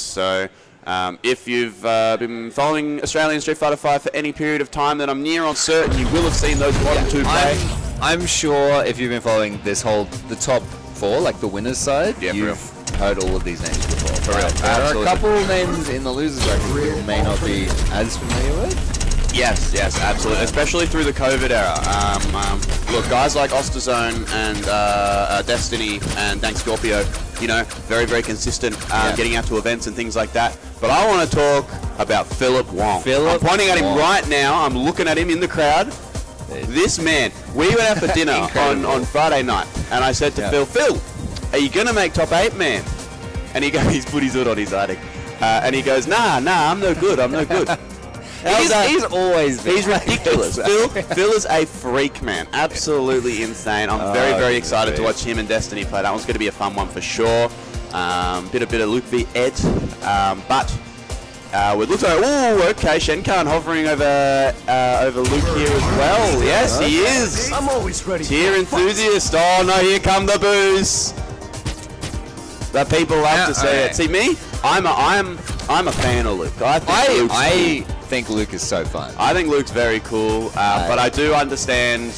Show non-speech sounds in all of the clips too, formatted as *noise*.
So um, if you've uh, been following Australian Street Fighter 5 for any period of time, then I'm near on certain you will have seen those bottom two play. I'm, I'm sure if you've been following this whole the top four, like the winners side, Yeah, you've heard all of these names before. For real, There are a couple names in the losers bracket you may not be as familiar with. Yes, yes, absolutely. Especially through the COVID era. Um, um, look, guys like Osterzone and uh, uh, Destiny and Dank Scorpio, you know, very, very consistent, uh, Yeah. getting out to events and things like that. But I want to talk about Philip Wong. Philip I'm pointing at him Wong. right now. I'm looking at him in the crowd. This man, we went out for *laughs* dinner on, on Friday night, and I said to Yeah. Phil, Phil, are you going to make top eight, man? And he goes, *laughs* he's put his hood on his attic. Uh, and he goes, nah, nah, I'm no good, I'm no good. *laughs* How's He's, that? he's always been He's ridiculous. Phil, Phil is a freak, man. Absolutely insane. I'm very, Oh, very excited to watch him and Destiny play. That one's going to be a fun one for sure. Um, bit a bit of Luke v Ed, um, but uh, it looks like oh, okay, Shenkan hovering over uh, over Luke here as well. Yes, he is. I'm always ready. Tier enthusiast. Oh no, here come the boos. The people love Yeah, to see okay. it. See me? I'm a, I'm I'm a fan of Luke. I think I, Luke's cool. I think Luke is so fun. I think Luke's very cool, uh, but I do understand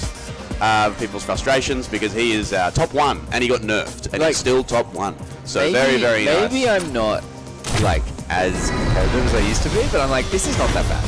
uh, people's frustrations because he is uh, top one and he got nerfed and Like- he's still top one. So maybe, very, very Maybe nice. I'm not like as competitive as I used to be, but I'm like, this is not that bad.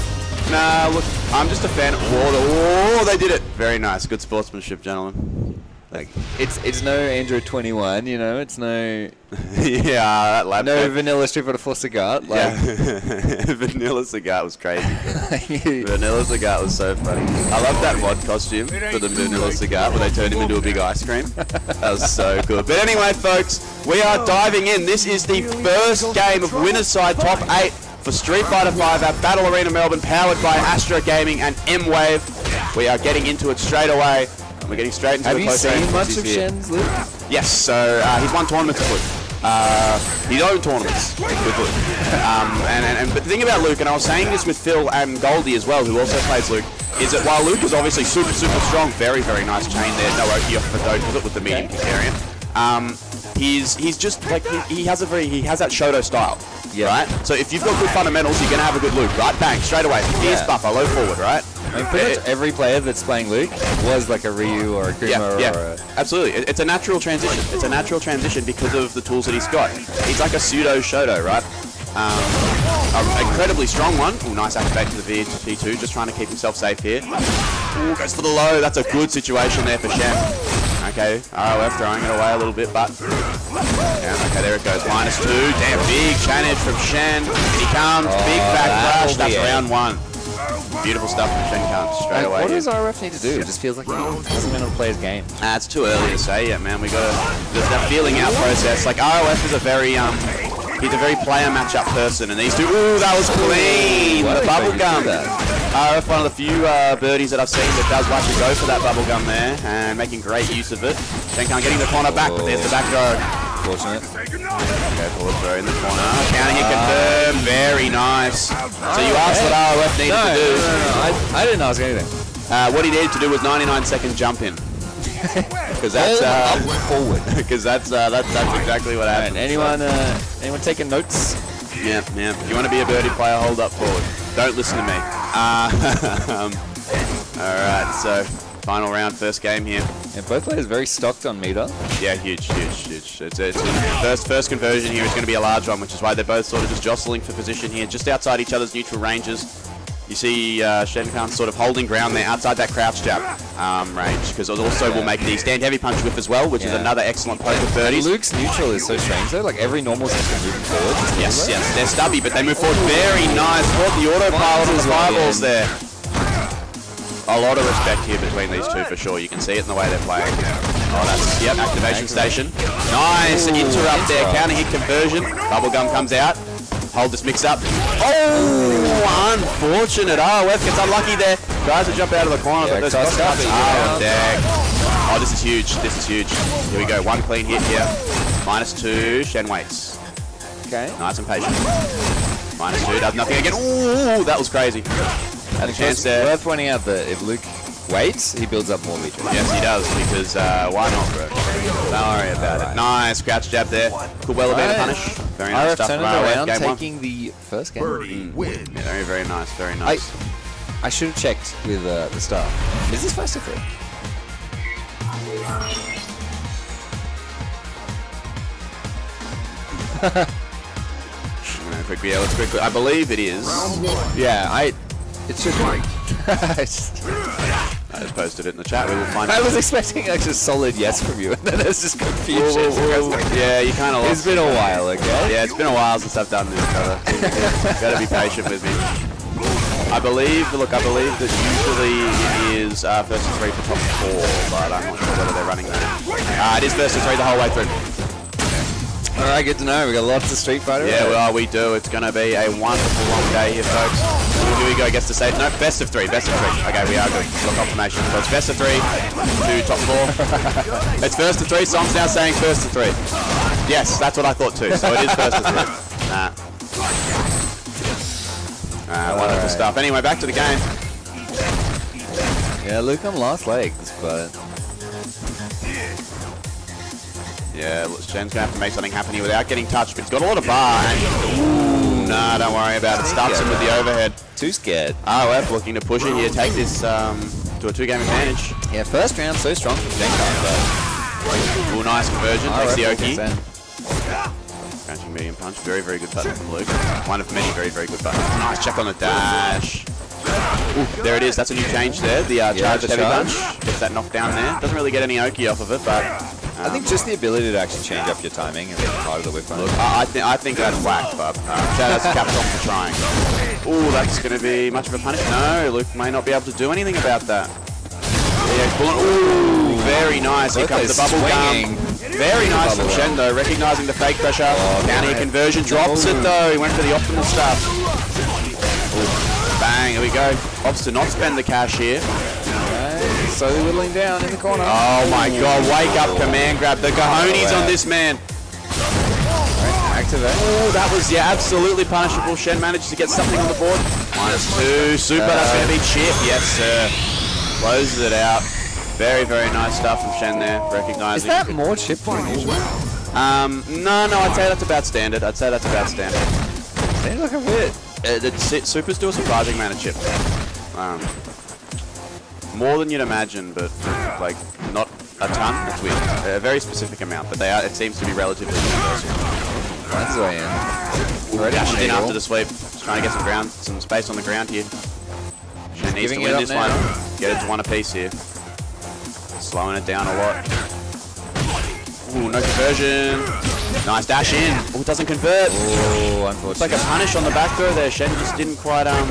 Nah, look, I'm just a fan. Oh, they did it. Very nice. Good sportsmanship, gentlemen. Like, it's it's no Android 21, you know, it's no *laughs* yeah, that lab. no Vanilla Street Fighter 4 Sagat. Like, yeah. *laughs* Vanilla Sagat was crazy. *laughs* Vanilla Sagat was so funny. I love that mod costume for the Vanilla Sagat where they turned him into a big ice cream. That was so good. But anyway, folks, we are diving in. This is the first game of Winners Side Top 8 for Street Fighter 5 at Battle Arena Melbourne, powered by Astro Gaming and M-Wave. We are getting into it straight away. We're getting straight into have the you close range seen much of. Shen's Luke? Yes, so uh, he's won tournaments with Luke. Uh, his own tournaments with Luke. Um, and, and, and, but the thing about Luke, and I was saying this with Phil and Goldie as well, who also plays Luke, is that while Luke is obviously super, super strong, very, very nice chain there, no Oki off the dope with it with the medium Kikarian. Um, he's he's just like he, he has a very he has that Shoto style. Yeah. Right? So if you've got good fundamentals, you're gonna have a good Luke, right? Bang, straight away. Here's Yeah. buffer, low forward, right? I mean, pretty much every player that's playing Luke was like a Ryu or a Kuma Yeah, or yeah, a... absolutely. It- It's a natural transition. It's a natural transition because of the tools that he's got. He's like a pseudo Shoto, right? Um, an incredibly strong one. Ooh, nice activate to the V2, just trying to keep himself safe here. Ooh, goes for the low. That's a good situation there for Shen. Okay, ROF throwing it away a little bit, but... Yeah, okay, there it goes. Minus two. Damn, big challenge from Shen. He comes. big back that'll. That's round one. Beautiful stuff from Shen comes straight away. what does RF need to do? It just feels like he doesn't know how to play his game. Ah, it's too early to say yet, man. We got to there's that feeling out process. Like ROF is a very um, he's a very player matchup person, and these two, ooh, that was clean. Why The bubble gum. ROF, one of the few uh, birdies that I've seen that does like to go for that bubble gum there, and making great use of it. Shenkan getting the corner back, but there's the back row. Fortunate. Okay, forward throw in the corner. Counting it confirmed. Very nice. So you asked what ROF needed No, to do. no, no, I, I didn't ask anything. Uh, what he needed to do was 99 second jump in. *laughs* Because that's uh, forward. *laughs* because that's uh, that, that's exactly what happened. Alright, anyone, uh, anyone taking notes? Yeah, yeah. If you want to be a birdie player, hold up forward. Don't listen to me. Uh, *laughs* um, all right, so final round, first game here. Yeah, both players very stocked on meter. Yeah, huge, huge, huge. It's, it's first first conversion here is going to be a large one, which is why they're both sort of just jostling for position here, just outside each other's neutral ranges. You see uh, Shenkan sort of holding ground there outside that crouch jab um, range, because it also will make the stand heavy punch whiff as well, which is another excellent poke of birdies. Luke's neutral is so strange though. Like every normal be moving forward. Yes, yes, they're stubby, but they move forward very nice. Caught the autopilot on the Fireballs there. A lot of respect here between these two for sure. You can see it in the way they're playing. Oh, that's, yep, activation station. Nice, Ooh, interrupt there, counter hit conversion. Bubblegum comes out. Hold this mix up. Oh, unfortunate. Oh, ROF gets unlucky there. Tries to jump out of the corner, Yeah, but those cross cuts yeah. deck. Oh, this is huge. This is huge. Here we go. One clean hit here. Minus two. Shen waits. Okay. Nice and patient. Minus two, does nothing again. Ooh, that was crazy. Had a chance It's there. worth pointing out that if Luke waits, he builds up more legion. Yes, he does, because uh, why not, bro? Don't worry about it. Nice crouch jab there. Could well have been a Alright. punish. Very nice RF stuff. turning from around, game one. taking the first game. Birdie win. Yeah, very, very nice, very nice. I should have checked with uh, the staff. Is this first or third? You know, quick, yeah, let's quickly. I believe it is. Yeah, I. It should be. I just posted it in the chat. We will find I was expecting like a solid yes from you, and then there's just confusion. Whoa, whoa, whoa. *laughs* Yeah, you kind of It's been a while, okay? Yeah, it's been a while since I've done this, brother. Gotta be patient with me. I believe, look, I believe that usually it is uh, first and three for top four, but I'm not sure whether they're running that. Uh, it is first and three the whole way through. All right, good to know. We got lots of Street Fighter. Yeah, right? well, we do. It's going to be a wonderful long day here, folks. Here we go. Gets to say no. Best of three. Best of three. Okay, we are good. Got confirmation. So it's best of three to top four. *laughs* it's first of three. So I'm now saying first of three. Yes, that's what I thought too. So it is first of three. *laughs* Nah. Ah, wonderful Alright. stuff. Anyway, back to the game. yeah, Luke on last legs, but Yeah, look, Shen's gonna have to make something happen here without getting touched, but he's got a lot of bar. And, ooh, nah, don't worry about it. Stops him with the overhead. too scared. ROF looking to push it here, take this um, to a two-game advantage. Yeah, first round so strong from but Ooh, nice conversion. Takes the Oki. Crunching medium punch. Very, very good button from Luke. One of many very, very good buttons. Nice check on the dash. Ooh, there it is. That's a new change there. The uh, Yeah, the heavy charge. punch. Gets that knocked down there. Doesn't really get any Oki off of it, but I think just the ability to actually change up your timing and get part of the whip on. Look, I, I, th I think that's whacked, but uh, shout out to Capcom for trying. Ooh, that's going to be much of a punish. No, Luke may not be able to do anything about that. Yeah, he's pulling. Ooh, very nice. Here Look, comes the bubble swinging. gum. Very nice from Bubble gum. Shendo, recognizing the fake pressure. Counter right. conversion drops it though. He went for the optimal stuff. Ooh, bang, here we go. Opts to not spend the cash here. Slowly whittling down in the corner. Oh my god, wake up command grab. The cojones on this man. Activate. Oh, that was, yeah, absolutely punishable. Shen managed to get something on the board. Minus two. Super, that's going to be chip. Yes, sir. Closes it out. Very, very nice stuff from Shen there, recognizing. Is that more chip than usual? Um, no, no, I'd say that's about standard. I'd say that's about standard. Seems like a bit. Uh, the Supers do a surprising amount of chip. Um, more than you'd imagine, but like not a ton. It's weird. A very specific amount, but they are. It seems to be relatively universal. That's the way in. Already Dashed in after the sweep. Just trying to get some ground, some space on the ground here. Shen needs to win this now. one. Get it to one apiece here. Slowing it down a lot. Ooh, no conversion. Nice dash in. Oh, it doesn't convert. Oh, It's like a punish on the back throw there. Shen just didn't quite um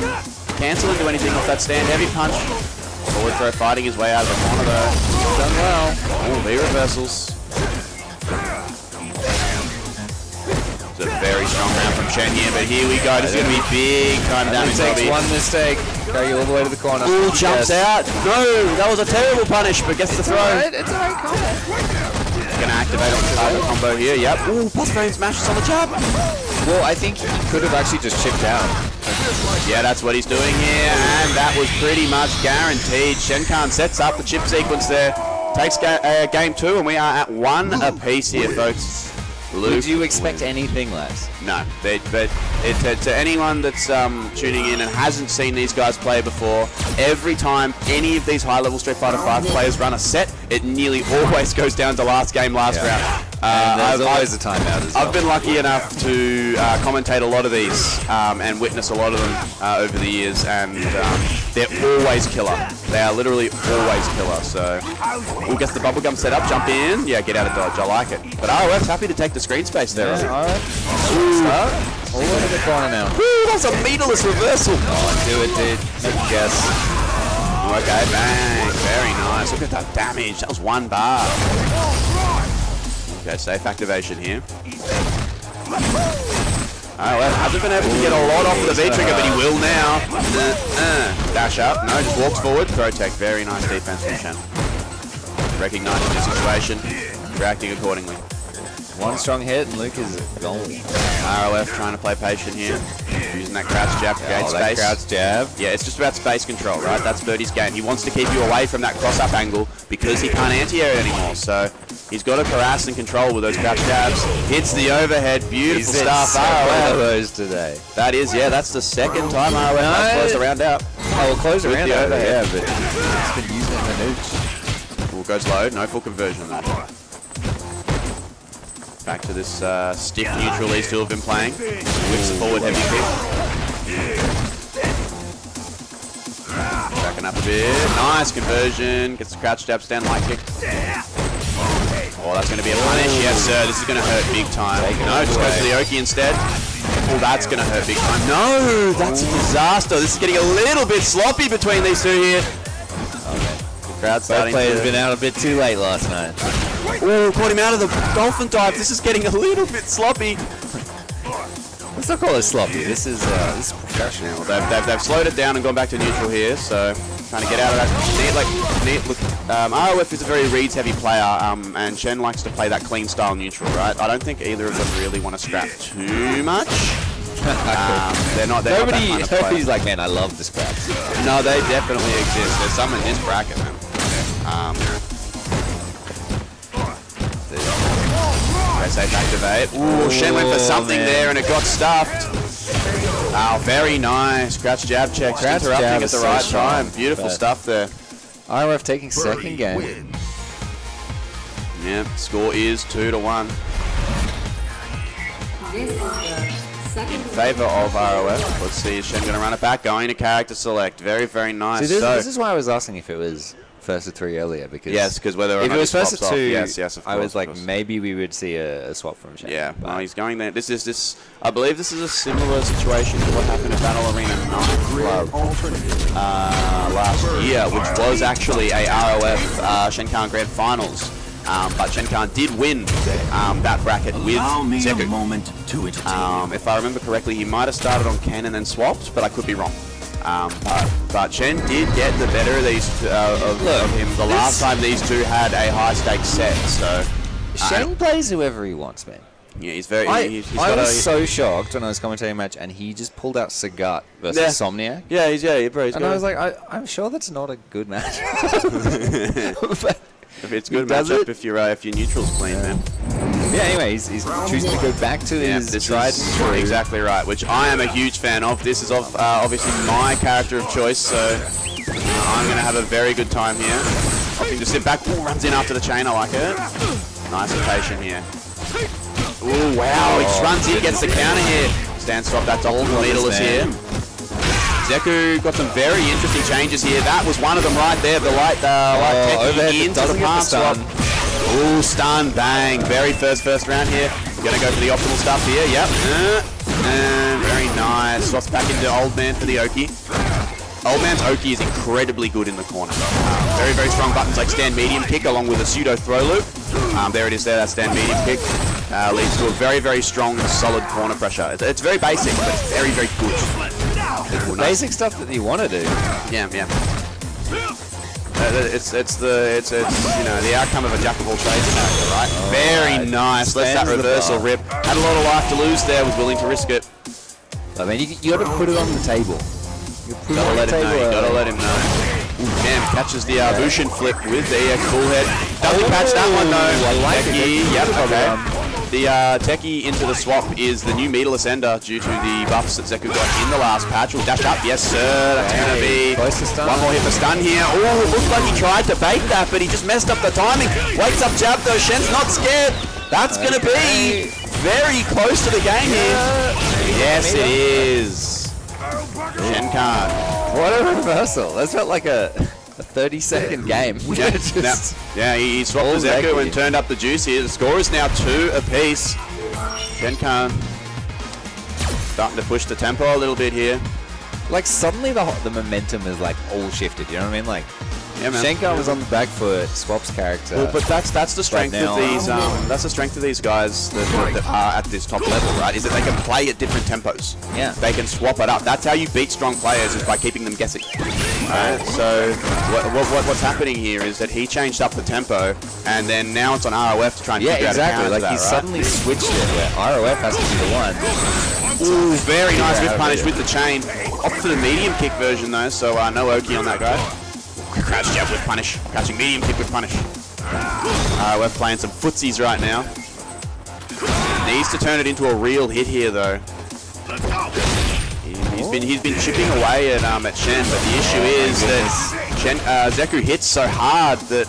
cancel and do anything off that stand. Heavy punch. Forward throw fighting his way out of the corner though. done well. Oh, V reversals. It's a very strong round from Shen here, but here we go. This is going to be big time Only damage. takes one mistake. Carry you all the way to the corner. Ooh, jumps Yes. out. No, that was a terrible punish, but gets the throw. Alright, it's alright, combo. Gonna activate on the target combo here. Yep. Ooh, plus frame smashes on the jab. Well, I think he could have actually just chipped out. Yeah, that's what he's doing here, and that was pretty much guaranteed. Shenkan sets up the chip sequence there, takes ga- uh, game two, and we are at one apiece here, folks. Luke Would you expect anything less? No, they, but it, to, to anyone that's um, tuning in and hasn't seen these guys play before, every time any of these high-level Street Fighter 5 players run a set, it nearly *laughs* always goes down to last game, last Yeah. round. Uh, there's I've- always a timeout. I've been lucky enough to uh, commentate a lot of these um, and witness a lot of them uh, over the years, and um, they're always killer. They are literally always killer. So we'll get the bubblegum set up, jump in, yeah, get out of dodge. I like it. But ROF's happy to take the screen space there. Yeah. All the way to the corner now. That's a meterless reversal. Oh, do it, dude. Make a guess. Okay, bang, very nice. Look at that damage. That was one bar. Okay, safe activation here. Oh, well, hasn't been able to get a lot off of the V trigger, but he will now. Uh, uh. Dash up. No, just walks forward. Throw tech. Very nice defense from Shen. Recognizing the situation, reacting accordingly. One strong hit and Luke is gone. ROF trying to play patient here. Using that crouch jab to gain Oh, that space. crouch jab. Yeah, it's just about space control, right? That's Birdie's game. He wants to keep you away from that cross-up angle because he can't anti-air it anymore. So he's got to harass and control with those crouch jabs. Hits the overhead. Beautiful He's stuff. of those today. That is, yeah, that's the second time ROF has closed the round out. Oh, we'll close the over, yeah, but he's been using the nooch. Well, goes low. No full conversion though. Back to this uh, stiff neutral these two have been playing. Whips the forward heavy kick. Backing up a bit. Nice conversion. Gets the crouch jab stand light kick. Oh, that's going to be a punish. Yes, sir. This is going to hurt big time. Take No, just goes for the Oki instead. Oh, that's going to hurt big time. No, that's a disaster. This is getting a little bit sloppy between these two here. The crowd's Both starting players to... been out a bit too late last night. Oh, caught him out of the dolphin dive. This is getting a little bit sloppy. Let's not call it sloppy. This is uh, this is professional. They've, they've, they've slowed it down and gone back to neutral here, so trying to get out of that. Neat, like, neat, look, um, ROF is a very reads heavy player, um, and Shen likes to play that clean style neutral, right? I don't think either of them really want to scrap too much. *laughs* Um, they're not. They're Nobody, not that kind of like, man, I love this crowd. No, they definitely exist. There's some in this bracket, man. Um, safe activate. Ooh, Shen went for Oh, something man. there and it got stuffed. Oh, very nice. Crouch jab check. Just Crouch interrupting jab at is the so right strong, time. Beautiful stuff there. RF taking second game. Yeah, score is two to one This is the second in favor of ROF. Let's see, is Shen going to run it back? Going to character select. Very, very nice. See, this, so, this is why I was asking if it was first to three earlier because yes, because whether or if not it was first to swaps off- two, yes, yes, of I was like course. maybe we would see a, a swap from Shen. Yeah, but no, he's going there. This is this. I believe this is a similar situation to what happened at Battle Arena Night Club uh, last year, which was actually a ROF uh, Shenkan Grand Finals. Um, but Shenkan did win um, that bracket with Allow me Zeku. moment to entertain Um, if I remember correctly, he might have started on Ken and then swapped, but I could be wrong. Um, but, but Shen did get the better of these two, uh, of, Look, of him the this- last time these two had a high stakes set. So Shen plays whoever he wants, man. yeah, he's very. I, he, he's I got was a, so shocked when I was commentating a match and he just pulled out Sagat versus Yeah. Somniac. Yeah, he's yeah. He's And got I was like, I, I'm sure that's not a good match. *laughs* *laughs* But- If it's He good does matchup it. if your uh, if your neutral's clean, man. yeah, anyway, he's, he's choosing to go back to Yeah, his this tried is and true. exactly right, which I am a huge fan of. This is of, uh, obviously my character of choice, so I'm going to have a very good time here. Opting to sit back, Ooh, runs in after the chain, I like it. Nice rotation here. Ooh, wow, he just runs in, gets the counter here. Stand stop, that's all leaderless here. Zeku got some very interesting changes here. That was one of them right there. The light, uh, light Oh, overhead into the the palm swap. stun. Ooh, stun, bang. Very first, first round here. Gonna go for the optimal stuff here. Yep. Uh, and very nice. Swaps back into Old Man for the Oki. Old Man's Oki is incredibly good in the corner. Um, very, very strong buttons like stand medium kick along with a pseudo throw loop. Um, there it is there, that stand medium kick. Uh, leads to a very, very strong, solid corner pressure. It's, it's very basic, but it's very, very good. Basic stuff that you want to do. Yeah, yeah. Uh, it's it's the it's it's you know the outcome of a jack of all trades character, right? Very Alright. nice. Let's that reversal rip. Had a lot of life to lose there. Was willing to risk it. I mean, you, you got to put it on the table. You put Gotta let him know. You gotta let him know. Ooh, Cam catches the uh, Bushin flip with the EX full head. Doesn't catch that one though. I like it. Yep, okay. Run. The uh, Techie into the swap is the new meterless ender due to the buffs that Zeku got in the last patch. Will dash up, yes sir. That's gonna be close to stun. one more hit for stun here. Oh, it looks like he tried to bait that, but he just messed up the timing. Wakes up jab though. Shen's not scared. That's gonna be very close to the game here. Yes, it is. Shen can't. What a reversal. That felt like a, a 30 second game. Yeah, *laughs* Just- yeah, yeah, he, he swapped his Echo and turned up the juice here. The score is now two apiece. Shenkan starting to push the tempo a little bit here. like suddenly the, the momentum is like all shifted. You know what I mean? Like Yeah, man. Shenkan was on the back foot, Swap's character. Well, but that's that's the strength now- of these. Um, that's the strength of these guys that, that, that are at this top level, right? Is that they can play at different tempos. Yeah. They can swap it up. That's how you beat strong players is by keeping them guessing. Right. So what, what, what, what's happening here is that he changed up the tempo, and then now it's on ROF to try and yeah, figure exactly. out to Like that, he right? suddenly switched it where ROF has to be the one. Ooh, very nice Yeah, with punish with the chain. Opt for the medium kick version though, so uh, no Oki on that guy. Crouch jab with punish. Crouching medium kick with punish. Uh, we're playing some footsies right now. Needs to turn it into a real hit here though. He- He's been he's been chipping away at um at Shen, but the issue is that Shen uh, Zeku hits so hard that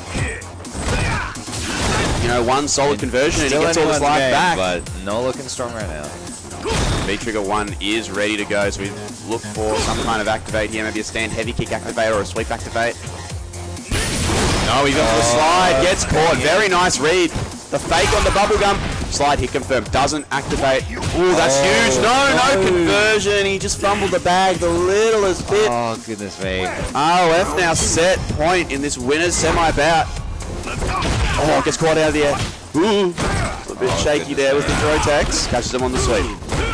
you know one solid conversion and he gets all this anyone's life game, back. but not looking strong right now. V-Trigger 1 is ready to go, so we look for some kind of activate here, maybe a stand heavy kick activate or a sweep activate. No, he goes for the oh, slide, gets caught, very nice read. The fake on the bubblegum, slide hit confirmed, doesn't activate. Ooh, that's Oh, huge, no, no, no. conversion, he just fumbled the bag the littlest bit. Oh goodness me! ROF now set point in this winner's semi-bout. Oh, gets caught out of the air. Ooh, a bit shaky there with the throw tax. Catches him on the sweep.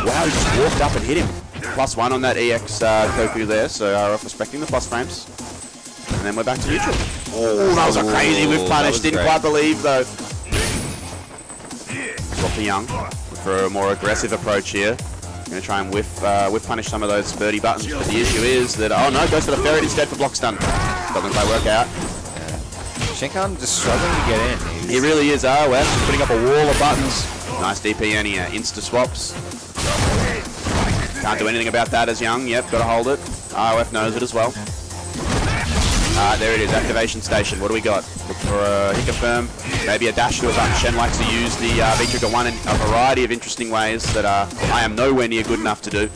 Wow, he just walked up and hit him. Plus one on that EX uh, Koku there, so ROF respecting the plus frames. And then we're back to neutral. Oh, that was a crazy whiff punish. Didn't great. quite believe though. Swap for Young for a more aggressive approach here. Going to try and whiff, uh, whiff punish some of those birdie buttons, but the issue is that, oh no, goes for the ferret instead for block stun. Doesn't quite work out. Shenkan just struggling to get in. He's- He really is ROF, just putting up a wall of buttons. Nice DP and he uh, insta swaps. Can't do anything about that as Young. Yep, got to hold it. ROF knows it as well. Uh, there it is, activation station. What do we got? Look for a hit confirm, maybe a dash to a button. Shen likes to use the uh, V-Trigger 1 in a variety of interesting ways that uh, I am nowhere near good enough to do.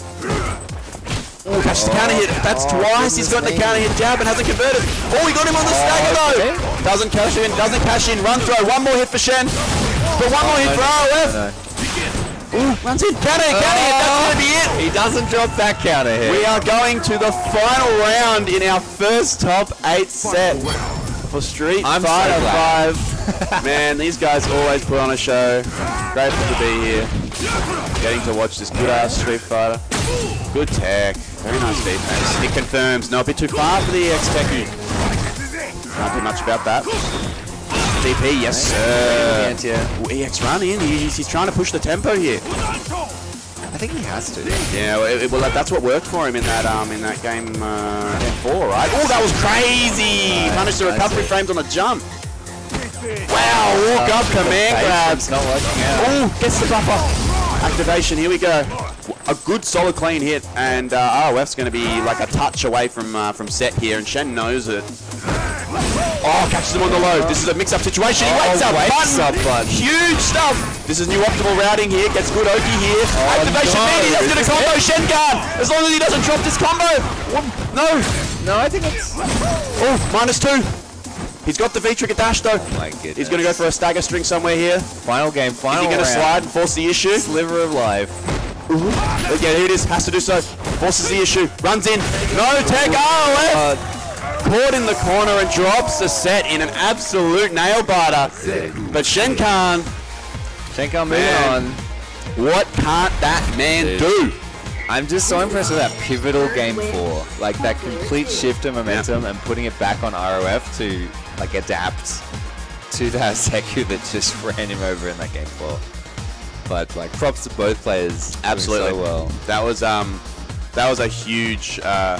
Oh, catches the counter hit. That's Oh, twice. He's got the counter hit jab and hasn't converted. Oh, he got him on the oh, stagger though. okay. Doesn't cash in. Doesn't cash in. Run throw. One more hit for Shen. But one oh, more hit for ROF. No, no. Ooh, runs in. Counter hit. Counter hit. That's gonna be it. He doesn't drop that counter hit. We are going to the final round in our first top eight set for Street I'm Fighter glad. 5. *laughs* Man, these guys always put on a show. Grateful to be here. Getting to watch this good ass Street Fighter. Good tech. Very nice defense. It confirms. No, a bit too far for the EX Teku. Can't do much about that. DP, yes sir. Can't EX run in. He's, he's trying to push the tempo here. I think he has to. Yeah, well, it, well, that's what worked for him in that um in that game uh, game four, right? Oh, that was crazy! Right, Managed the recovery frames on the jump. Wow, walk up command grabs. Not working out. Oh, gets the buffer. Activation. Here we go. A good solid clean hit, and uh, ROF's going to be like a touch away from uh, from set here, and Shen knows it. Oh, catches him on the low. This is a mix-up situation. He Oh, wakes up. wakes button. up, button. Huge stuff. This is new optimal routing here. Gets good Oki here. Activation Oh, no. meaty. That's going to combo Shenkan. As long as he doesn't drop this combo. No. No, I think it's. Oh, minus two. He's got the V-trigger dash though. My goodness. He's going to go for a stagger string somewhere here. Final game, Is final he going to slide and force the issue? Sliver of life. Okay, here it is. Has to do so. Forces the issue. Runs in. No tech. ROF. Uh, Caught in the corner and drops the set in an absolute nail biter. But Shenkan, Shenkan moving Man. on. what can't that man Dude. do? I'm just so impressed with that pivotal game four. Like that complete shift of momentum and putting it back on ROF to like adapt to that *laughs* Zeku that just *laughs* ran him over in that game four. But like props to both players. Absolutely. So well. That was um, that was a huge, uh,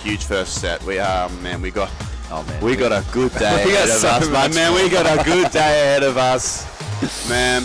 huge first set. We um, man, we got Oh man. we got a good *laughs* day ahead of us, much man. We got a good day ahead of us, *laughs* man.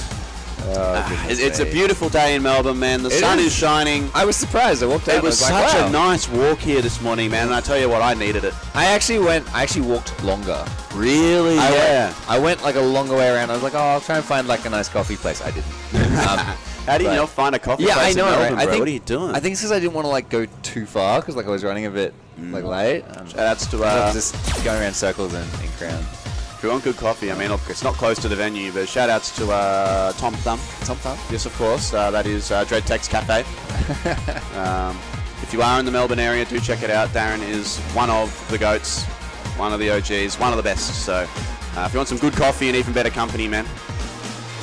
Oh, It's, it's a beautiful day in Melbourne, man. The It sun is. is shining. I was surprised. I walked out. It and I was was such like, wow. a nice walk here this morning, man. And I tell you what, I needed it. I actually went. I actually walked longer. Really? I yeah. Went, I went like a longer way around. I was like, oh, I'll try and find like a nice coffee place. I didn't. *laughs* Um, How do you not find a coffee yeah, I know. in right? Melbourne, I bro? think, what are you doing? I think it's because I didn't want to like go too far because like I was running a bit like late. Um, that's to I uh, just going around circles in, in Crown. If you want good coffee. I mean, look, it's not close to the venue, but shout outs to uh, Tom Thumb. Tom Thumb. Yes, of course. Uh, that is uh, Dread Tex Cafe. *laughs* um, if you are in the Melbourne area, do check it out. Darren is one of the goats. one of the OGs, one of the best. So uh, if you want some good coffee and even better company, man,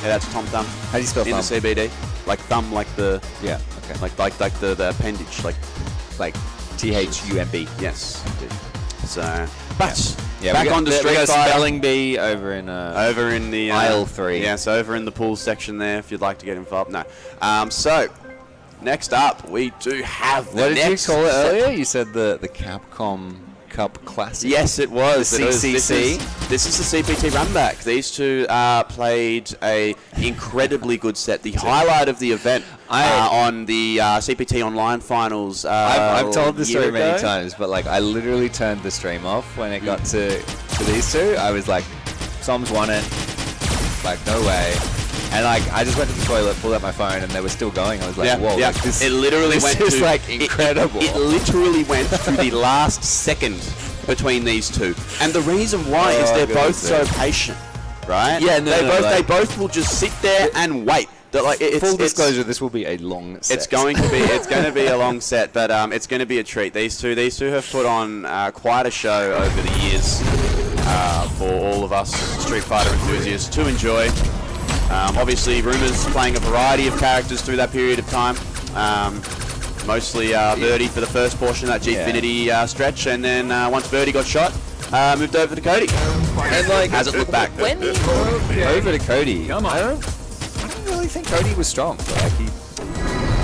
yeah, that's Tom Thumb. How do you spell in thumb? the CBD? Like thumb, like the Yeah. Okay. like like like the, the appendage, like like T H U M B. yes. So, but Yeah. back we got, on to we Street got Fighter. spelling bee over in uh, Over in the uh, Aisle three. Yes, over in the pool section there. If you'd like to get involved, no. Um, so next up, we do have the What did you call it earlier? You said the the Capcom Cup Classic. Yes, it was. The It was- This CCC? is, this is the CPT runback. These two uh, played a incredibly good set. The highlight of the event I- uh, on the uh, CPT Online Finals. Uh, I've, I've told this story many times, but like I literally turned the stream off when it got to, to these two. I was like, Som's won it. Like no way. And like I just went to the toilet, pulled out my phone, and they were still going. I was like, Yeah, whoa, yeah. like, this, it literally this went is to like it- incredible. It, literally went to the *laughs* last second between these two, and the reason why is Oh, they're both so patient, right? Yeah, no, they no, both they like- both will just sit there and wait. They're like it's, Full it's- disclosure, this will be a long set. It's going to be *laughs* it's going to be a long set, but um, it's going to be a treat. These two these two have put on uh, quite a show over the years uh, for all of us Street Fighter enthusiasts to enjoy. Um, obviously, Rumors playing a variety of characters through that period of time. Um, mostly uh, Birdie for the first portion of that Yeah. Gfinity uh, stretch, and then uh, once Birdie got shot, uh, moved over to Cody. And like, Hasn't looked back. When he moved over to Cody, I don't, I don't really think Cody was strong. Like he,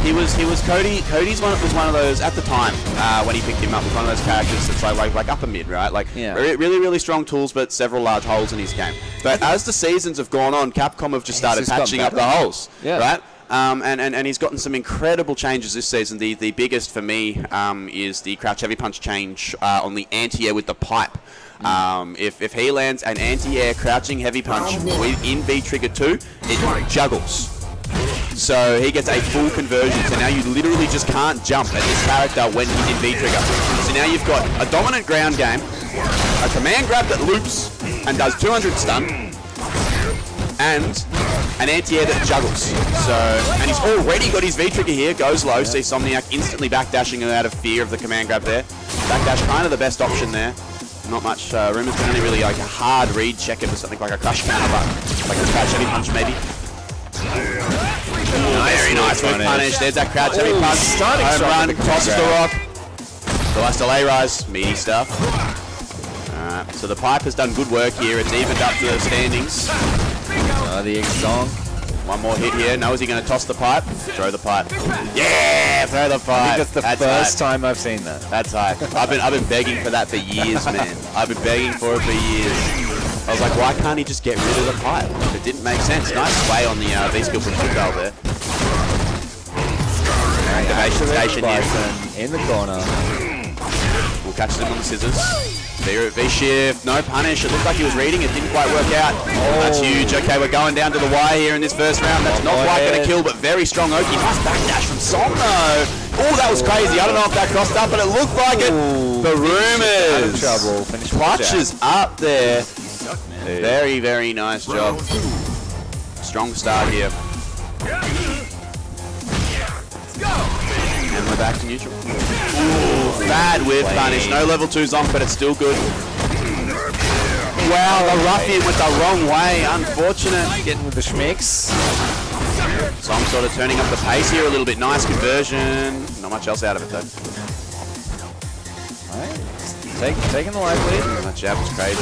He was he was Cody. Cody's one was one of those at the time uh, when he picked him up was one of those characters that's like like, like upper mid, right? Like Yeah. really really strong tools, but several large holes in his game. But as the seasons have gone on, Capcom have just started just patching up the holes, Yeah. right? Um, and, and, and he's gotten some incredible changes this season. The the biggest for me um, is the crouch heavy punch change uh, on the anti-air with the pipe. Um, if, if he lands an anti-air crouching heavy punch with in V trigger 2, it juggles. So he gets a full conversion. So now you literally just can't jump at this character when he's in V trigger. So now you've got a dominant ground game, a command grab that loops and does 200 stun, and an anti-air that juggles. So, and he's already got his V trigger here. Goes low. See Somniac instantly backdashing out of fear of the command grab there. Backdash kind of the best option there. Not much. Uh, Rumors can only really like a hard read check it for something like a crush counter, but like a crouch heavy punch maybe. Very nice punish. punish. There's that crouch heavy punch. starting Home run, with the rock. The last delay rise, meaty stuff. Alright, so the pipe has done good work here. It's evened up to the standings. uh, the X song. One more hit here. Now is he going to toss the pipe? Throw the pipe. Yeah, throw the I pipe. think that's the That's first hype. time I've seen that. That's hype. I've been I've been begging for that for years, man. I've been begging for it for years. I was like, why can't he just get rid of the pipe? It didn't make sense. Nice sway on the uh, V-skill from Football there. Activation station here. In the corner. We'll catch them on the scissors. V, v shift, no punish. It looked like he was reading it, didn't quite work out. That's huge. Okay, we're going down to the wire here in this first round. That's not quite going to kill, but very strong. Oki, nice backdash from Som though. Oh, that was crazy. I don't know if that crossed up, but it looked like it. The Out of rumors. trouble. Finish Clutches up there. Dude. Very, very nice job. Strong start here. And we're back to neutral. Ooh, bad whip punish. No level 2's on, but it's still good. Wow, the ruffian went the wrong way. Unfortunate. Getting with the schmicks. So I'm sort of turning up the pace here a little bit. Nice conversion. Not much else out of it though. Take, taking the life lead. That jab was crazy.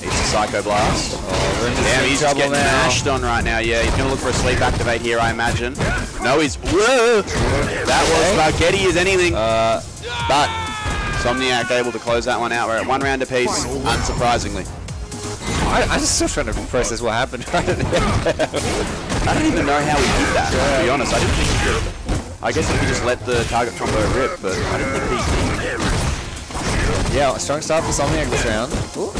He's a Psycho Blast. Oh, Damn, he's just getting now. mashed on right now. Yeah, he's going to look for a sleep activate here, I imagine. No, he's... Whoa! That was spaghetti as anything. Uh, but Somniac able to close that one out. We're at one round apiece, unsurprisingly. I, I'm just still trying to process what happened. *laughs* I don't even know how he did that, to be honest. I didn't think he did. I guess if he just let the target combo rip, but I didn't think he Yeah, strong start for Somniac this round. Ooh.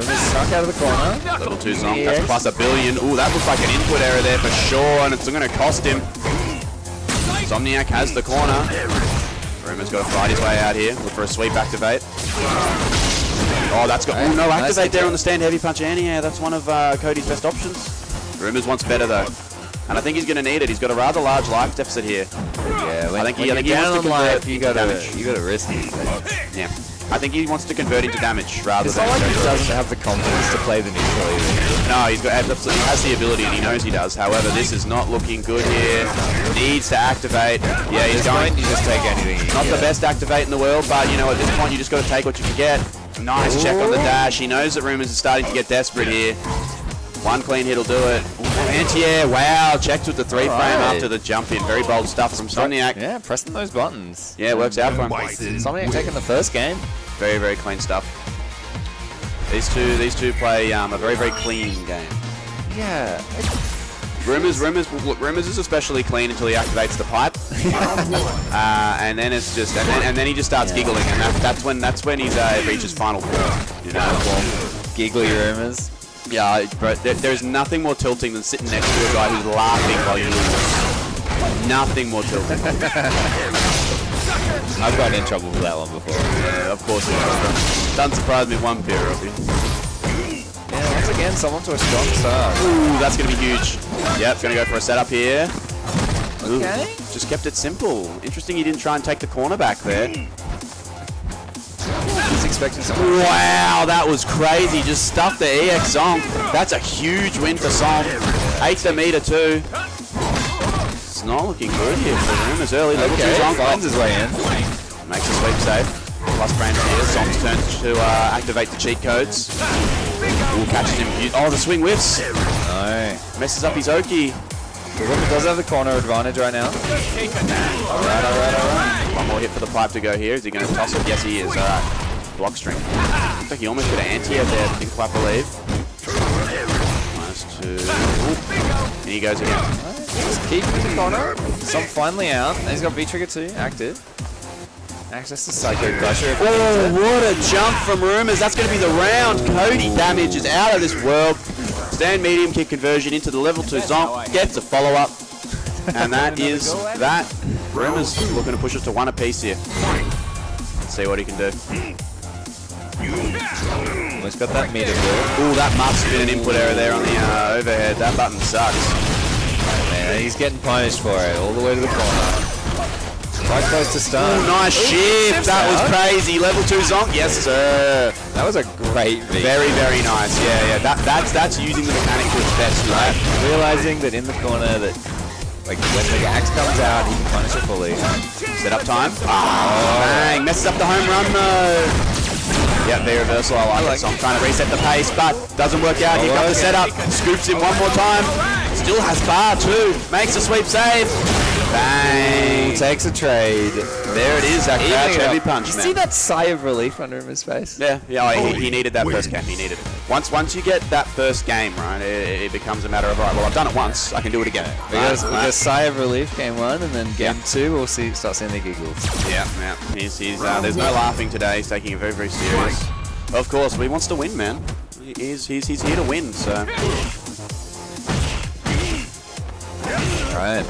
Snuck out of the corner. Level 2 Zonk, Yes. that's plus a billion. Ooh, that looks like an input error there for sure, and it's going to cost him. Somniac has the corner. Rumor's got to fight his way out here. Look for a sweep activate. Oh, that's got. Oh, no, activate there on the stand heavy punch anti Yeah, That's one of uh, Cody's best options. Rumors wants better, though. And I think he's going to need it. He's got a rather large life deficit here. Yeah, when, I think he- I think he wants to convert life, you gotta, damage. you gotta risk it. Yeah. I think he wants to convert into damage rather It's than. not like he doesn't have the confidence to play the neutral either. No, he's got absolutely he has the ability and he knows he does. However, this is not looking good here. Needs to activate. Yeah, he's going. you just take anything Not the best activate in the world, but you know at this point you just got to take what you can get. Nice check on the dash. He knows that Rumors is starting to get desperate here. One clean hit will do it. Anti-air, wow, checked with the three frame Alright. after the jump in. Very bold stuff from Somniac. Yeah, pressing those buttons. Yeah, it works out for him. Somniac taking the first game. Very, very clean stuff. These two, these two play um, a very, very clean game. Yeah. Rumors, rumors, look, rumors is especially clean until he activates the pipe, *laughs* uh, and then it's just, and then, and then he just starts giggling, and that, that's when that's when he's uh, reaches final form. You know, Giggly rumors. Yeah, bro. There, there's nothing more tilting than sitting next to a guy who's laughing while you lose. Nothing more tilting. *laughs* I've gotten in trouble with that one before. Yeah, of course it does. Doesn't surprise me one bit, Robbie. Yeah, once again, someone to a strong start. Ooh, that's gonna be huge. Yep, gonna go for a setup here. Ooh, Okay. Just kept it simple. Interesting he didn't try and take the corner back there. Expecting some. Wow, that was crazy. Just stuffed the EX Song. That's a huge win for Som. Eighth the meter too. It's not looking good here for him as early. Level Okay, two Zonk finds his way in. makes a sweep save. Plus brand here. Som's turn to uh, activate the cheat codes. Ooh, catches him. Oh, the swing whiffs. No. Messes up his Oki. Kazuma does have the corner advantage right now. Alright, alright, alright. One more hit for the pipe to go here. Is he going to toss it? Yes, he is. Alright. Block string. Looks like he almost got an anti there, I think, I believe. Minus two. Ooh. And he goes again. Just keep the corner. Some finally out. And he's got V trigger too, active. Access to Psycho Crusher. Oh, what a jump from Rumors. That's going to be the round. Cody damage is out of this world. Stand medium kick conversion into the level 2 Zonk. Gets a follow up. And *laughs* that is that. Rumors looking to push us to one apiece here. Let's see what he can do. Almost got that meter build. Ooh, that must have been an input error there on the uh, overhead. That button sucks. Man, he's getting punished for it all the way to the corner. Quite close to stun. Ooh, nice shift. shifts That was crazy. Level 2 Zonk. Yes, sir. That was a great. Very, very nice. Yeah, yeah. That, that's that's using the mechanic to its best, right? Realizing that in the corner that like when the axe comes out, he can punish it fully. Set up time. Oh, bang. Messes up the home run, though. Yeah, V reversal. I like, like it. So I'm trying to reset the pace, but doesn't work out. Here comes the setup. Scoops him one more time. Still has bar, too. Makes a sweep save. Bang. Takes a trade. There it is. That crouch Evening it heavy up. punch, You man. see that sigh of relief under his face? Yeah, yeah. oh, He, he needed that first game. He needed it. Once, once you get that first game, right, it, it becomes a matter of right. Well, I've done it once. I can do it again. Because, Right, because right. sigh of relief game one, and then game Yeah. two, we'll see start seeing the giggles. Yeah, yeah. He's, he's, uh, there's no laughing today. He's taking it very, very serious. Of course, but he wants to win, man. He's, he's, he's here to win, so. Right.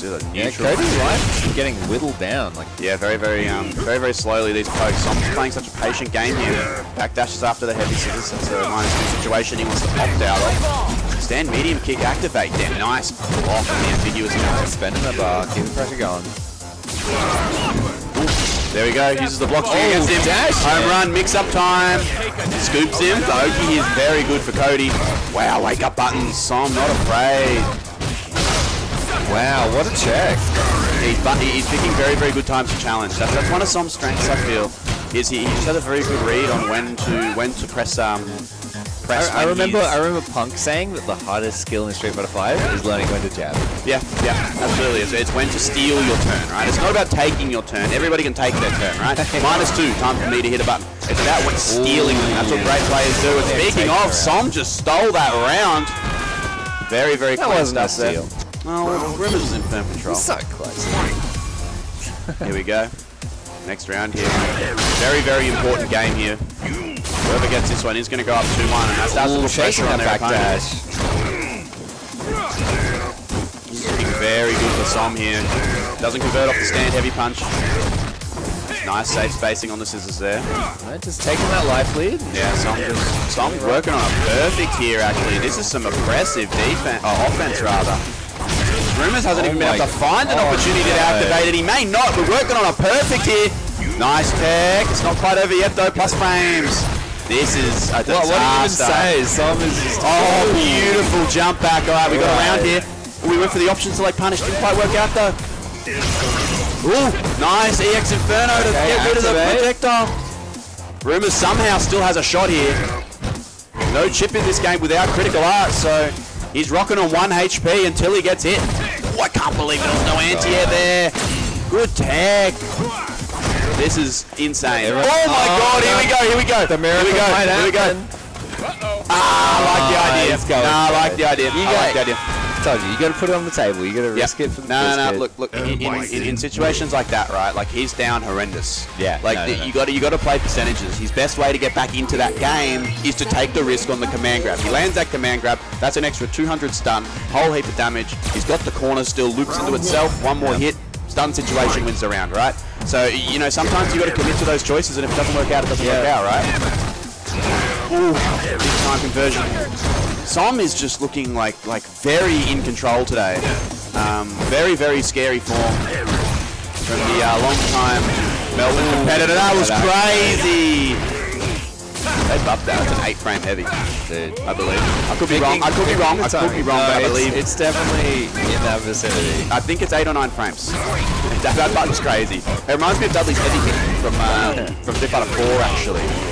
Do the Yeah. Cody's life getting whittled down. Like Yeah, very, very, um, very, very slowly these pokes. Som's playing such a patient game here. Backdashes after the heavy scissors. That's a minus two situation he wants to opt out of. Stand medium kick activate. Damn, nice block on the ambiguous counter. spending the bar, keep the pressure going. There we go. Uses the block Oh, against him. dash, Home run, mix up time. Scoops him. The Oki is very good for Cody. Wow, wake up buttons. Som not afraid. Wow, what a check. He's, but he's picking very, very good times to challenge. That's, that's one of Som's strengths, I feel. Is he, he just has a very good read on when to when to press um press. I, I remember he's- I remember Punk saying that the hardest skill in Street Fighter 5 is learning when to jab. Yeah, yeah, absolutely. It's, it's when to steal your turn, right? It's not about taking your turn. Everybody can take their turn, right? *laughs* Minus two, time for me to hit a button. It's about when stealing them. That's what great players do. And speaking of, the Som just stole that round. Very, very That clean wasn't a stuff there. Rumors is in firm control. So close. Here we go. Next round here. Very, very important game here. Whoever gets this one is going to go up 2-1, and that starts to put pressure on their back opponent. dash. This is looking very good for Som here. Doesn't convert off the stand heavy punch. Nice safe spacing on the scissors there. Right, just taking that life lead. Yeah, Som just Som's working on a perfect here actually. This is some aggressive defense, oh, offense rather. Rumors hasn't Oh even been able to oh find an God. opportunity to activate it. He may not. We're working on a perfect here. Nice tech. It's not quite over yet though. Plus frames. This is a What, what do you even disaster. say? Some is just. Oh, beautiful jump back. All right, we got Right. around here. We went for the option select punish. Didn't quite work out though. Ooh, nice EX Inferno to Okay, get rid of the projectile. Rumors somehow still has a shot here. No chip in this game without critical art, so he's rocking on 1 HP until he gets hit. Oh, I can't believe there was no anti-air there. Good tag. This is insane. Oh my Oh, god, here we go, here we go. The here we go, here we go. happen. Ah, I like the Ah, idea. Nah, I like the idea. I like the idea. Told you, you got to put it on the table. You got to Yeah. risk it for the no, no, no. biscuit. Look, look. Oh in, in, in, in situations like that, right? Like he's down horrendous. Yeah, Like no, the, no, no. you got to you got to play percentages. His best way to get back into that game is to take the risk on the command grab. He lands that command grab. That's an extra 200 stun, whole heap of damage. He's got the corner still, loops into itself. One more hit, stun situation wins the round, right? So you know sometimes you got to commit to those choices, and if it doesn't work out, it doesn't work out, right? Ooh, big time conversion. Som is just looking like like very in control today. Um, very very scary form from the uh, long time Melbourne competitor. That was crazy. They buffed that. It's an eight frame heavy, Dude. I believe. I could be wrong. I could be wrong. I could be wrong, No, but I believe it's definitely in that vicinity. I think it's eight or nine frames. that, that button's crazy. It reminds me of Dudley's heavy kick from uh, from Street Fighter 4 actually.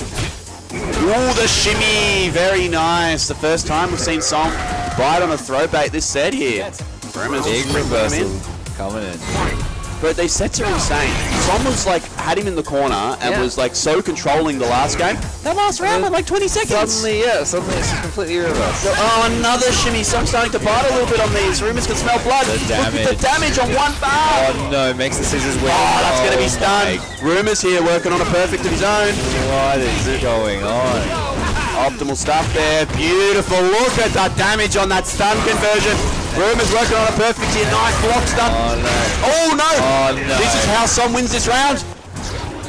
Ooh, the shimmy, very nice. The first time we've seen Som bite on a throw bait this set here. Big in. reversal coming in. But these sets are insane. Som was like had him in the corner and Yeah. was like so controlling the last game. That last round had like 20 seconds. Suddenly, yeah, suddenly it's just completely reversed. Oh, another shimmy. Som starting to bite a little bit on these. Rumors can smell blood. The Look at the damage. damage on one bar. Oh no, makes the scissors win. Oh, that's going to be Oh stunned. Rumors here working on a perfect of his own. What is going on? Optimal stuff there. Beautiful. Look at that damage on that stun conversion. Rumors working on a perfect here. Nice block stun. Oh no. Oh no. Oh, no. This is how Som wins this round.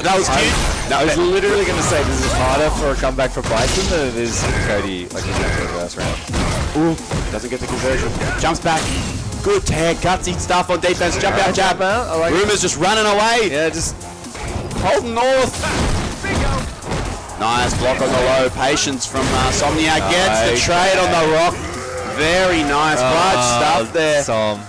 That was cute. I was literally going to say this is harder for a comeback for Bison than it is for Cody, like in that reverse round. Ooh, doesn't get the conversion. Jumps back. Good tag. Gutsy stuff on defense. Jump out, jab. out. I like Rumors just running away. Yeah, just Holden North. Nice block on the low. Patience from uh, Somniac. Gets the Okay. trade on the rock. Very nice. Clutch uh, stuff there. Som.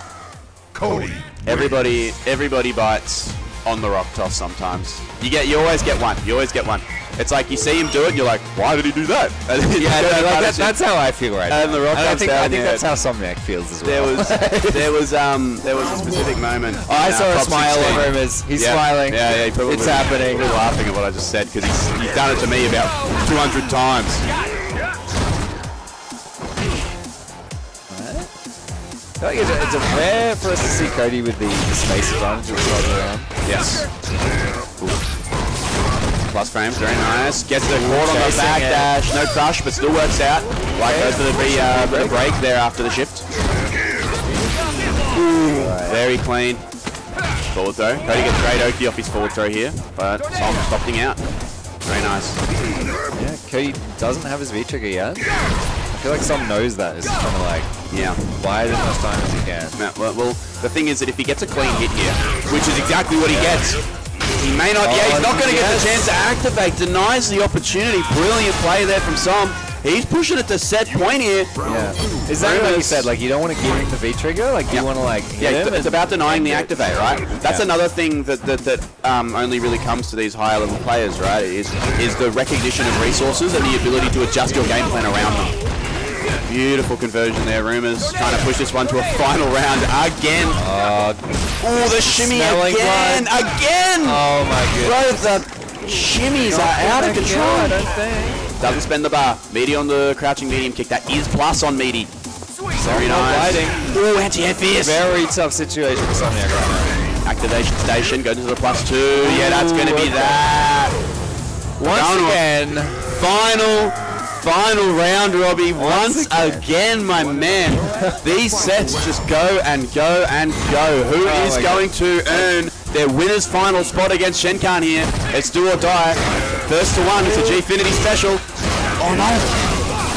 Everybody, everybody bites on the rock toss sometimes. You get, you always get one. You always get one. It's like you see him do it, and you're like, why did he do that? *laughs* And Yeah, no, like that, that's how I feel right And now. the rock I comes think, down, I think yeah. that's how Somniac feels as well. there well. was, *laughs* there was, um, there was a specific moment. Oh, I uh, saw a smile 16. on Rumors. He's Yeah. smiling. Yeah, yeah, he probably It's happening. Probably laughing at what I just said because he's, he's done it to me about 200 times. I think it's, a, it's a rare for us to see Cody with the, the space advantage of the around. Yes. Plus frames, very nice. Gets the cord on the back it. dash. No crush, but still works out. Like goes for the, re, uh, break there after the shift. Ooh, very clean. Forward throw. Cody gets great Oki off his forward throw here, but Som opting out. Very nice. Yeah, Cody doesn't have his V trigger yet. I feel like Som knows that. It's kind of like Yeah. wide as much time as he can. Yeah, well, well, the thing is that if he gets a clean hit here, which is exactly what he gets, he may not. yeah, he's not going to get the chance to activate. Denies the opportunity. Brilliant play there from Som. He's pushing it to set point here. Yeah. Is that like you said? Like you don't want to give him the V trigger. Like Yeah. you want to like hit Yeah, him. it's, it's about denying the activate, right? That's Yeah. another thing that that, that um, only really comes to these higher level players, right? Is is the recognition of resources and the ability to adjust your game plan around them. Beautiful conversion there, Rumors trying to push this one to a final round again. Uh, Oh, the shimmy again, again. oh my goodness. Bro, the shimmies are out of control. I don't think. Doesn't spend the bar. Meaty on the crouching medium kick. That is plus on Meaty. Very nice. biting. Oh, anti-air fierce. Very tough situation for Somniac right Activation station, go to the plus two. Yeah, that's going to be that. Once Down again, Final, final round, Robbie. Once, Once again. my man. These sets just go and go and go. Who Oh is going to earn their winner's final spot against Shenkan here? It's do or die. First to one, it's a Gfinity special. Oh no.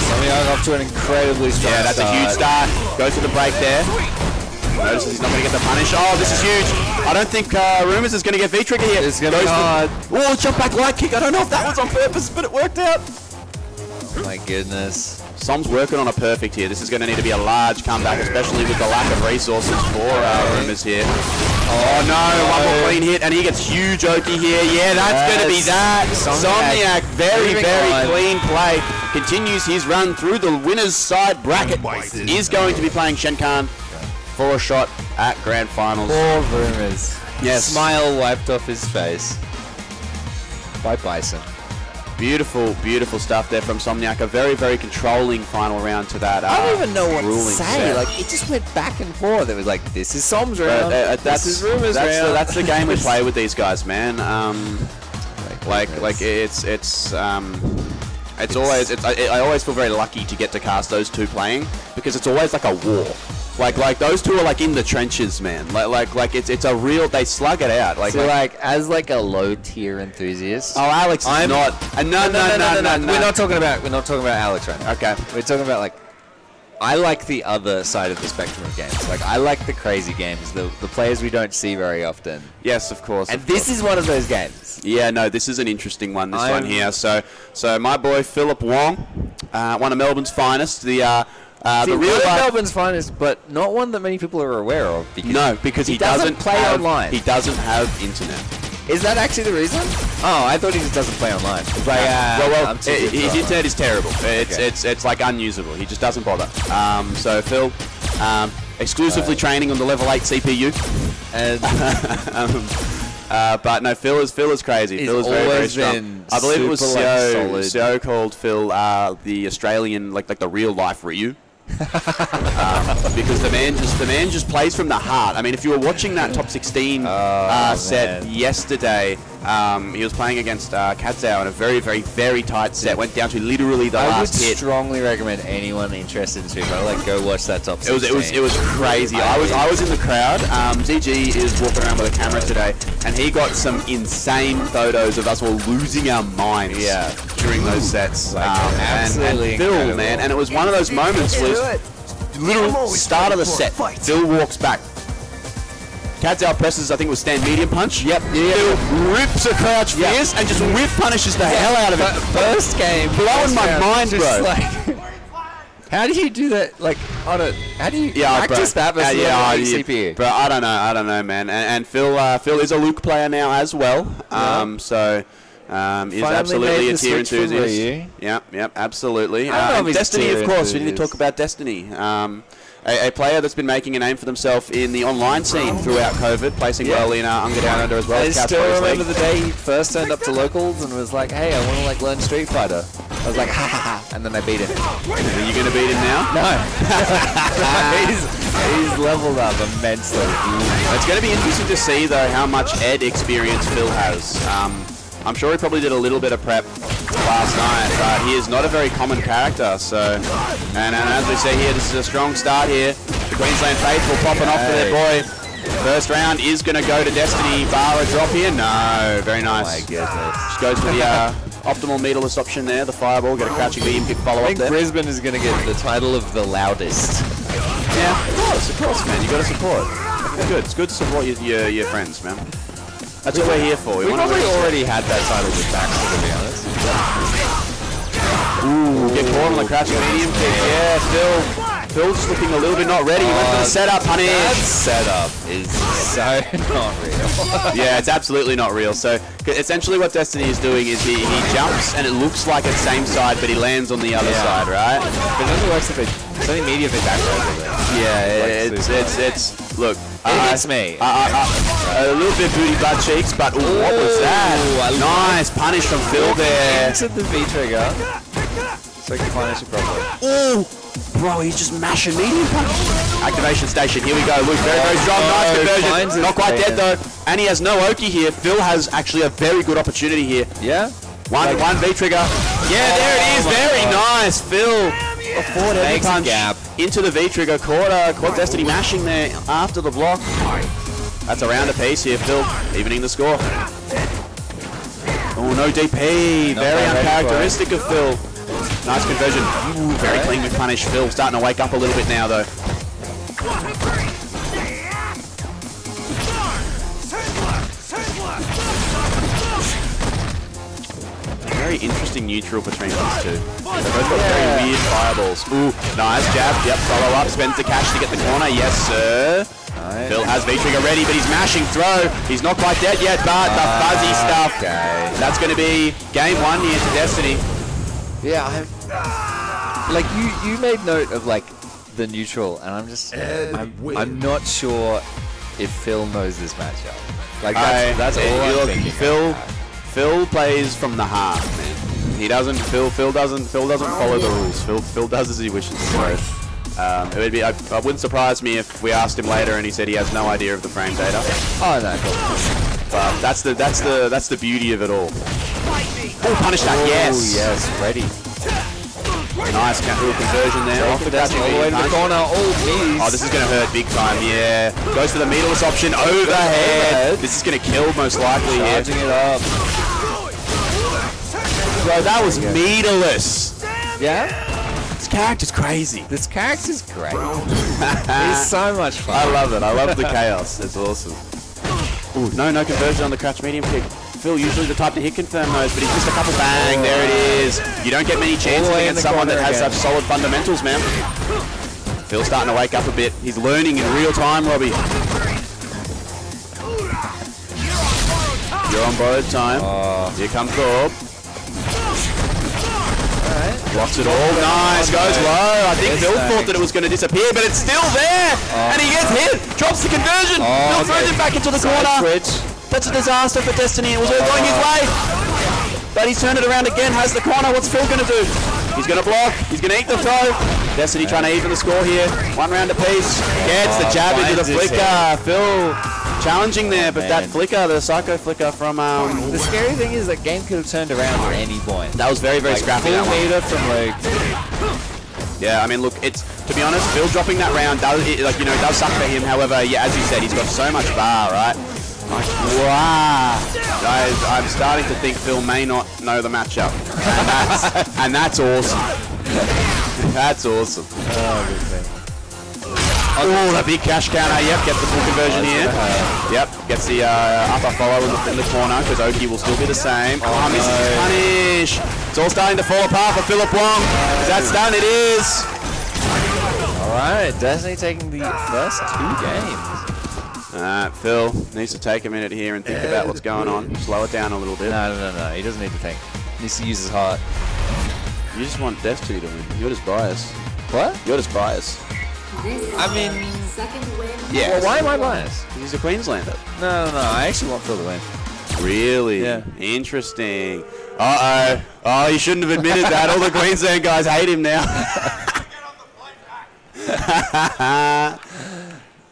Somniac off to an incredibly strong Yeah, that's a huge start. Goes to the break there. Notices he's not going to get the punish. Oh, this is huge. I don't think uh, Rumors is going to get V-Trigger here. It's gonna be hard. Oh, jump back light kick. I don't know if that was on purpose, but it worked out. My goodness. Som's working on a perfect here. This is going to need to be a large comeback, especially with the lack of resources for uh, Rumors here. Oh no, one more clean hit, and he gets huge Oki here. Yeah, that's going to be that. Somniac Somniac, very, very on. clean play. Continues his run through the winner's side bracket. Is going to be playing Shenkan for a shot at Grand Finals. Four rumors. Yes. Smile wiped off his face. By Bison. Beautiful, beautiful stuff there from Somniac. A very, very controlling final round to that. Uh, I don't even know what to say. set. Like it just went back and forth. It was like this is Som's round. uh, that's this is rumors that's round. The, that's the game we *laughs* play with these guys, man. Um, like, like it's it's um, it's always it's, I, I always feel very lucky to get to cast those two playing because it's always like a war. Like like those two are like in the trenches, man. Like like like it's it's a real they slug it out. Like, so like like as like a low tier enthusiast. oh Alex is I'm- not. Uh, no, no, no, no, no, We're not talking about we're not talking about Alex right now. Okay. We're talking about like I like the other side of the spectrum of games. Like I like the crazy games, the the players we don't see very often. Yes, of course. And of this course. is one of those games. Yeah, no, this is an interesting one. This I'm- one here. So, so my boy Philip Wong, uh, one of Melbourne's finest. The uh, uh, See, the real Melbourne's finest, but not one that many people are aware of. Because No, because he, he doesn't play have, online. He doesn't have internet. Is that actually the reason? Oh, I thought he just doesn't play online. It's like, uh, well, well, I'm too i- good for his online. internet is terrible. It's Okay. it's it's like unusable. He just doesn't bother. Um, so Phil, um, exclusively training on the level eight CPU. And *laughs* um, uh, but no, Phil is Phil is crazy. He's Phil is very, very strong. been I believe it was super, like. Seo called Phil uh, the Australian, like like the real life Ryu. Um, because the man just the man just plays from the heart. I mean, if you were watching that top 16 uh, set yesterday, um, he was playing against uh, Kadzao in a very, very, very tight set. Went down to literally the I would last hit. strongly recommend anyone interested in Street Fighter, like, go watch that top It was it was it was crazy. I was I was in the crowd. Um, ZG is walking around with a camera today, and he got some insane photos of us all losing our minds. Yeah. During those sets, Like, um, and, absolutely and Phil, incredible. man, and it was one of those moments was literal start of the set. Phil walks back. Kadzao presses, I think it was stand medium punch. Yep. Phil rips a crouch Yep. fierce and just whip punishes the hell out of it. First game, Blowing my round, mind, just bro. Like, *laughs* how do you do that? Like on a, how do you Yeah, practice bro. that versus Uh, yeah, yeah, CPU? Bro, I don't know. I don't know, man. And, and Phil, uh, Phil is a Luke player now as well. Um, so. Um, is Finally absolutely a tier enthusiast. Yep, yep, absolutely. Uh, Destiny, of course. We need to talk about Destiny. Um, a, a player that's been making a name for themselves in the online scene throughout COVID, placing Yeah. well in uh, Unga Down Under as well. I as still remember League. the day he first turned up to locals and was like, "Hey, I want to like learn Street Fighter." I was like, "Ha ha ha!" And then I beat him. Are you going to beat him now? No, *laughs* he's, he's leveled up immensely. It's going to be interesting to see, though, how much Ed experience Phil has. Um, I'm sure he probably did a little bit of prep last night, but he is not a very common character. So, and, and as we see here, this is a strong start here. The Queensland faithful popping off for their boy. First round is going to go to Destiny. Bar a drop here? No. Very My nice. Just goes for the uh, optimal meterless option there. The fireball, get a crouching medium kick follow-up I think there. Brisbane is going to get the title of the loudest. Yeah, of course, of course, man. You got to support. It's good. It's good to support your, your, your friends, man. That's what we're here for. We wanna probably already had that title with Baxter, to be honest. Ooh, get caught on the crouching medium kick. Yeah, Phil. Phil's looking a little bit not ready. He went for the setup, honey. That setup is so *laughs* not real. Yeah, it's absolutely not real. So essentially what Destiny is doing is he, he jumps and it looks like it's same side, but he lands on the other Yeah. side, right? But it only works if it, it's only media if it backfires. Yeah, Like it's, it's, it's, look. It hits me. Uh, uh, uh, a little bit booty butt cheeks, but ooh, what was that? Nice punish from Phil there. Into the V trigger. So I can punish it properly. Ooh, bro, he's just mashing medium punch. Activation station, here we go. Luke, very, very strong. Nice Oh, conversion. Not quite dead though. And he has no Oki here. Phil has actually a very good opportunity here. Yeah? One, one V trigger. Yeah, there it is. Oh Very God. nice. Phil. A forward heavy Makes a punch gap. into the V trigger. Caught, uh, caught Destiny mashing there after the block. That's a round apiece here, Phil. Evening the score. Oh, no DP. Very Not quite ready for it. uncharacteristic of Phil. Nice conversion. Ooh, very clean with punish. Phil starting to wake up a little bit now, though. Very interesting neutral between these two. They both got very weird fireballs. Ooh, nice jab. Yep, follow up. Spends the cash to get the corner. Yes, sir. Right. Phil has V-Trigger ready, but he's mashing throw. He's not quite dead yet, but the fuzzy ah, stuff. Okay. That's going to be game one here to Destiny. Yeah, I have like you. You made note of like the neutral, and I'm just I'm, I'm not sure if Phil knows this matchup. Like I- that's, that's eh, all I'm look, thinking. Phil, about. Phil plays from the heart, man. He doesn't. Phil. Phil doesn't. Phil doesn't follow the rules. Phil. Phil does as he wishes. So, um, it would be. I, I wouldn't surprise me if we asked him later and he said he has no idea of the frame data. Oh no, cool. That's the. That's the. That's the beauty of it all. Oh, punish that. Yes. Oh, yes, ready. Nice counter conversion there. Off the all the way to the corner. Oh, knees. Oh, this is going to hurt big time, yeah. Goes for the meterless option overhead. This is going to kill most likely here. charging it up. Bro, that was meterless. Yeah, This character's crazy. this character's great. *laughs* He's so much fun. I love it. I love the chaos. It's awesome. Ooh, no, no conversion on the crouch medium kick. Phil usually the type to hit confirm those, but he's just a couple bang. There it is. You don't get many chances against someone that has again. such solid fundamentals, man. Phil's starting to wake up a bit. He's learning in real time, Robbie. You're on borrowed time. Here comes Gorb. Blocks it all. Nice. Goes low. I think Phil thought that it was going to disappear, but it's still there. And he gets hit. Drops the conversion. Oh, Phil throws it back into the corner. switch. That's a disaster for Destiny. It was all going his way. But he's turned it around again, has the corner. What's Phil going to do? He's going to block. He's going to eat the throw. Destiny trying to even the score here. One round apiece. Gets the Oh, jab into the flicker. Phil challenging there, but that flicker, the psycho flicker from um, The scary thing is that game could have turned around at any point. that was very very Like, scrappy. full meter from like Yeah, I mean, look, it's to be honest, Phil dropping that round does it, like you know does suck for him. However, yeah, as you said, he's got so much bar, right? Like, wow, guys, I'm starting to think Phil may not know the matchup, and that's, and that's awesome. *laughs* That's awesome. Oh, the big cash counter. Yep, gets the full conversion here. Yep, gets the uh, upper follow in the, in the corner because Oki will still be the same. Oh, misses his punish. It's all starting to fall apart for Philip Wong. Is that done? It is. Alright, Destiny taking the first two games. Alright, Phil needs to take a minute here and think about what's going on. Slow it down a little bit. No, no, no, no. He doesn't need to think. He needs to use his heart. You just want Destiny to win. You're just biased. What? You're just biased. I mean- is second win. Yeah. Well, why am I biased? He's a Queenslander. No, no, no. I actually want Phil to win. Really? Yeah. Interesting. Uh-oh. Oh, he shouldn't have admitted that. All the Queensland guys hate him now. *laughs*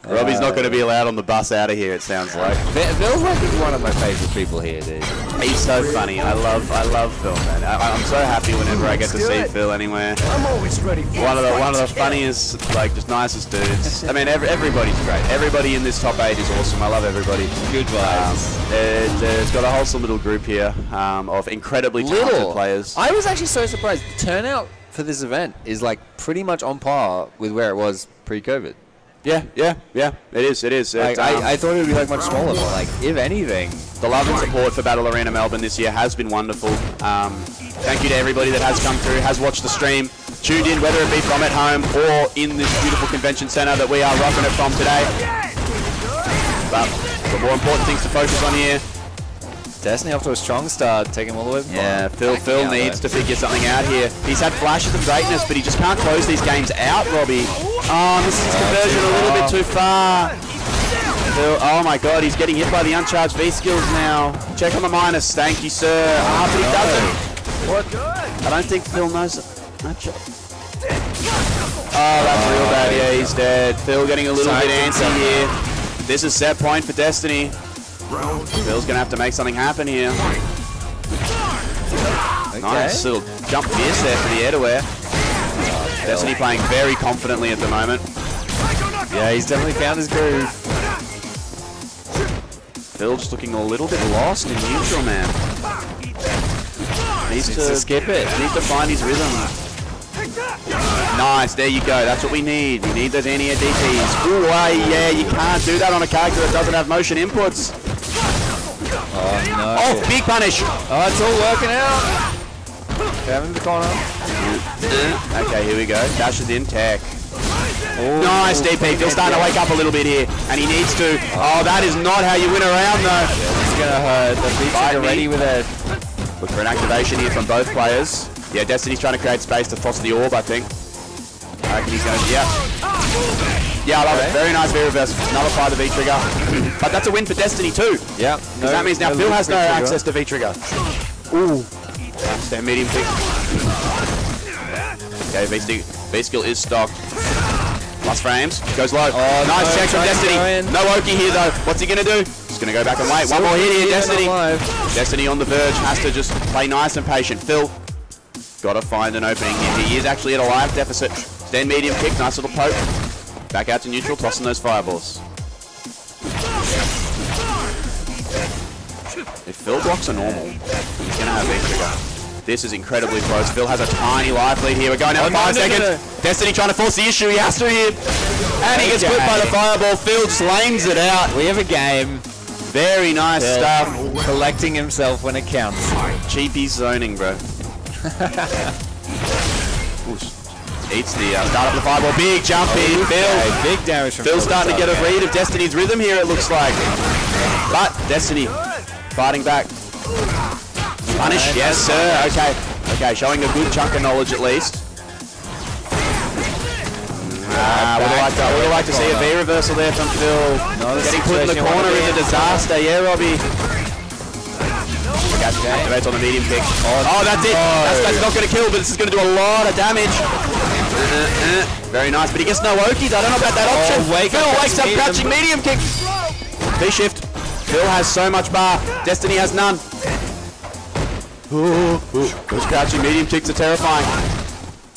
Robbie's not going to be allowed on the bus out of here, it sounds like. Phil- Phil's like one of my favorite people here, dude. He's so funny. I love I love Phil, man. I, I'm so happy whenever I get to see Phil anywhere. I'm always ready for One of the one of the funniest, like just nicest dudes. I mean, every, everybody's great. Everybody in this top eight is awesome. I love everybody. Good Um, vibes. it, has got a wholesome little group here um, of incredibly talented Little players. I was actually so surprised. The turnout for this event is like pretty much on par with where it was pre-COVID. Yeah, yeah, yeah. It is. It is. Like, um, I, I thought it would be like much smaller, but like if anything, the love and support for Battle Arena Melbourne this year has been wonderful. Um, thank you to everybody that has come through, has watched the stream, tuned in, whether it be from at home or in this beautiful convention centre that we are rocking it from today. But the more important things to focus on here. Destiny off to a strong start, taking him all the way. Yeah. Phil. Phil needs though. to figure something out here. He's had flashes of greatness, but he just can't close these games out, Robbie. Oh, misses his conversion a little bit too far. Oh my God, he's getting hit by the uncharged V skills now. Check on the minus. Thank you, sir. Ah, but he doesn't. What? I don't think Phil knows it. Oh, that's real bad. Yeah, he's dead. Phil getting a little bit antsy here. This is set point for Destiny. Phil's gonna have to make something happen here. Okay. Nice little jump fierce there for the air to wear. Destiny playing very confidently at the moment. Yeah, he's definitely found his groove. Phil just looking a little bit lost in neutral, man. Needs to skip it. Needs to find his rhythm. Nice, there you go. That's what we need. We need those anti-air DPs. Ooh, ah, yeah, you can't do that on a character that doesn't have motion inputs. Oh no. Oh, big punish. Oh, it's all working out. Down the corner. Okay, here we go. Dashes in, tech. Nice DP. Phil's starting to wake up a little bit here, and he needs to. Oh, that is not how you win around, though. It's gonna hurt. The beats Bite are ready with it. Look for an activation here from both players. Yeah, Destiny's trying to create space to toss the orb, I think. I reckon he's going to, yeah. Yeah, I love it. Very nice V-reverse. Nullify the V-trigger. *clears throat* but that's a win for Destiny too. Yeah. Because that means now Phil has no access to V-trigger. Ooh. Their medium pick. Okay, V-skill, V-skill is stocked. Last frames. Goes low. Oh, nice no, check from trying to go Destiny. No Oki here though. What's he going to do? He's going to go back and wait. One more hit here, Destiny. Destiny on the verge, has to just play nice and patient. Phil, got to find an opening here. He is actually at a life deficit. Then medium kick, nice little poke. Back out to neutral, tossing those fireballs. If Phil blocks a normal, he's going to have big trigger. This is incredibly close. Phil has a tiny life lead here. We're going out Oh, in five seconds. Destiny trying to force the issue. He has to here. And he gets put by the fireball. Phil just it out. We have a game. Very nice Phil stuff. Collecting himself when it counts. Cheapy zoning, bro. *laughs* Eats the uh, start up the fireball. Big jump in. Phil. Okay, big damage from Phil's Phil starting to get a read of Destiny's rhythm here, it looks like. But Destiny fighting back. Punish. Yes, sir. Okay. Okay, showing a good chunk of knowledge at least. Ah, would have liked, to- would have liked to see a V reversal there from Phil. Not a Getting put in the situation you wanna corner is a disaster. Yeah, Robbie. Catch activates on the medium kick. Oh, that's it. That's, that's not going to kill, but this is going to do a lot of damage. Uh, uh, Very nice, but he gets no Okies. I don't know about that option. wake Phil wakes up crouching medium kick. V-shift. Phil has so much bar. Destiny has none. Ooh, ooh. Those crouching medium kicks are terrifying.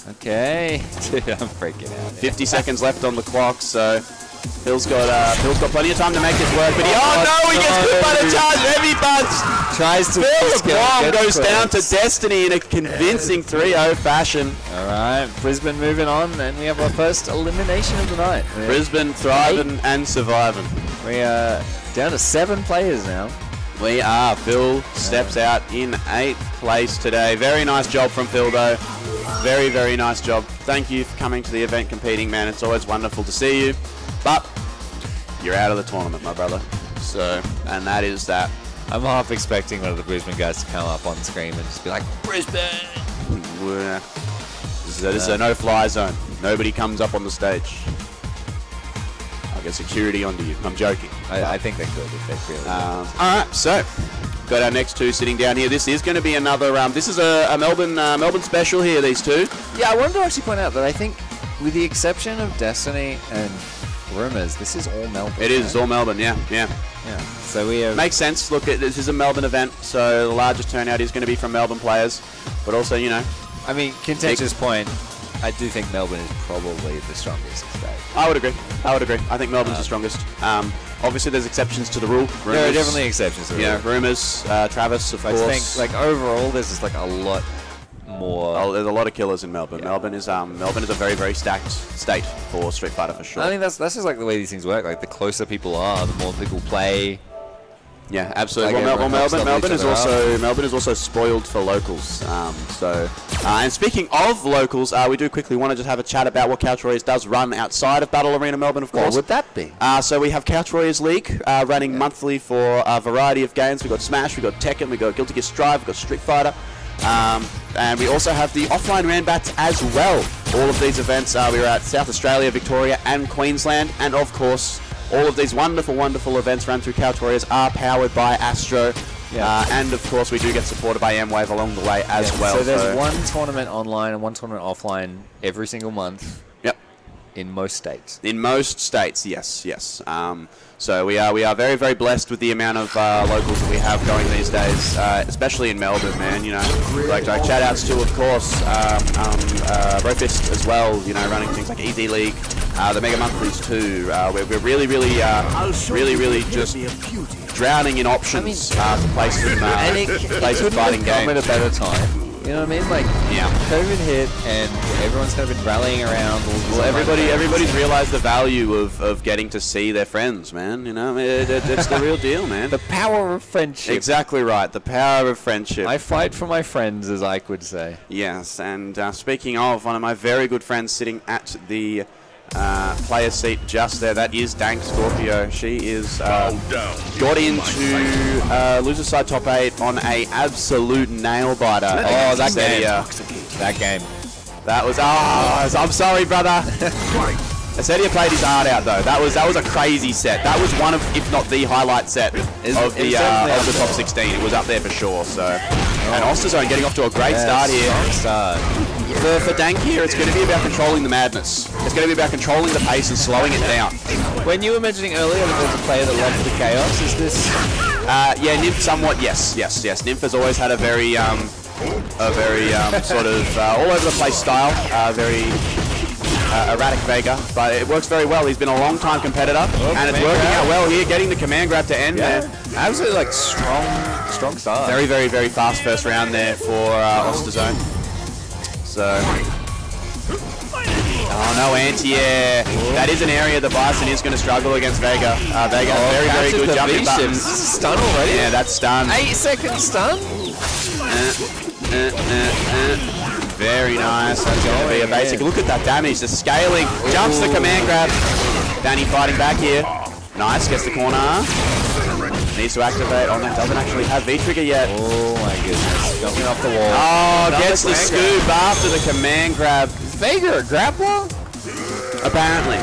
Okay. Dude, *laughs* I'm freaking out. 50 seconds left on the clock, so Phil's got uh, Phil's got plenty of time to make this work. But he, oh no, he gets put by the charge heavy punch. Tries to get- LeBlanc get goes down to. Destiny in a convincing 3-0 fashion. All right, Brisbane moving on, and we have our first elimination of the night. Brisbane thriving and surviving. We are down to seven players now. We are. Phil steps out in eighth place today. Very nice job from Phil, though. Very, very nice job. Thank you for coming to the event competing, man. It's always wonderful to see you. But you're out of the tournament, my brother. So, and that is that. I'm half expecting one of the Brisbane guys to come up on screen and just be like, Brisbane! This is a, this is a no-fly zone. Nobody comes up on the stage. I'll get security onto you. I'm joking. I, I think they could if they really Um, all right, so got our next two sitting down here. This is going to be another. Um, this is a, a Melbourne uh, Melbourne special here. These two. Yeah, I wanted to actually point out that I think, with the exception of Destiny and Rumors, this is all Melbourne. It is right? all Melbourne. Yeah, yeah. Yeah. So we have. Makes sense. Look, this is a Melbourne event, so the largest turnout is going to be from Melbourne players, but also you know, I mean, contentious point. I do think Melbourne is probably the strongest state. I would agree. I would agree. I think Melbourne's the strongest. Um, obviously, there's exceptions to the rule. There are definitely exceptions. to the Yeah, rule. rumours. Uh, Travis, of I course. think, like overall, there's just like a lot more. Oh, there's a lot of killers in Melbourne. Melbourne is um, Melbourne is a very very stacked state for Street Fighter for sure. I think that's that's just like the way these things work. Like the closer people are, the more people play. Yeah, absolutely. Well, Mel- Melbourne, Melbourne is also Melbourne is also spoiled for locals. Um, so, uh, and speaking of locals, uh, we do quickly want to just have a chat about what Couch Warriors does run outside of Battle Arena Melbourne, of course. What would that be? Uh, so we have Couch Warriors League uh, running monthly for a variety of games. We've got Smash, we've got Tekken, we've got Guilty Gear Strive, we've got Street Fighter. Um, and we also have the offline Ranbats as well. All of these events, uh, we are at South Australia, Victoria, and Queensland. And of course, all of these wonderful, wonderful events run through Couch Warriors are powered by Astro. Yeah. Uh, and of course, we do get supported by M-Wave along the way as well. So there's one tournament online and one tournament offline every single month Yep. in most states. In most states, yes, yes. Um, so we are we are very very blessed with the amount of uh, locals that we have going these days, uh, especially in Melbourne, man. You know, like, like shout outs to of course um, um, uh, as well. You know, running things like Easy League, uh, the Mega Monthlies too. Uh, we're, we're really really uh, really really just drowning in options uh, to play some uh, play some fighting come at a better time. You know what I mean? Like, Yeah. COVID hit and everyone's kind of been rallying around. all Well, everybody, everybody's realized the value of, of getting to see their friends, man. You know, it, it, it's the real deal, *laughs* man. The power of friendship. exactly right. The power of friendship. I fight for my friends, as I could say. Yes, and uh, speaking of, one of my very good friends sitting at the uh, player seat just there, that is Dank Scorpio. She is uh, got into uh, loser side top eight on a absolute nail biter. Oh, that game. Acedia. That game. That was oh, I'm sorry, brother. *laughs* Acedia played his heart out though. That was that was a crazy set. That was one of, if not the highlight set It's- of the uh, of the top 16. It was up there for sure. So, and Osterzone getting off to a great start here. Start. For, for Dank here, it's going to be about controlling the madness. It's going to be about controlling the pace and slowing it down. When you were mentioning earlier that there's a player that loves the chaos, is this Uh, yeah, Nymph somewhat, yes, yes, yes. Nymph has always had a very, um, a very um, *laughs* sort of uh, all over the place style, uh, very uh, erratic Vega, but it works very well. He's been a long time competitor, and it's working grab. out well here, getting the command grab to end there. absolutely like strong, strong start. Very, very, very fast first round there for uh, Osterzone. So. Oh no, anti-air. That is an area the Bison is going to struggle against Vega. Uh, Vega, Oh, very, very good jumping buttons. This is stun already. Yeah, that's stun. Eight second stun. Uh, uh, uh. Very nice. That's going to be a basic. Look at that damage. The scaling. Jumps the command grab. Danny fighting back here. Nice. Gets the corner. Needs to activate. Oh no, doesn't actually have V-trigger yet. Oh my goodness, jumping off the wall. Oh, Another gets the command grab. scoop after the command grab. Is Vega a grappler? Apparently.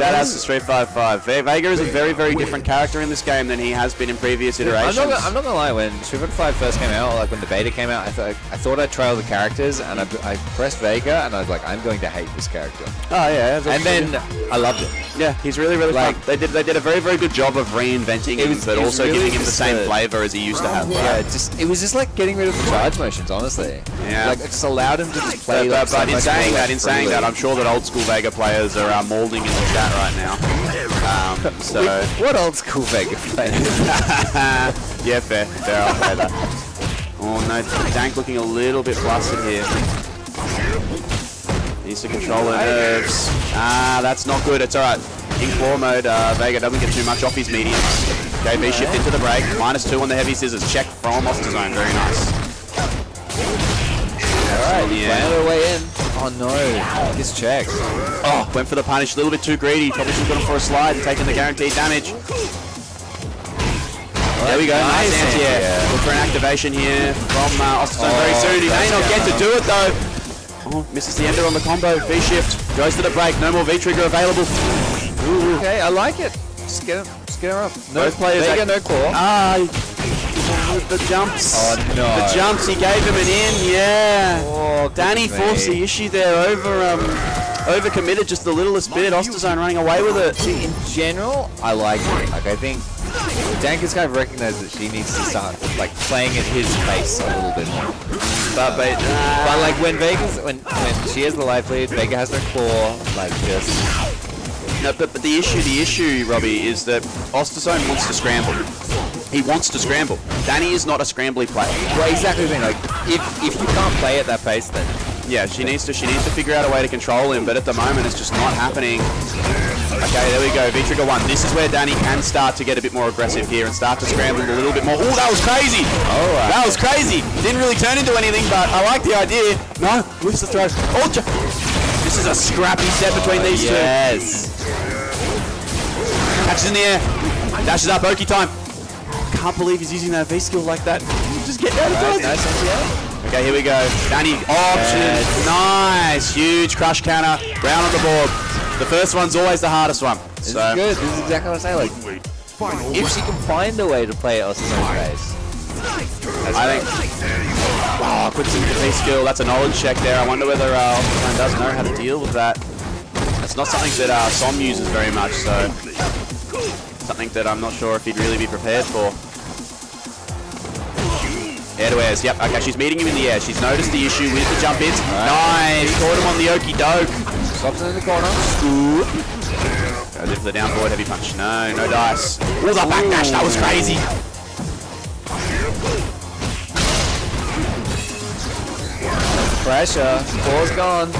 Shout out to Street 55. Ve- Vega is a very, very different character in this game than he has been in previous I'm iterations. not, gonna, I'm not gonna lie. When Street Fighter 5 first came out, like when the beta came out, I thought I thought I'd try the characters, and I, I pressed Vega, and I was like, I'm going to hate this character. oh yeah, And then I loved it. yeah, he's really, really Like- fun. They did, they did a very, very good job of reinventing him, was- but also really giving him the same a- flavor as he used to have. Yeah, it just it was just like getting rid of the charge motions, honestly. Yeah. Like it just allowed him to just play. But, like, but, but in saying that, in saying that, I'm sure that old school Vega players are uh, molding in the chat right now. Um, so what old school Vega players? *laughs* yeah, fair, fair. I'll play that. Oh no, Dank looking a little bit flustered here. Needs to control the nerves. Ah, that's not good. It's alright. In claw mode, uh, Vega doesn't get too much off his mediums. V shift into the break. Minus two on the heavy scissors. Check from Osterzone. Very nice. Alright, Yeah. way in. Oh no, gets checked. Oh, went for the punish. A little bit too greedy. Probably should have gone for a slide and taken the guaranteed damage. There we go. Nice, Nice anti-air. anti-air. Look for an activation here from uh, very Oh, soon. He may not get to do it though. Oh, misses the ender on the combo. V shift. Goes to the break. No more V trigger available. Ooh. Okay, I like it. Just get him, just get her up. No Both players Vega, no claw. Ah, he- the jumps. Oh, no. The jumps. He gave him an in. Yeah. Oh, Danny forced the issue there over um over committed just the littlest bit. Osterzone running away with it. See, in general, I like it. Like, I think Dank has kind of recognized that she needs to start like playing at his pace a little bit more. But but, uh, But like when Vega's when when she has the life lead, Vega has no claw. Like just no, but, but the issue the issue Robbie is that Osterzone wants to scramble. He wants to scramble. Danny is not a scrambly player. well, exactly thing. Like if if you can't play at that pace, then Yeah, she needs to she needs to figure out a way to control him, but at the moment it's just not happening. Okay, there we go, V-Trigger 1. This is where Danny can start to get a bit more aggressive here and start to scramble a little bit more. Oh, that was crazy! Oh, right. That was crazy! Didn't really turn into anything, but I like the idea. No, lifts the throw. Oh, ju- this is a scrappy set between these yes. two. Catches in the air. Dashes up, Oki time. I can't believe he's using that V skill like that. Just get down to Nice, it. nice NTA. Okay, here we go. Danny, option. Yes. Nice. Huge crush counter. Round on the board. The first one's always the hardest one. This So, is good. This is exactly what I say. Like if she can find a way to play at Osazone's pace. I think. Oh, quick sympathy skill. That's a knowledge check there. I wonder whether uh, Osterzone does know how to deal with that. It's not something that uh, Som uses very much, so something that I'm not sure if he'd really be prepared for. Air to airs. Yep. Okay, she's meeting him in the air. She's noticed the issue with the jump ins. Nice. Caught him on the okey doke. Stops in the corner. Goes in for the down forward heavy punch. No, no dice. Oh, the backdash. That was crazy. pressure. Ball's gone.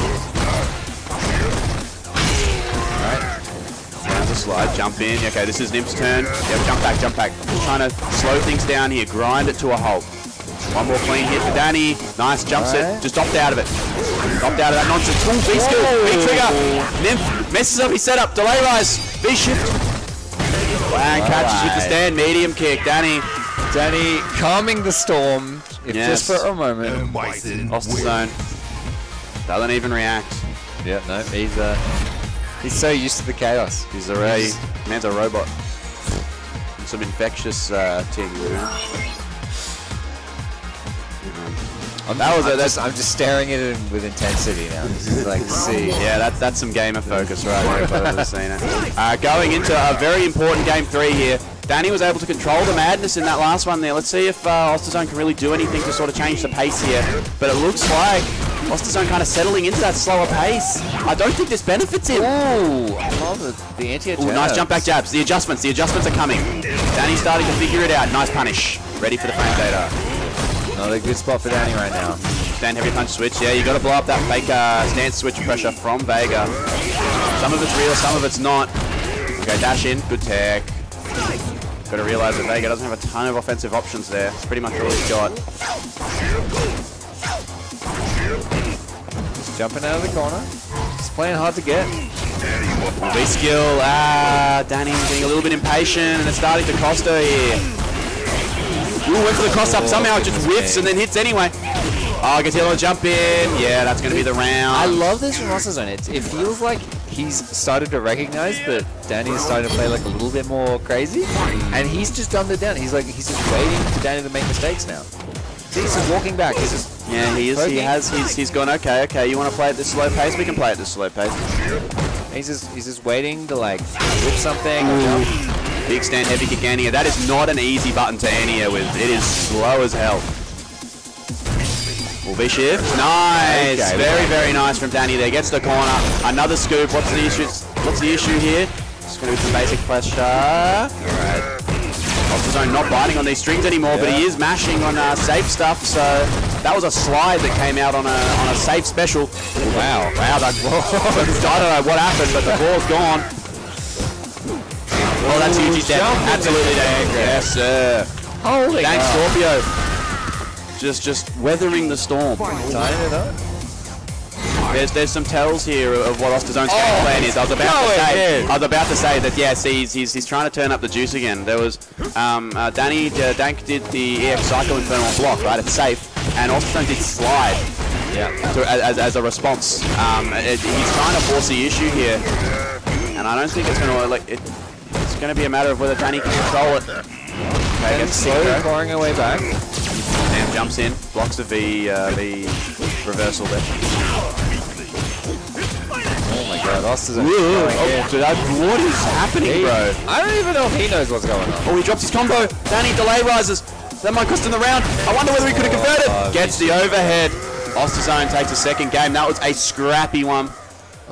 Down the slide, jump in. Okay, this is Nimp's turn. Yeah, jump back, jump back. Just trying to slow things down here, grind it to a halt. One more clean hit for Danny. Nice jump set. Right. Just opt out of it. Opt out of that nonsense. Ooh, V skill, V trigger. Nymph messes up his setup. Delay rise. V shift. Wow, catches with the stand. Medium kick. Danny. Danny calming the storm, if Yes. just for a moment. Lost the zone. Doesn't even react. Yeah, no, he's uh, he's so used to the chaos. He's a ray. Man's a robot. And some infectious uh, ting. That was I'm just, I'm just staring at him with intensity now. Just like *laughs* see. Yeah, that's that's some gamer focus right there. If I've ever seen it. Uh, going into a very important game three here. Danny was able to control the madness in that last one there. Let's see if uh, Osterzone can really do anything to sort of change the pace here. But it looks like Osterzone kind of settling into that slower pace. I don't think this benefits him. Ooh, I love the, the anti Ooh, nice jump back jabs. The adjustments, the adjustments are coming. Danny's starting to figure it out. Nice punish. Ready for the frame data. Not a good spot for Danny right now. Stand heavy punch switch. Yeah, you got to blow up that fake uh, stance switch pressure from Vega. Some of it's real, some of it's not. Okay, dash in. Good tech. Got to realize that Vega doesn't have a ton of offensive options there. It's pretty much all he's got. Just jumping out of the corner. Just playing hard to get. V skill. Ah, Danny getting a little bit impatient, and it's starting to cost her here. Ooh, went for the cross up. Somehow it just whiffs and then hits anyway. Ah, oh, Gatillo jump in. Yeah, that's going to be the round. I love this from Ross's Zone. It, it feels like he's started to recognize that Danny is starting to play like a little bit more crazy, and he's just dumbed it down. He's like he's just waiting for Danny to make mistakes now. See, he's just walking back. He's just Yeah, he is. He has. He's, he's gone. Okay, okay. You want to play at this slow pace? We can play at this slow pace. he's just he's just waiting to like whip something or jump. Big stand, heavy kick, Ania. That is not an easy button to Ania with. It is slow as hell. Will be shift. Nice. Okay, very, very nice from Danny there. Gets the corner. Another scoop. What's the issue? What's the issue here? Just going to be some basic pressure. Alright. Zone not biting on these strings anymore, but he is mashing on uh, safe stuff. So that was a slide that came out on a on a safe special. Wow, wow, that *laughs* I don't know what happened, but the ball's gone. Well, that's huge. He's dead. Absolutely the dead. anger. Yes, sir. Holy Thanks, cow. Scorpio. Just, just weathering the storm. Tying it up. There's, there's some tells here of what Osterzone's game Oh, plan is. I was about to say, ahead. I was about to say that yes, he's, he's, he's trying to turn up the juice again. There was, um, uh, Danny uh, Dank did the EX Psycho Inferno on block, right? It's safe, and Osterzone did slide. Yeah. to, as, as a response. Um, it, he's trying to force the issue here, and I don't think it's going to like it. It's going to be a matter of whether Danny can control it. Okay, And gets slowly clawing her way back. Sam jumps in, blocks the V uh, V reversal there. Oh my god, Austin's Oh, what is happening, bro? I don't even know if he knows what's going on. Oh, he drops his combo. Danny delay rises. That might cost him the round. I wonder whether he could have converted. Oh, Gets the overhead. Osterzone takes a second game. That was a scrappy one.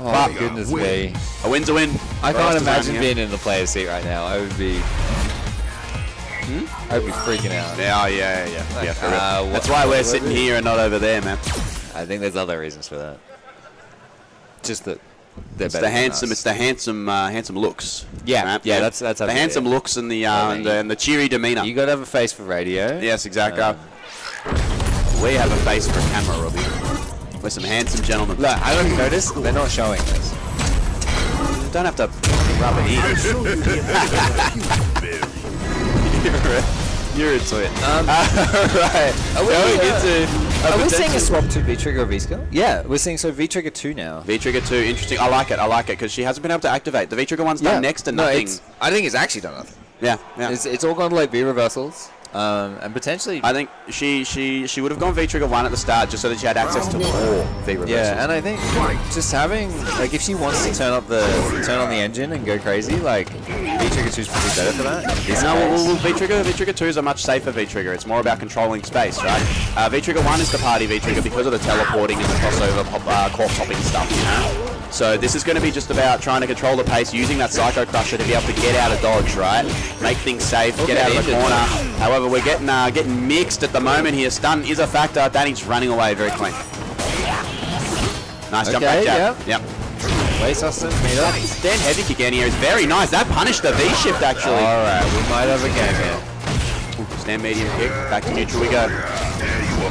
Oh my goodness me. A win's a win. I for can't Osterzone imagine here. being in the player's seat right now. I would be. I would be freaking out. Yeah, yeah, yeah, yeah. yeah for uh, what- That's why we're sitting here and not over there, man. I think there's other reasons for that. Just that they're It's better the than handsome. us. It's the handsome, uh, handsome looks. Yeah, right? yeah, that's- that's the handsome it. looks and the uh, Yeah, and, the, and the cheery demeanor. You gotta have a face for radio. yes, exactly. Um, we have a face for a camera, Robbie. We're some handsome gentlemen. Look, I don't notice they're not showing this. You don't have to rub it in. *laughs* you're, a, you're a twit. Um, *laughs* right. Are we, Going uh, into a Are we seeing a swap to V Trigger or V Skill? Yeah, we're seeing so V Trigger two now. V Trigger 2, interesting. I like it, I like it, because she hasn't been able to activate. The V Trigger one's done next to No, nothing. it's- I think it's actually done nothing. yeah, yeah. It's, it's all gone to like V reversals, um, and potentially. I think she she she would have gone V Trigger 1 at the start just so that she had access to more V reversals. yeah, and I think just having like if she wants to turn up the turn on the engine and go crazy, like V Trigger two is probably better for that. No, well, well, V Trigger V Trigger 2 is a much safer V Trigger. It's more about controlling space, right? Uh, V Trigger 1 is the party V Trigger because of the teleporting and the crossover pop, uh, corpse hopping stuff, you know? So this is going to be just about trying to control the pace, using that Psycho Crusher to be able to get out of dodge, right? Make things safe, get Okay, out of the corner. However, we're getting uh, getting mixed at the moment here. Stun is a factor. Danny's running away very clean. Nice jump Okay, back jab. Yep. Waste Austin, meter. Stand heavy kick in here is very nice. That punished the V-shift actually. Alright, we might have a game here. Stand medium kick. Back to neutral we go.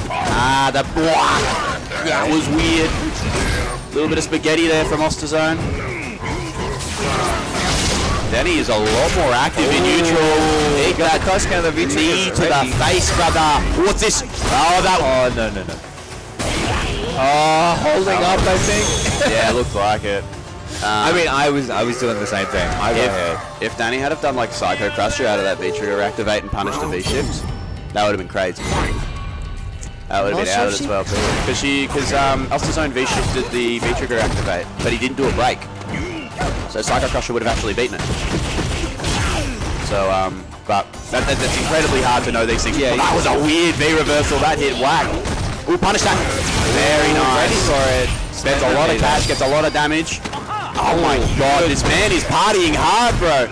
Ah, that That was weird. A little bit of spaghetti there from Osterzone. Danny is a lot more active in oh. neutral. He got that counter V knee to the face, brother. What's this? Oh, that Oh, no, no, no. Oh, holding up, I think. *laughs* Yeah, it looked like it. Um, I mean, I was I was doing the same thing. I. If, if Danny had have done like Psycho Crusher out of that V trigger activate and punished the V shift, that would have been crazy. That would have been out as well too. Because she, because um, Osterzone V shifted the V trigger activate, but he didn't do a break. So Psycho Crusher would have actually beaten it. So um, but that, that, that's incredibly hard to know these things. Yeah, Well, that was a weird V reversal. That hit whack. Ooh, punish that. Very nice. Ready for it. Spends a lot of cash, gets a lot of damage. Oh my god, this man is partying hard, bro.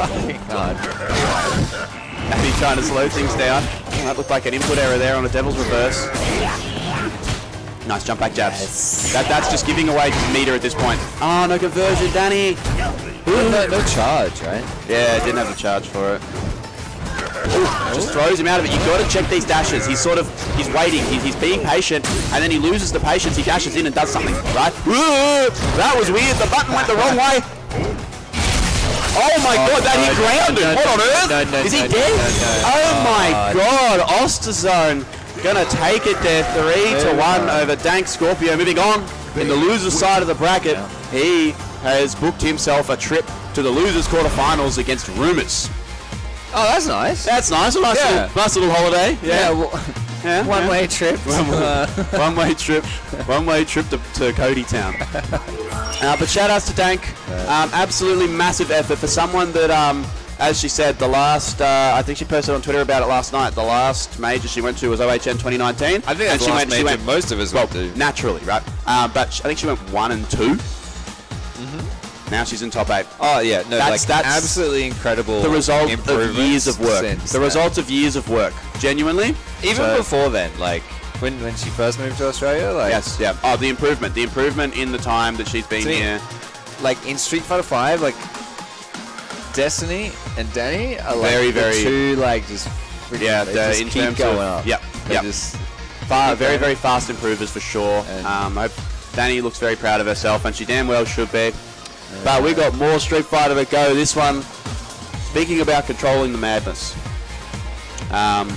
*laughs* God. Maybe trying to slow things down. That looked like an input error there on a Devil's Reverse. Nice jump back jabs. That, that's just giving away meter at this point. Oh, no conversion, Danny. No, no charge, right? Yeah, didn't have the charge for it. Ooh, just throws him out of it. You've got to check these dashes. He's sort of, he's waiting. He's, he's being patient, and then he loses the patience. He dashes in and does something, right? Ooh, that was weird. The button went the wrong way. Oh my god, that no, grounded. no, what on earth? no, no, Is he no, dead? no, no. Oh, oh my Oh, god, Osterzone gonna take it there, three to one nice. over Dank Scorpio. Moving on in the loser's side of the bracket, he has booked himself a trip to the losers quarterfinals against Rumors. Oh, that's nice. That's nice, a nice, Yeah. little, nice little holiday. Yeah, Yeah, well, yeah, one way trip. *laughs* Uh, one way trip, one way trip to, to Cody Town. *laughs* Uh, but shout outs to Dank. Um, absolutely massive effort for someone that, um, as she said, the last, uh, I think she posted on Twitter about it last night. The last major she went to was OHN 2019. I think that's the she last went, she went most of us well, went to. naturally, right? Uh, but sh- I think she went one and 2 Now she's in top eight. Oh yeah, no, That's- like that's absolutely incredible. The result of years of work. The then. result of years of work. Genuinely. even So- before then, like when when she first moved to Australia, like Yes, yeah. Oh, the improvement. The improvement in the time that she's been To here. like in Street Fighter Five, like Destiny and Danny are like Very, very- two like just Yeah, they just in keep going of- up. They yep. just Far, very, going. very fast improvers for sure. And- Um, I, Danny looks very proud of herself, and she damn well should be. But we got more Street Fighter to go. This one, speaking about controlling the madness. Um,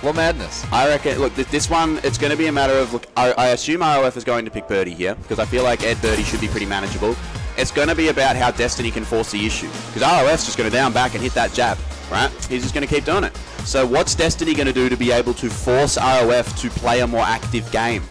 What madness? I reckon. Look, th- this one, it's going to be a matter of. Look, I, I assume ROF is going to pick Birdie here because I feel like Ed Birdie should be pretty manageable. It's going to be about how Destiny can force the issue because ROF's just going to down back and hit that jab, right? He's just going to keep doing it. So what's Destiny going to do to be able to force ROF to play a more active game?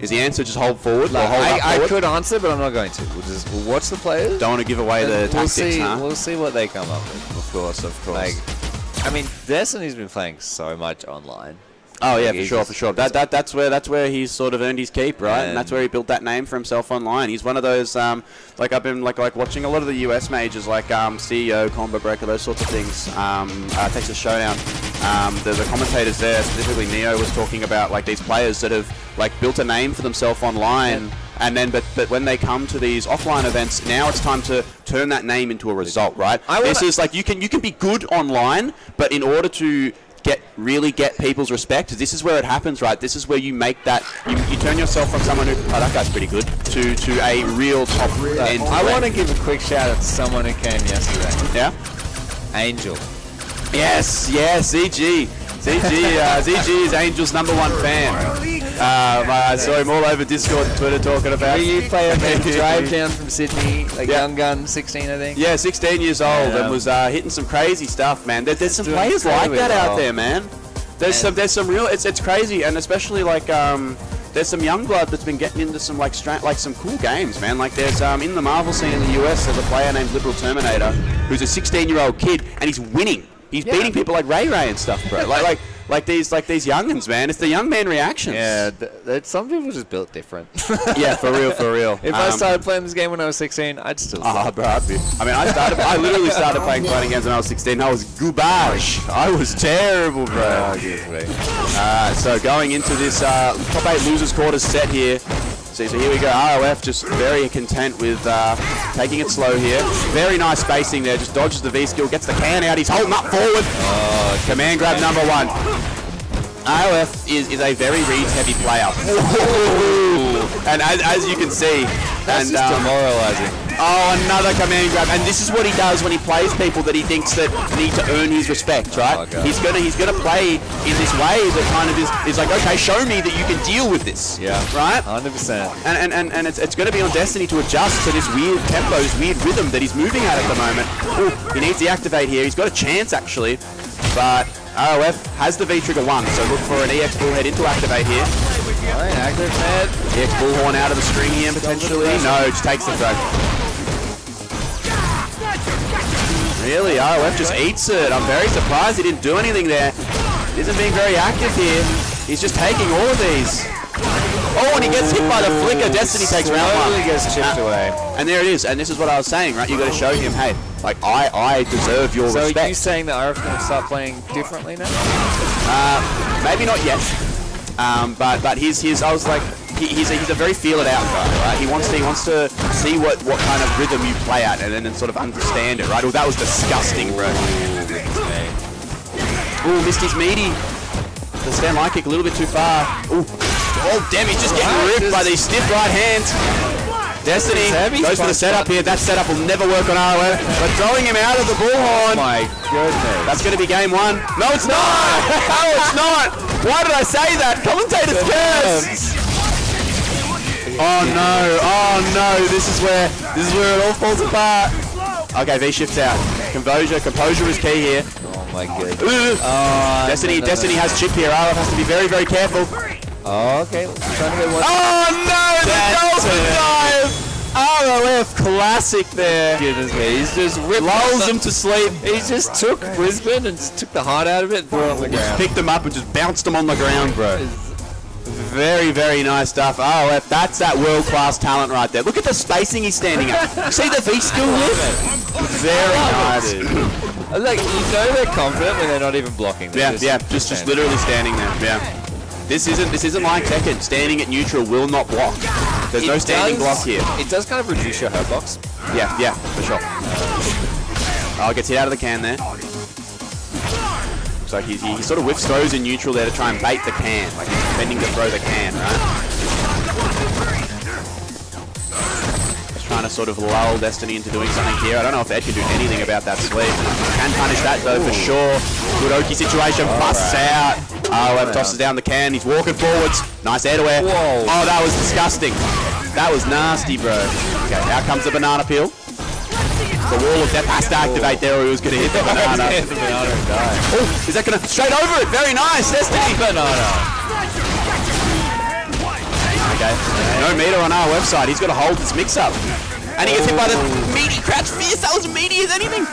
Is the answer just hold forward? or Like, hold up I, I could answer, but I'm not going to. We'll just we'll watch the players. Don't want to give away the we'll tactics, see. huh? We'll see what they come up with. of course, of course. Like, I mean, Destiny's been playing so much online. Oh yeah, for sure, for sure. That, that that's where that's where he's sort of earned his keep, right? And, And- that's where he built that name for himself online. He's one of those um, like I've been like like watching a lot of the US majors, like um, CEO, Combo Breaker, those sorts of things. Um, uh, Texas Showdown. Um, the, the commentators there, specifically Neo, was talking about like these players that have like built a name for themselves online. And then, but but when they come to these offline events, now it's time to turn that name into a result, right? I this is like you can you can be good online, but in order to really get people's respect, this is where it happens, right? This is where you make that you, you turn yourself from someone who oh that guy's pretty good to to a real top end. I want to give a quick shout out to someone who came yesterday. yeah. Angel. Yes, yes, ZG. ZG, uh, ZG is Angel's number one fan. Um, I saw him all over Discord and Twitter talking about. Will you play a big *laughs* drive down from Sydney, like Yeah. young gun, 16, I think. Yeah, 16 years old Yeah. and was uh, hitting some crazy stuff, man. There, there's some Doing players like incredibly that out there, man. There's some, there's some real. It's it's crazy, and especially like um, there's some young blood that's been getting into some like stra- like some cool games, man. Like there's um in the Marvel scene in the US, there's a player named Liberal Terminator who's a 16 year old kid, and he's winning. He's Yeah. beating people like Ray Ray and stuff, bro. like like like these like these youngins, man. It's the young man reactions. Yeah, th- th- some people just built different. *laughs* yeah, for real, for real. if I Um, started playing this game when I was 16, I'd still. Ah, suck. bro, I'd be- I mean, I started. I literally started playing *laughs* fighting games when I was 16. I was garbage. I was terrible, bro. Oh, excuse. Uh, so going into this uh, top eight losers quarters set here. So, so here we go. ROF just very content with uh, taking it slow here. Very nice spacing there. Just dodges the V skill, gets the can out. He's holding up forward. Command grab number one. ROF is, is a very reads heavy player. and as, as you can see, That's and just um, demoralizing. Oh, another command grab, and this is what he does when he plays people that he thinks that need to earn his respect, right? Oh, he's gonna he's gonna play in this way that kind of is, is like, okay, show me that you can deal with this, Yeah. right? 100%. And and, and, and it's, it's going to be on Destiny to adjust to this weird tempo, this weird rhythm that he's moving at at the moment. Ooh, he needs the activate here. He's got a chance actually, but ROF has the V trigger one, so look for an EX bullhead into activate here. Active head. EX bullhorn out of the string here potentially. No, just takes the throw. Really, ROF just eats it. I'm very surprised he didn't do anything there. He isn't being very active here. He's just taking all of these. Oh, and he gets hit by the flicker. Destiny takes round one. Gets chipped Uh, away. And there it is. And this is what I was saying, right? You got to show him, hey, like I, I deserve your So are you saying that RF going to start playing differently now? Uh, maybe not yet. Um, but but he's he's I was like he, he's a, he's a very feel it out guy, right? He wants to he wants to see what what kind of rhythm you play at and then, then sort of understand it, right? Oh, that was disgusting, bro. Ooh, missed his meaty. The stand line kick a little bit too far. Ooh. Oh, damn, he's just getting Right, ripped by these stiff right hands. Destiny goes for the setup here. That setup will never work on ROF. But throwing him out of the bullhorn. Oh my goodness. That's going to be game one. No, it's not. no, it's not. Why did I say that? Commentator's curse. Oh no! Oh no! This is where this is where it all falls apart. Okay, V shifts out. Composure, composure is key here. oh my goodness. Ugh. Oh, Destiny, no, no, no. Destiny has chip here. RF has to be very, very careful. Oh, okay. Trying to get one. Oh no! The dolphin dive. ROF classic there. Goodness me, he's just ripped Lulls him to sleep. He just took Brisbane and just took the heart out of it and threw it on the ground. Picked him up and just bounced him on the ground, bro. Very, very nice stuff. ROF, that's that world-class talent right there. Look at the spacing he's standing at. *laughs* See the V skill here? Very nice. I Like, you know they're confident when they're not even blocking. They're Yeah, yeah, just just literally standing there. Yeah. This isn't this isn't like Tekken. Standing at neutral will not block. There's no standing does- block here. It does kind of reduce your hurt box. Yeah, yeah, for sure. Oh, gets hit out of the can there. Looks like he, he sort of whiffs throws in neutral there to try and bait the can. Like he's defending to throw the can, right? Trying to sort of lull Destiny into doing something here. I don't know if Ed can do anything about that sleep. Can punish that though for sure. Good Oki situation, busts out. ROF tosses down the can. He's walking forwards. Nice air to air. Whoa. Oh, that was disgusting. That was nasty, bro. Okay, out comes the banana peel. The wall of death has to activate there or he was going to hit the *laughs* banana. Hit the banana. Oh, is that going to... Straight over it. Very nice. Destiny. Banana. Okay. No meter on our website. He's got to hold this mix-up. And he gets hit by the oh. meaty crouch fierce. That was meaty as anything.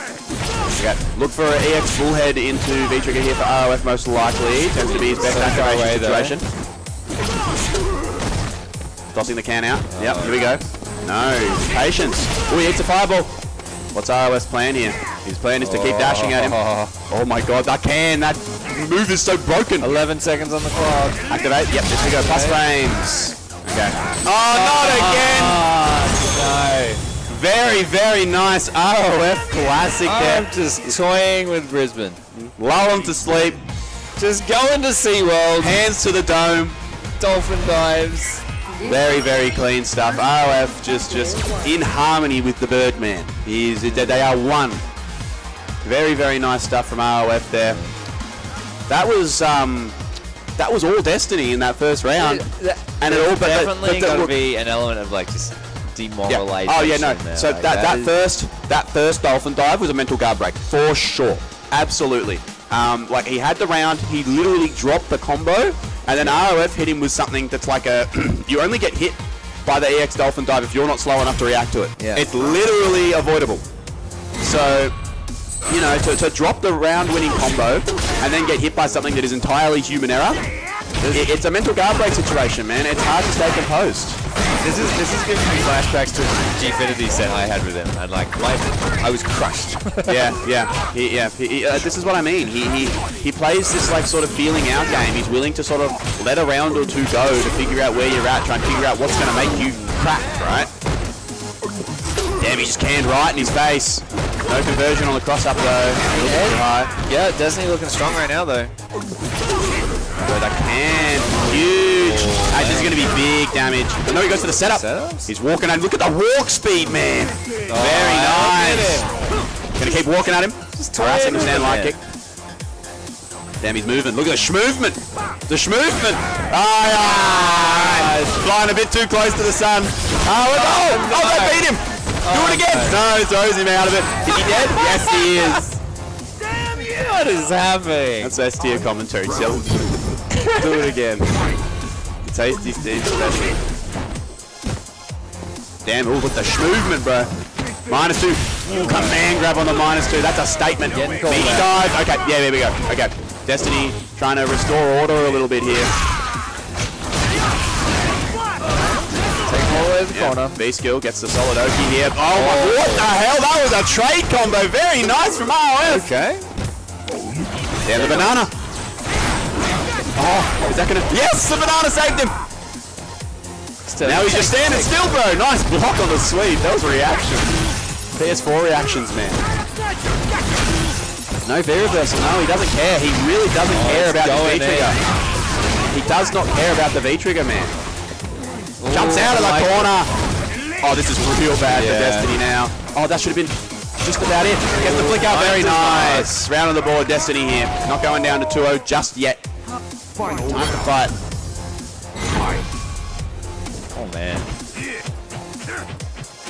Okay. Look for an EX bullhead into V-Trigger here for ROF most likely. Tends to be his best So activation though. situation. Tossing the can out. Yep, here we go. No. Patience. Oh, he hits a fireball. What's ROS plan here? His plan is to keep dashing at him. Oh. oh my god, that can, that move is so broken. 11 seconds on the clock. Activate. Yep, there we go. Plus frames. Okay. Oh, not again. Ah, Very, very nice ROF classic no. there. I'm just toying with Brisbane. Lull him to sleep. Just going to SeaWorld. Hands to the dome. Dolphin dives. Very, very clean stuff. ROF just, just in harmony with the Birdman. He's, they are one. Very, very nice stuff from ROF there. That was, um, that was all Destiny in that first round. And it all, but, definitely got to be an element of like just Yeah. demoralization. Oh yeah, no. there. So Like, that, that, first that first dolphin dive was a mental guard break for sure, absolutely. Um, like he had the round, he literally dropped the combo, and then ROF hit him with something that's like a *clears throat* you only get hit by the EX dolphin dive if you're not slow enough to react to it. Yeah. It's literally avoidable. So you know, to, to drop the round winning combo and then get hit by something that is entirely human error. It- it's a mental guard break situation, man. It's hard to stay composed. This is this is giving me flashbacks to the Gfinity set I had with him, and like my, I was crushed. *laughs* yeah, yeah, he, yeah. He- uh, this is what I mean. He, he he plays this like sort of feeling out game. He's willing to sort of let a round or two go to figure out where you're at, try and figure out what's going to make you crack, right? Damn, he just canned right in his face. No conversion on the cross up though. High. yeah, Destiny looking strong right now though. But I can. Huge. Hey, this is going to be big damage. Oh, no, he goes to the setup. Setups? He's walking at Look at the walk speed, man. Very nice. Gonna keep walking at him. Just Harassing him, stand like kick. Damn, he's moving. Look at the schmovement. The schmovement. Ah, yeah. He's flying a bit too close to the sun. Oh, look- oh, oh, they beat him. Do it again. No, throws him out of it. Is he dead? Yes, he is. Damn you! What is happening? That's S tier commentary. Still. Do it again. Tasty Steve special. Damn, ooh, with the movement, bro. Minus two. Ooh, command grab on the minus two. That's a statement. Getting Meaty dive. Okay, yeah, there we go. Okay. Destiny trying to restore order a little bit here. All the way to the corner. V skill gets the solid Oki here. Oh, my, oh. what the hell? That was a trade combo. Very nice from ROF. Okay. Down the banana. Oh, is that gonna? Yes, the banana saved him. Now he's just standing still, bro. Nice block on the sweep. That was a reaction. PS4 reactions, man. No V reversal. No, he doesn't care. He really doesn't oh, care about the V trigger. He does not care about the V trigger, man. Jumps out of the like it. corner. Oh, this is real bad for Destiny now. Oh, that should have been just about it. Gets the flick out. Very Nice. nice. Round on the board, Destiny here. Not going down to 2-0 just yet. Time to fight. Oh man.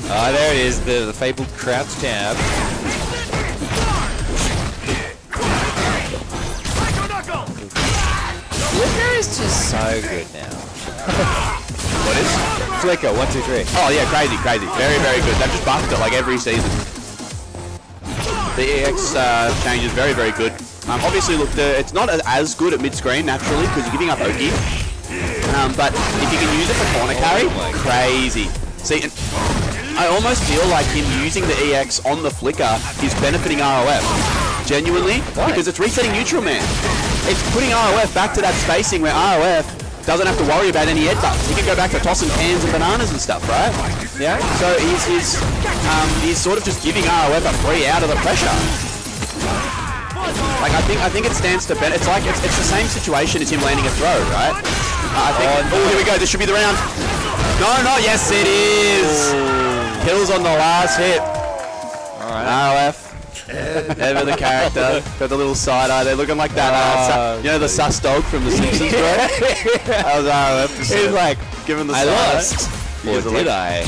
Ah, there it is, the, the fabled crouch jab. Flicker is just so good now. *laughs* What is? Flicker, one, two, three. Oh yeah, crazy, crazy. Very, very good. They've just buffed it like every season. The EX uh, change is very, very good. Um, obviously, look, the, it's not as good at mid-screen naturally because you're giving up Oki. Um, but if you can use it for corner carry, crazy. See, and I almost feel like him using the EX on the flicker is benefiting ROF. Genuinely, because it's resetting neutral man. It's putting ROF back to that spacing where ROF doesn't have to worry about any head butts. He can go back to tossing cans and bananas and stuff, right? Yeah. So he's he's um, he's sort of just giving ROF a free out of the pressure. Like I think I think it stands to benefit. It's like it's, it's the same situation as him landing a throw, right? Uh, I think. Oh, here we go. This should be the round. No, no. Yes, it is. Kills on the last hit. All right. ROF. Ever the character. Got the little side eye there, looking like that. Uh, Oh, su- you know the sus dog from The *laughs* Simpsons, bro. that was ROF. Just He's uh, like, giving the I side eye. lost. Or He's did like- I?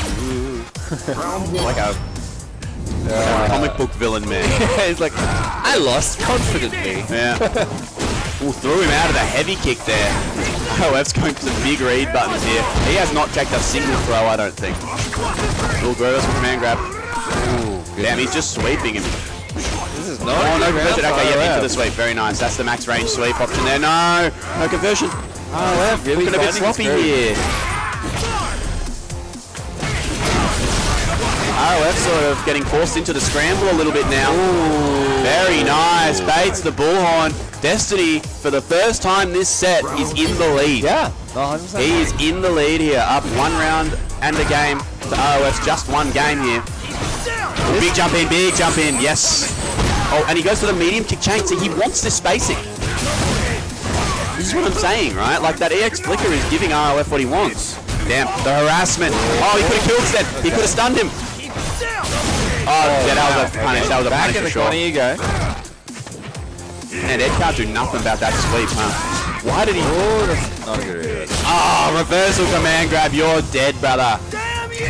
Like a comic book villain, man. *laughs* He's like, I lost confidently. Yeah. Ooh, threw him out of the heavy kick there. *laughs* OF's going for some big read buttons here. He has not checked a single throw, I don't think. Little Gross with command grab. Damn, he's just sweeping him. This is not Oh, no conversion. Okay, yeah, into the sweep. Very nice. That's the max range sweep option there. No, no conversion. ROF really Looking a bit sloppy here. Ah, ROF sort of getting forced into the scramble a little bit now. Very nice. Bates the bullhorn. Destiny, for the first time this set, is in the lead. Yeah, 100%. He is in the lead here, up one round and a game. The ROF's just one game here. Big jump in, big jump in, yes. Oh, and he goes for the medium kick chain. so he wants this spacing. This is what I'm saying, right? Like that EX flicker is giving ROF what he wants. Damn, the harassment. Oh, he could have killed Stead. He could have stunned him. Oh, yeah, that was a punish. That was a Back punish in for the sure. corner you go. And Ed can't do nothing about that sweep, huh? Why did he... Oh, that's not a good read. Oh, ah, reversal command grab. You're dead, brother.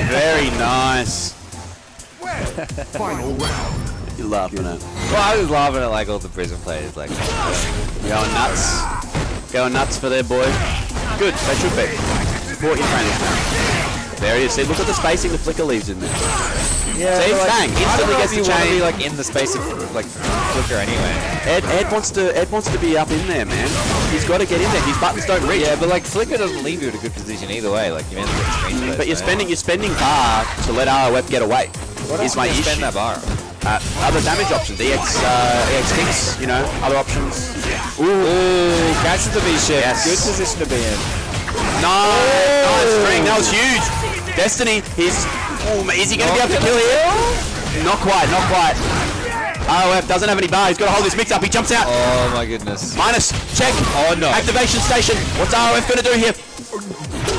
Very nice. *laughs* Final round. You're laughing at. Well, I was laughing at like all the prison players, like, Going nuts. Going nuts for their boy. Good, they should be. Support your trainers, man. There he is. See, look at the spacing the flicker leaves in there. Yeah, See, but, like, bang, instantly gets the you wanna chain. be like in the space of like flicker anyway. Ed, Ed wants to Ed wants to be up in there, man. He's got to get in there. His buttons don't reach. Yeah, but like flicker doesn't leave you in a good position either way. Like you meant to get screen space, But you're spending you're spending bar to let ROF get away. What is else my you issue. spend that bar? Uh, other damage options, EX uh, EX kicks, you know, other options. Ooh, catches the V shift. Yes. Good position to be in. Nice, nice string. That was huge. Destiny, he's. Oh, ma- is he going to be able to kill here? Not quite, not quite. ROF doesn't have any bar. He's got to hold this mix up. He jumps out. Oh my goodness. Minus, check. Oh no. Activation station. What's ROF going to do here?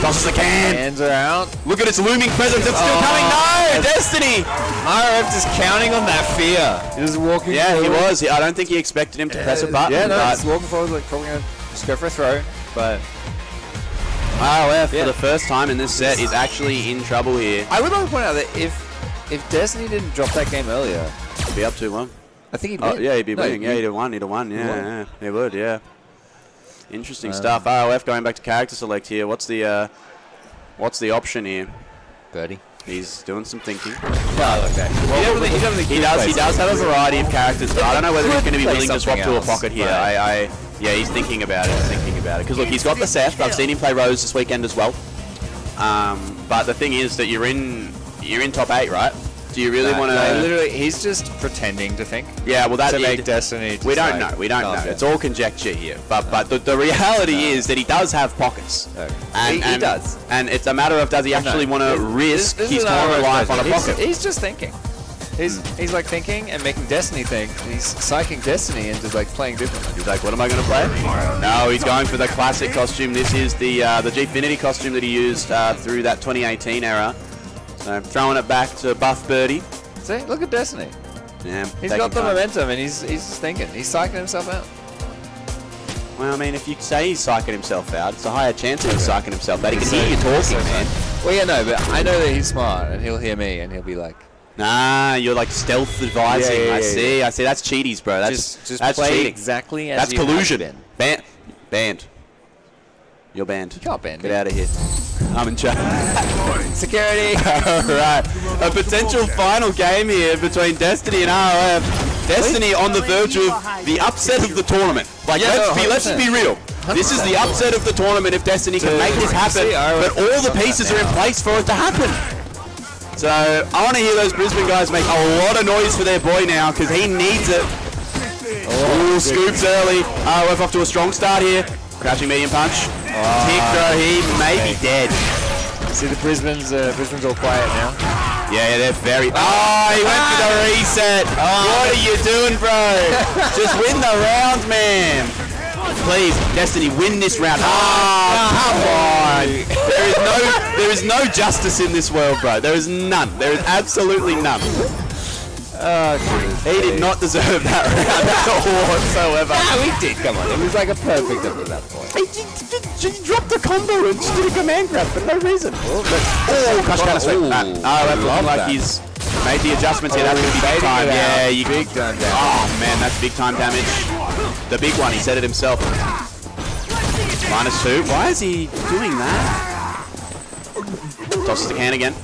Tosses the can. Hands are out. Look at its looming presence. It's still Oh. coming. No, Destiny. RF just counting on that fear. Just walking. Yeah, he was. I don't think he expected him to press a button. Yeah, no, but just walking forward, like probably gonna just go for a throw, but ROF Yeah. for the first time in this set is actually in trouble here. I would like to point out that if if Destiny didn't drop that game earlier, he'd Be up to one. I think he'd Oh, yeah, he'd be No, winning. Yeah, he- he'd have won. He'd have won. Yeah, won. yeah, he would. Yeah. Interesting Um, stuff. ROF going back to character select here. What's the uh, what's the option here? Birdie. He's doing some thinking. No, okay. He definitely- he he does. He does have a variety of characters, but I don't know whether he's going to be Play willing to swap something to a pocket here. I, I, yeah, he's thinking about it. He's thinking about it. Because look, he's got the Seth. I've seen him play Rose this weekend as well. Um, but the thing is that you're in, you're in top eight, right? Do you really No, want no, to? literally, he's just pretending to think. yeah, well, that to make Destiny. just We don't like know. We don't calm know. It's all conjecture here. But but the, the reality No. is that he does have pockets. Okay. And, He- he and- does. And it's a matter of does he actually No. want to risk this his is an tournament life on a he's, pocket? He's just thinking. He's he's like thinking and making Destiny think. He's psyching Destiny into like playing differently. He's like, what am I going to play? No, he's going for the classic costume. This is the uh, the Gfinity costume that he used uh, through that 2018 era. So throwing it back to Buff Birdie. See, look at Destiny. Yeah, he's got the time. momentum and he's he's just thinking. He's psyching himself out. Well, I mean, if you say he's psyching himself out, it's a higher chance he's psyching himself out. He can hear you talking, so- man. Well, yeah, no, but I know that he's smart and he'll hear me and he'll be like, Nah, you're like stealth advising. Yeah, yeah, I yeah, see. I see. That's cheaties, bro. That's just just that's play cheating. exactly as That's collusion. been. Banned. Banned. You're banned. You can't ban Get me. out of here. I'm in charge. *laughs* Security. *laughs* Alright. A potential final game here between Destiny and ROF. Destiny on the verge of the upset of the tournament. Like, Yeah, let's, no, be, let's be real. This is the upset of the tournament if Destiny can make this happen. But all the pieces are in place for it to happen. So, I want to hear those Brisbane guys make a lot of noise for their boy now because he needs it. Oh, Ooh, scoops early. ROF off to a strong start here. Crouching medium punch. Tick throw. Ah, he may be dead. See the Brisbane's uh, Brisbane's all quiet now. Yeah, yeah, they're very. Oh, he went for the reset. Ah. What are you doing, bro? *laughs* Just win the round, man. Please, Destiny, win this round. Oh, come on. There is no, there is no justice in this world, bro. There is none. There is absolutely none. Oh. He did not deserve that round at all whatsoever. Ah, he did. Come on, it was like a perfect up to that point. He, he, he dropped the combo and just did a command grab for no reason. Oh, crush counter sweep. Ooh, Uh, oh, that love looking like that. he's made the adjustments here. That's going to be big time. Yeah, you Big time damage. Oh man, that's big time damage. The big one. He said it himself. Minus two. Why is he doing that? Tosses the can again.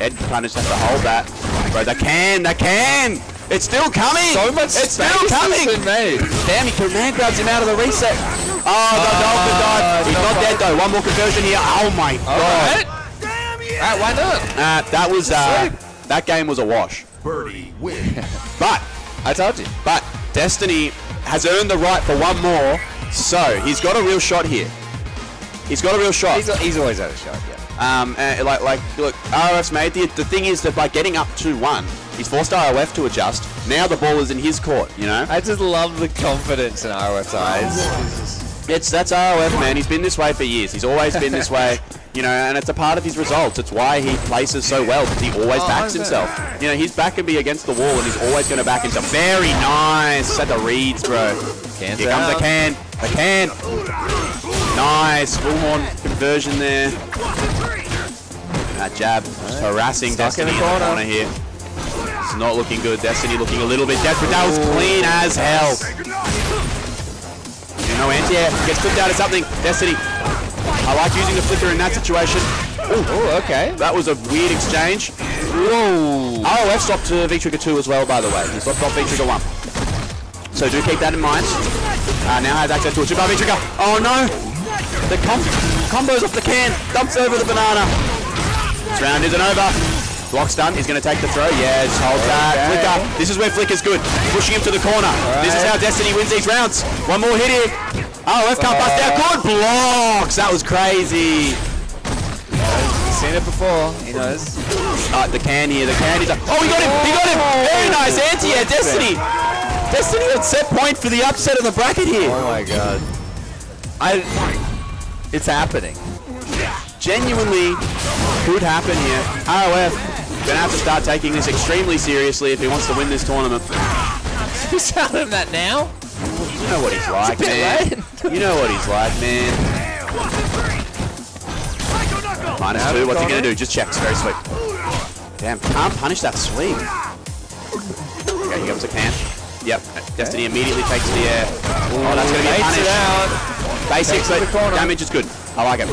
Ed kind of just has to hold that. Bro, the can, the can! It's still coming! So much It's still space has coming! been. Damn, he command grabs him out of the reset. Oh, the dolphin dive. He's no not dead though. One more conversion here. Oh my All god. right. Alright, why not? Uh, that was uh, that game was a wash. Birdie win. *laughs* But I told you. but Destiny has earned the right for one more. So he's got a real shot here. He's got a real shot. He's, he's always had a shot, yeah. Um, uh, like, like, look, ROF's made the, the thing is that by getting up 2-1, he's forced ROF to adjust. Now the ball is in his court, you know? I just love the confidence in ROF's eyes. It's, that's ROF, man. He's been this way for years. He's always been this way, you know, and it's a part of his results. It's why he places so well, because he always Oh, backs himself. You know, his back can be against the wall, and he's always going to back himself. Very nice. At the reads, bro. Cans Here comes the out. can. The can. Nice. Bullhorn conversion there. That jab just harassing Stuck in Destiny the in the corner. corner here. It's not looking good. Destiny looking a little bit desperate. That was clean as hell. You know, anti-air gets flipped out of something. Destiny. I like using the flicker in that situation. Oh, okay. That was a weird exchange. Whoa. ROF stopped to V-Trigger 2 as well, by the way. He stopped off V-Trigger 1. So do keep that in mind. Uh, now has access to a 2 V-Trigger. Oh no! The com combos off the can. Dumps over the banana. This round isn't over. Block stun. He's going to take the throw. Yes, hold that. Okay. Flicker. This is where Flicker's good. Pushing him to the corner. This is how Destiny wins these rounds. One more hit here. Oh, ROF can't bust out. Good blocks. That was crazy. He's seen it before. He knows. Uh, the can here, the can is up. Oh, he got him! He got him! Very nice anti-air, Destiny! Destiny on set point for the upset of the bracket here. Oh my god. I. It's happening. Genuinely could happen here. ROF gonna have to start taking this extremely seriously if he wants to win this tournament. You tell him that now? You know what he's like, man. *laughs* You know what he's like, man. Minus two, what's he gonna do? Just checks, very sweet. Damn, can't punish that sweep. Okay, here comes a can. Yep, Destiny immediately takes the air. Oh, that's gonna be a punish. it out. Basic, Takes it to but damage is good. I like it.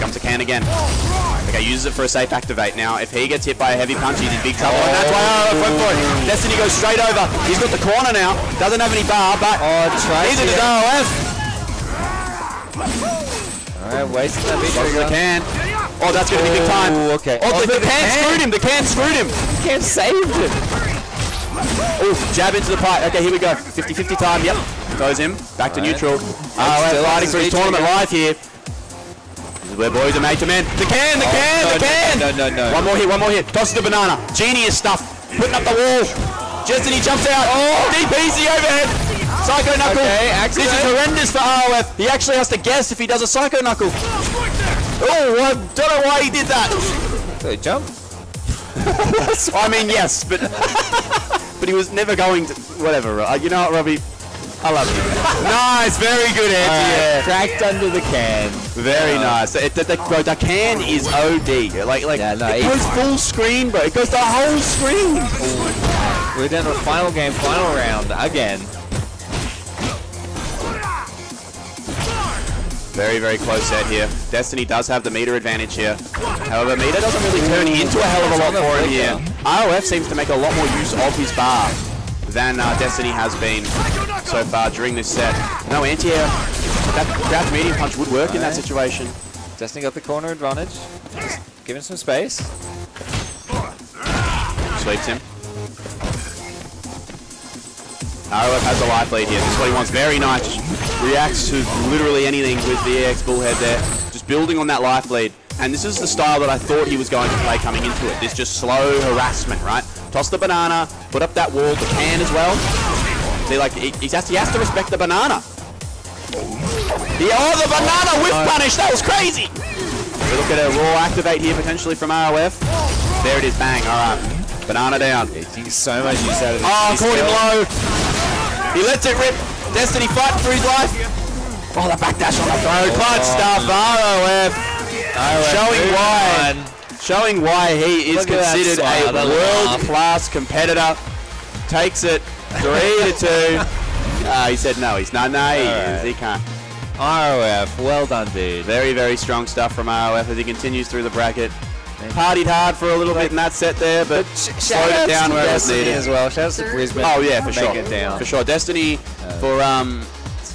Comes a can again. Okay, uses it for a safe activate. Now, if he gets hit by a heavy punch, he's in big trouble, and that's why oh, RF went for it. Destiny goes straight over. He's got the corner now. Doesn't have any bar, but Oh, neither to- does ROF. Alright, wasting that Goes for the can. Oh, that's going to be big time. Oh, okay. Oh, Oh, the, the the can can. screwed him. The can screwed him. The can saved him. Oh, jab into the pipe. Okay, here we go. 50-50 time. Yep. Goes him. Back to Alright. neutral. still ROF fighting has for his tournament live here. This is where boys are made to men. The can, the can, no, the can. no, no, no. One more hit, one more hit. Tosses the banana. Genius stuff. Putting up the wall. Destiny jumps out. Oh, easy overhead. Psycho knuckle. Okay, this is horrendous for ROF. He actually has to guess if he does a psycho knuckle. Oh, I don't know why he did that. So jump. *laughs* I mean, yes, but *laughs* but he was never going to. Whatever. Uh, you know what, Robbie? I love you. nice, very good anti air. Cracked under the can. Very uh, nice. It, the, the, bro, the can is OD. Like, like Yeah, no, it goes full screen, bro. It goes the whole screen. We're down to the final game, final round again. Very, very close set here. Destiny does have the meter advantage here. However, meter doesn't really turn into a hell of a lot for him here. ROF seems to make a lot more use of his bar than uh, Destiny has been so far during this set. No anti-air. That crouch medium punch would work in that situation. Destiny got the corner advantage. Just him some space. Sweeps him. ROF has a life lead here. This is what he wants. Very nice. Reacts to literally anything with the EX Bullhead there. Just building on that life lead. And this is the style that I thought he was going to play coming into it. This just slow harassment, right? Toss the banana, put up that wall, the can as well. See, like, he, he, has, he has to respect the banana. Oh, the banana whiff punish! That was crazy! We look at a raw activate here potentially from ROF. There it is, bang, alright. Banana down. Getting so much use out of this. Oh, He's caught him low. He lets it rip. Destiny fighting for his life. Oh, the backdash on the throw. Clutch oh. stuff. ROF. Showing moving why. On. Showing why he is Look considered a world-class competitor. Takes it three to two. Ah, *laughs* he said no. He's not. No, he, All is. right. he can't. ROF, well done, dude. Very, very strong stuff from ROF as he continues through the bracket. Partied hard for a little bit in that set there, but slowed it down where it was Destiny needed. as well. Shout out to Brisbane. Oh yeah, for Make sure. it down. For sure. Destiny for um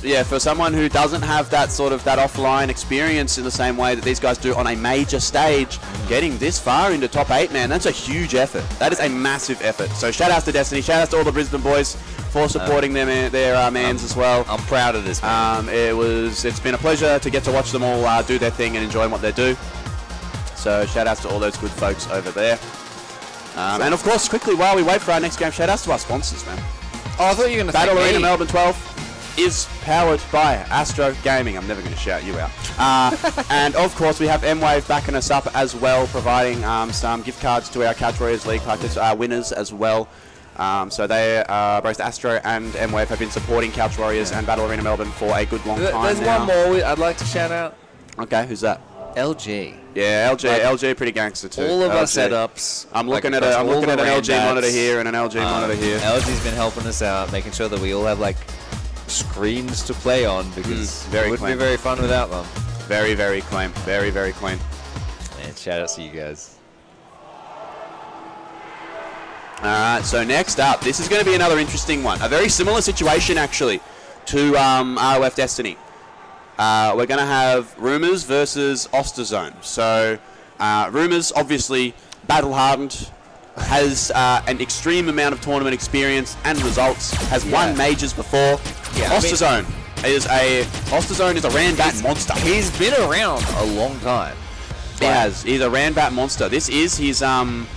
yeah, for someone who doesn't have that sort of that offline experience in the same way that these guys do on a major stage, getting this far into top eight, man, that's a huge effort. That is a massive effort. So shout outs to Destiny, shout outs to all the Brisbane boys for supporting their man, their uh, mans as well. I'm proud of this, man. Um, it was it's been a pleasure to get to watch them all uh, do their thing and enjoy what they do. So shout outs to all those good folks over there. Um, and of course, quickly while we wait for our next game, shout outs to our sponsors, man. oh, I thought you were going to Battle Arena me. Melbourne 12 is powered by Astro Gaming. I'm never going to shout you out. Uh, *laughs* and of course, we have M-Wave backing us up as well, providing um, some gift cards to our Couch Warriors League partic- uh, winners as well. Um, so they, uh, both Astro and M-Wave have been supporting Couch Warriors and Battle Arena Melbourne for a good long Th- time There's now. one more we- I'd like to shout out. Okay, who's that? LG. Yeah, LG, Like, LG, pretty gangster too. All of our setups. I'm like, looking at a, across I'm looking at an LG randads. monitor here and an LG Um, monitor here. LG's been helping us out, making sure that we all have like screens to play on because Mm, very it wouldn't clean. be very fun without them. Very, very clean. Very, very clean. Shout out to you guys. Alright, so next up, this is going to be another interesting one. A very similar situation, actually, to um, ROF Destiny. Uh, we're going to have Rumors versus Osterzone. So, uh, Rumors, obviously, battle hardened, has uh, an extreme amount of tournament experience and results, has won majors before. Yeah, I mean- Osterzone is a Osterzone is a Ranbat monster. He's been around a long time. He has. He's a Ranbat monster. This is his um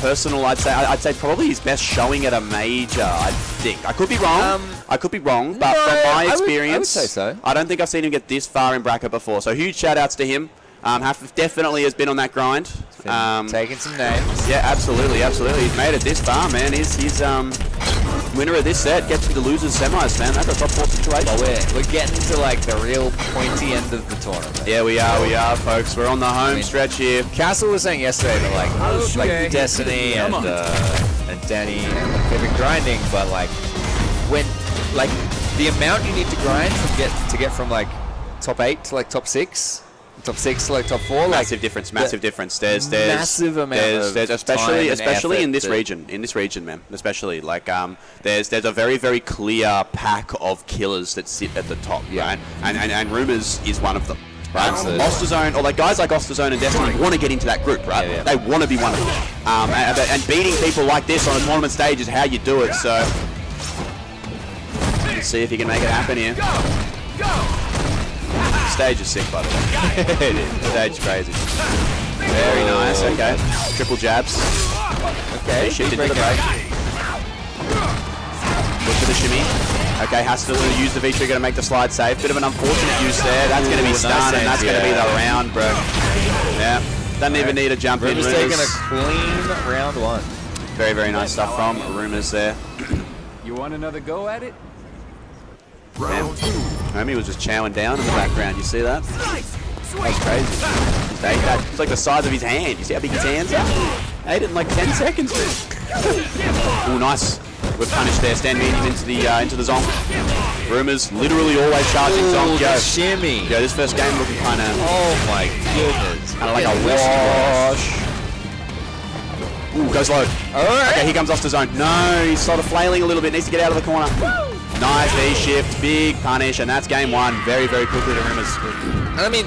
personal. I'd say. I'd say probably his best showing at a major. I think. I could be wrong. Um, I could be wrong, but no, from I my would- I would experience, say so. I don't think I've seen him get this far in bracket before. So huge shout outs to him. Um, have, definitely has been on that grind. Um, taking some names. yeah, absolutely, absolutely. He's made it this far, man. He's he's um winner of this set. Gets to the losers semis, man. That's a top four situation. But we're, we're getting to like the real pointy end of the tournament. Yeah, we are, we are, folks. We're on the home mean- stretch here. Castle was saying yesterday that like, Okay. like Destiny and uh, and Danny they've been grinding, but like when like the amount you need to grind from get to get from like top eight to like top six, top six to like top four, like massive difference. Massive difference. There's there's massive amount there's, of there's time especially and especially in this that- region in this region, man. Especially like um there's there's a very very clear pack of killers that sit at the top, Yeah. right? And and, and rumors is one of them. Right? Absolutely. Osterzone, or like guys like Osterzone and Destiny want to get into that group, right? Yeah, yeah. They want to be one of them. Um, and, and beating people like this on a tournament stage is how you do it. So let's see if he can make it happen here. Stage is sick, by the way. *laughs* it is. Stage crazy. Very nice. Okay. Triple jabs. Okay. Shifted to the break. Look for the shimmy. Okay, has to use the V trigger to make the slide safe. Bit of an unfortunate use there. That's going to be Ooh, stun, nice and that's sense, going to be the round, bro. Yeah. Doesn't even need a jump in. Rumors taking a clean round one. Very, very nice stuff from Rumors there. You want another go at it? Round two. Homie was just chowing down in the background. You see that? That's crazy. Just ate that. It's like the size of his hand. You see how big his hands are? Ate it in like 10 seconds. *laughs* oh, nice. We're punished there. Stand medium into the uh, into the zonk. Rumors literally always charging Ooh, zonk. the Yo, shimmy. yo, this first game looking kind of Oh my goodness. kind of like a wash. Ooh, goes low. Alright. Okay, he comes off the zone. No, he's sort of flailing a little bit. Needs to get out of the corner. Nice V shift, big punish, and that's game one. Very, very quickly to Rumors. I mean,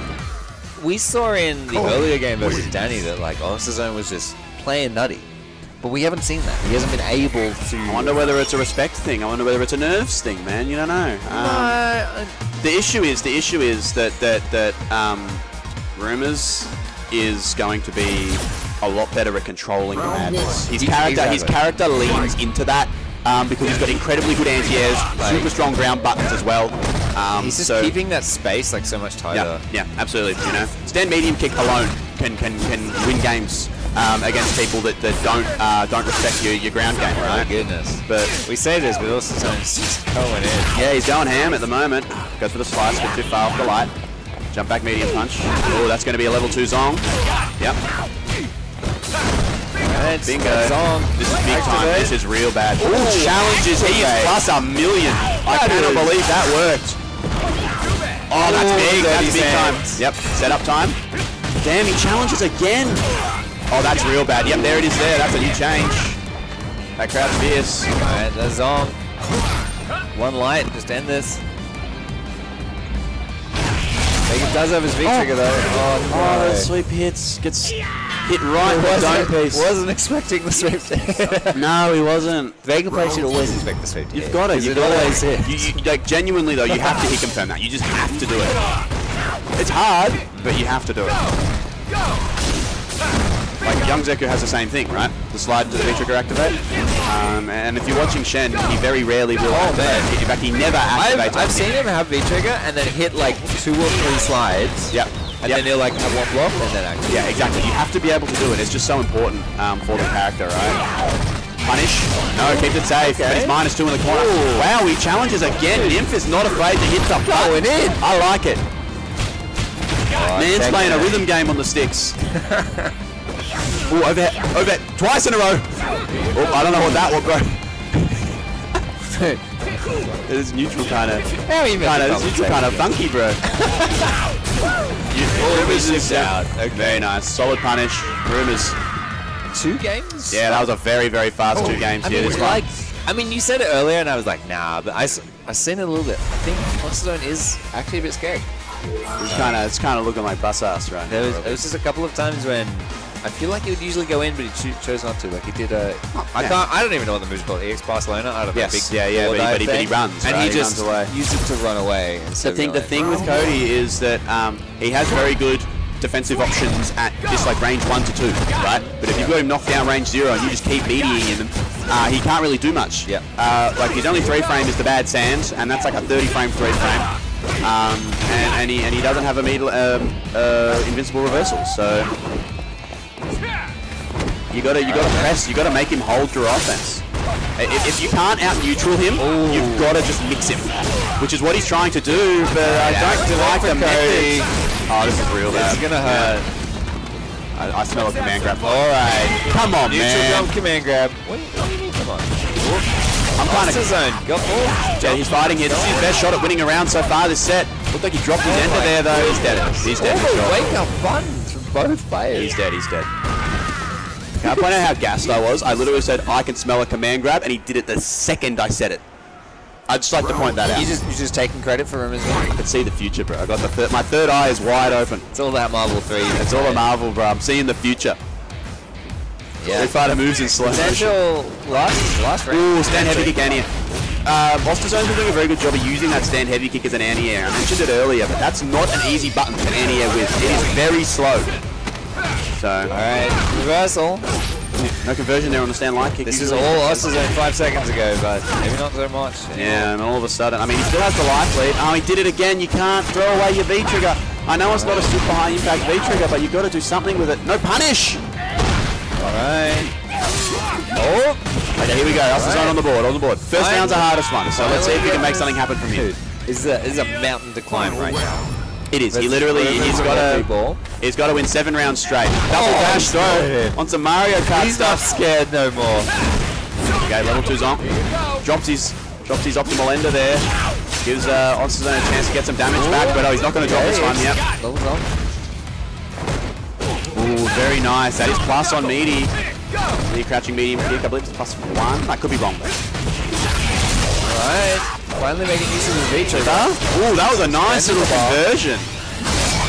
we saw in the earlier game versus Danny that like Osterzone was just playing nutty, but we haven't seen that. He hasn't been able to. I wonder whether it's a respect thing. I wonder whether it's a nerves thing, man. You don't know. Um, Uh, the issue is the issue is that that that um, rumors is going to be a lot better at controlling the madness. His He- character his character leans into that. Um, because he's got incredibly good anti-airs, Like- super strong ground buttons as well. Um, he's just so, keeping that space like so much tighter. yeah, yeah, absolutely. You know, stand medium kick alone can can can win games um, against people that, that don't uh, don't respect your, your ground game, My right? goodness. But We say this, but Osterzone's just going in. yeah, he's going ham at the moment. Goes for the slice, but too far off the light. Jump back medium punch. Oh, that's going to be a level two zonk. Yep, And bingo. it's on. This is big time. This is real bad. Ooh, challenges. He is plus a million. I That cannot is- believe that worked. Oh, that's Ooh, big. That's big time. sands. Yep, setup time. Damn, he challenges again. Oh, that's real bad. Yep, there it is there. That's a new change. That crowd's fierce. Alright, the Zonk. One light, just end this. I he does have his V trigger though. Oh, Oh, oh no. the sweep hits. Gets hit right in the wasn't, dome piece. wasn't expecting the sweep to *laughs* No, he wasn't. Vega player should always expect the sweep to You've got it. 'cause You've it got always hit. You, you, like genuinely though, you have to hit confirm that. You just have to do it. It's hard, but you have to do it. Like Young Zeku has the same thing, right? The slide to the V trigger activate. Um, and if you're watching Shen, he very rarely will Oh, activate. man. In fact, he never I've, activates. I've seen him have V trigger and then hit like two or three slides. Yep. And Yep. then he'll like have one block and then activate. Yeah, exactly. You have to be able to do it. It's just so important um, for the character, right? Punish. No, keeps it safe. But he's minus two in the corner. Wow, he challenges again. Nymph is not afraid to hit the Going in. I like it. Man's playing a rhythm game on the sticks. *laughs* Ooh, over, over, twice in a row. Oh, I don't know what that was, *laughs* bro. it is neutral kind of, How are you kind of, neutral kind of funky, bro. *laughs* you, Rumors is out. Okay. Very nice. Solid punish. Rumors. Two games? Yeah, that was a very, very fast two oh, games I here. mean, one. like, I mean, you said it earlier, and I was like, nah, but I, I seen it a little bit. I think Monster Zone is actually a bit scary. It's kind of, it's kind of looking like bus ass right There now. was, there was just a couple of times when I feel like he would usually go in, but he cho- chose not to. Like he did a, I yeah. can't, I don't even know what the move's called. EX Barcelona. I don't know. Yes, big yeah, yeah, wall but he- but he- but he runs, and right? he He just runs away. used it to run away. The instead of thing, the going thing with Cody is that um, he has very good defensive options at just like range one to two, right? But if you've got him knocked down range zero and you just keep mediating him, uh, he can't really do much. Yeah. Uh, like his only three frame is the bad sand, and that's like a 30 frame three frame. Um, and, and he and he doesn't have a middle, um, uh, invincible reversal, so you gotta you gotta press, you gotta make him hold your offense. If, if you can't out neutral him, you've gotta just mix him, which is what he's trying to do. But I don't like the method. Oh, this is real bad. It's gonna hurt. I, I smell a command grab. All right, come on, Neutral man. jump command grab. What do you, what do you mean? Come on. I'm kind of. zone. Go full. Yeah, he's fighting here. This is his best shot at winning a round so far this set. Looked like he dropped his oh ender there though. He's dead. He's dead. All the wake up buttons from both players. He's dead. He's dead. Can I point out how gassed I was? I literally said I can smell a command grab, and he did it the second I said it. I'd just like to point that out. You just you just taking credit for him as well. I can see the future, bro. I got the third, my third eye is wide open. It's all that Marvel Three. It's all a Marvel, bro. I'm seeing the future. Yeah. Street Fighter moves in slow. Potential last last round. Ooh, stand heavy kick anti. Uh, Monster Zone's been doing a very good job of using that stand heavy kick as an anti-air. I mentioned it earlier, but that's not an easy button to anti-air with. It is very slow. So, Alright, reversal. no conversion there on the stand light kick. This is all Oster Zone five seconds ago, but maybe not so much. Yeah, and all of a sudden, I mean, he still has the life lead. Oh, he did it again. You can't throw away your V trigger. I know it's not a super high impact V trigger, but you've got to do something with it. No punish. Alright. Oh! Okay, here we go. Elsa Zone on the board. On the board. First round's the hardest one, so let's see if we can make something happen from here. This is a, this is a mountain to climb right now. It is. He literally, he's got to, he's got to win seven rounds straight. Double Oh, dash throw on some Mario Kart He's not stuff. scared no more. Okay, level two zonk. Drops his, drops his optimal ender there. Gives uh, Onsen a chance to get some damage back, but oh, he's not going to drop this one. Yep. Levels up. Ooh, very nice. That is plus on Meaty. The crouching medium kick, I believe it's plus one. I could be wrong. Alright. Finally making use of the V trigger. Ooh, that was a nice little conversion.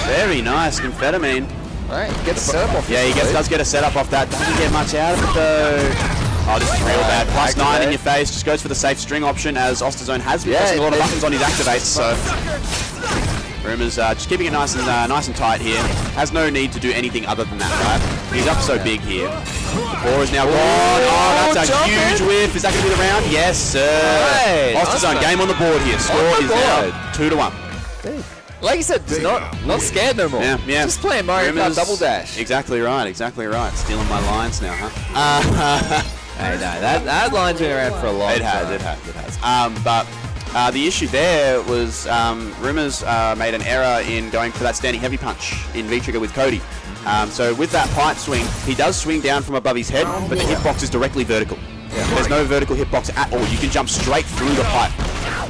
Very nice, amphetamine. Alright, get the setup off. Yeah, he gets, does get a setup off that. Doesn't get much out of it though. Oh, this is real bad. Plus activate. nine in your face. Just goes for the safe string option as Osterzone has been Yeah, pressing a lot of buttons on his activates. So Rumors uh, just keeping it nice and uh, nice and tight here. Has no need to do anything other than that, right? He's up so big here. The ball is now gone. Oh, that's a jump huge in. whiff. Is that going to be the round? Yes, sir. Right, Osterzone awesome. game on the board here. Score On is now two to one. Like you said, he's not not scared no more. Yeah, yeah. Just playing Mario Kart Rumors- Double Dash. Exactly right. Exactly right. Stealing my lines now, huh? *laughs* Hey, no, that that line's been around for a long time. It has, time. it has, it has. Um, but uh, the issue there was um, Rumors uh, made an error in going for that standing heavy punch in V-Trigger with Cody. Um, so with that pipe swing, he does swing down from above his head, but the hitbox is directly vertical. There's no vertical hitbox at all. You can jump straight through the pipe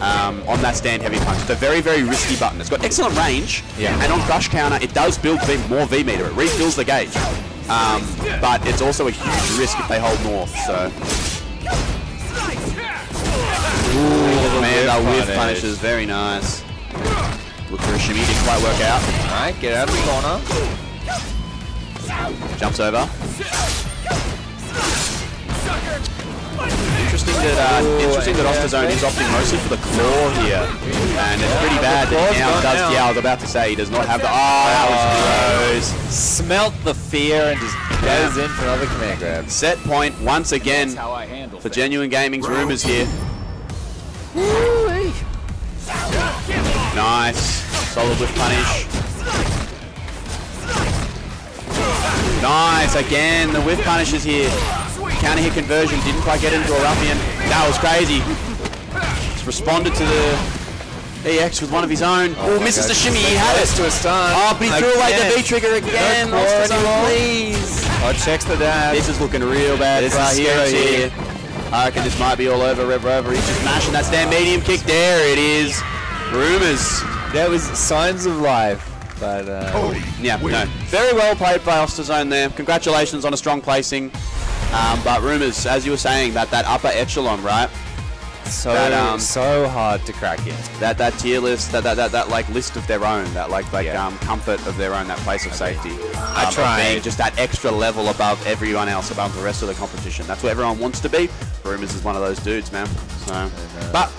um, on that stand heavy punch. It's a very, very risky button. It's got excellent range, Yeah. and on crush counter, it does build v- more V meter. It refills the gauge. Um, but it's also a huge risk if they hold north. So Ooh, man, that whiff punish. punish is very nice. Look for a shimmy, didn't quite work out. Alright, get out of the corner. Jumps over. Interesting that uh, Ooh, interesting that yeah, Osterzone is opting mostly for the claw here, and it's pretty bad that claw's he now does. now. Yeah, I was about to say he does not have the. Oh, that was gross. Smelt the fear and just goes in for another command grab. Set point once again That's how I handle for things. genuine gaming's rumors here. Nice. Solid whiff punish. Nice. Again, the whiff punishes here. Counter hit conversion. Didn't quite get into a ruffian. That was crazy. Just responded to the EX with one of his own. Oh, misses the shimmy. He had it. to a stun. Oh, but he threw away the Again. V trigger again. Claw please. Oh, checks the dash. This is looking real bad This for our is hero sketchy. here. I reckon this might be all over. Rev Rover, he's just mashing that stand medium kick. There it is. Rumors. There was signs of life, but uh, Cody Yeah, no. Very well played by Osterzone there. Congratulations on a strong placing. Um, but rumors, as you were saying, that that upper echelon, right? so that, um, so hard to crack it. That that tier list, that that, that, that like list of their own, that like like Yeah. um, comfort of their own, that place of safety. I Um, of tried. just that extra level above everyone else, above the rest of the competition. That's what everyone wants to be. Rumors is one of those dudes, man. So, uh, but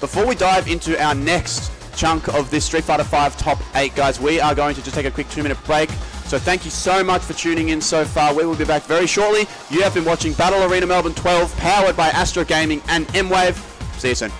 before we dive into our next chunk of this Street Fighter 5 top 8, guys, we are going to just take a quick two minute break. So thank you so much for tuning in so far. We will be back very shortly. You have been watching Battle Arena Melbourne 12, powered by Astro Gaming and M-Wave. See you soon.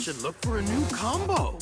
Should look for a new combo.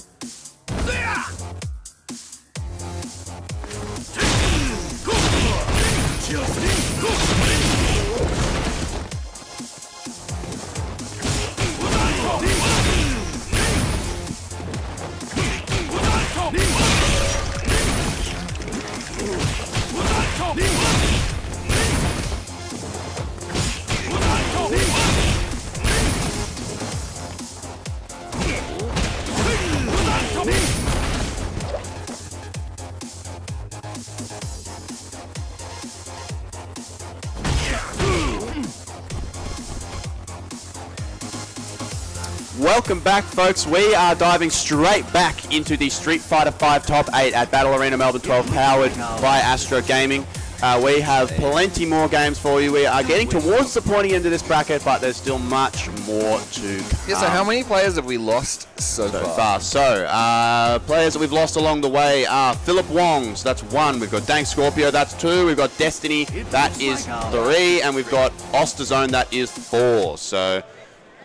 Welcome back, folks. We are diving straight back into the Street Fighter V Top 8 at Battle Arena Melbourne 12, powered by Astro Gaming. Uh, we have plenty more games for you. We are getting towards the pointy end of this bracket, but there's still much more to come. Yeah, so how many players have we lost so, so far? far. So, uh, players that we've lost along the way are Philip Wongs, that's one. We've got Dank Scorpio, that's two. We've got Destiny, that is three. And we've got Osterzone, that is four. So,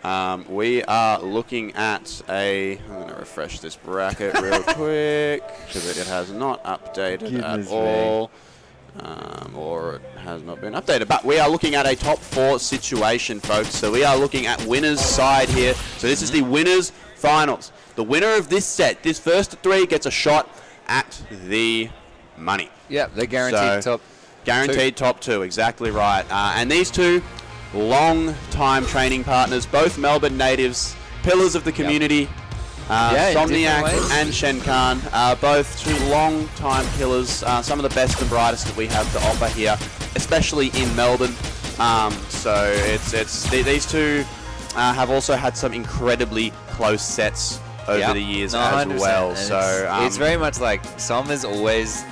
um, we are looking at a. I'm going to refresh this bracket real *laughs* quick because it, it has not updated Goodness at me. all. Um, or it has not been updated. But we are looking at a top four situation, folks. So we are looking at winners' side here. So this is the winners' finals. The winner of this set, this first three, gets a shot at the money. Yeah, they're guaranteed So- top. Guaranteed top two, exactly right. Uh, and these two, long time training partners, both Melbourne natives, pillars of the community. Uh, Yeah, Somniac and Shen Khan, uh, both two long time killers, uh, some of the best and brightest that we have to offer here, especially in Melbourne. Um, so it's it's th- these two uh, have also had some incredibly close sets over Yep. the years No, as well. And So it's, um, it's very much like Som is always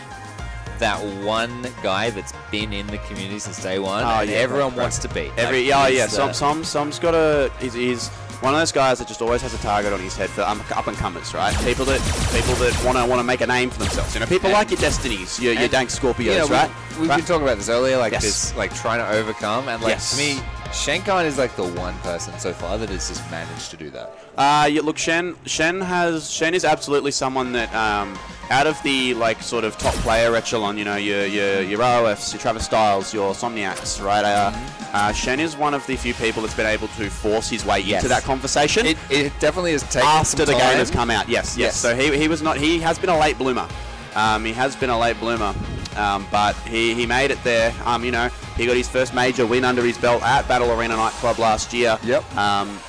that one guy that's been in the community since day one, Oh, and yeah, everyone right, right. wants to beat. Every Like, yeah, he's yeah. Some some some's got a he's, he's one of those guys that just always has a target on his head for um, up and comers, right? People that people that want to want to make a name for themselves. You know, people And- like your Destinies, your, your Dank Scorpios, you know, we- right? We've Right. been talking about this earlier, like Yes. this, like trying to overcome, and like Yes. to me, Shenkan is like the one person so far that has just managed to do that. Uh, yeah, look, Shen Shen has Shen is absolutely someone that um, out of the like sort of top player echelon, you know, your your your ROFs, your Travis Styles, your Somniacs, right? Uh, Mm-hmm. uh, Shen is one of the few people that's been able to force his way Yes. into that conversation. It, it definitely has taken after the game has come out. Yes, yes. Yes. So he, he was not. He has been a late bloomer. Um, he has been a late bloomer, um, but he, he made it there. Um, you know, he got his first major win under his belt at Battle Arena Nightclub last year. Yep. Um,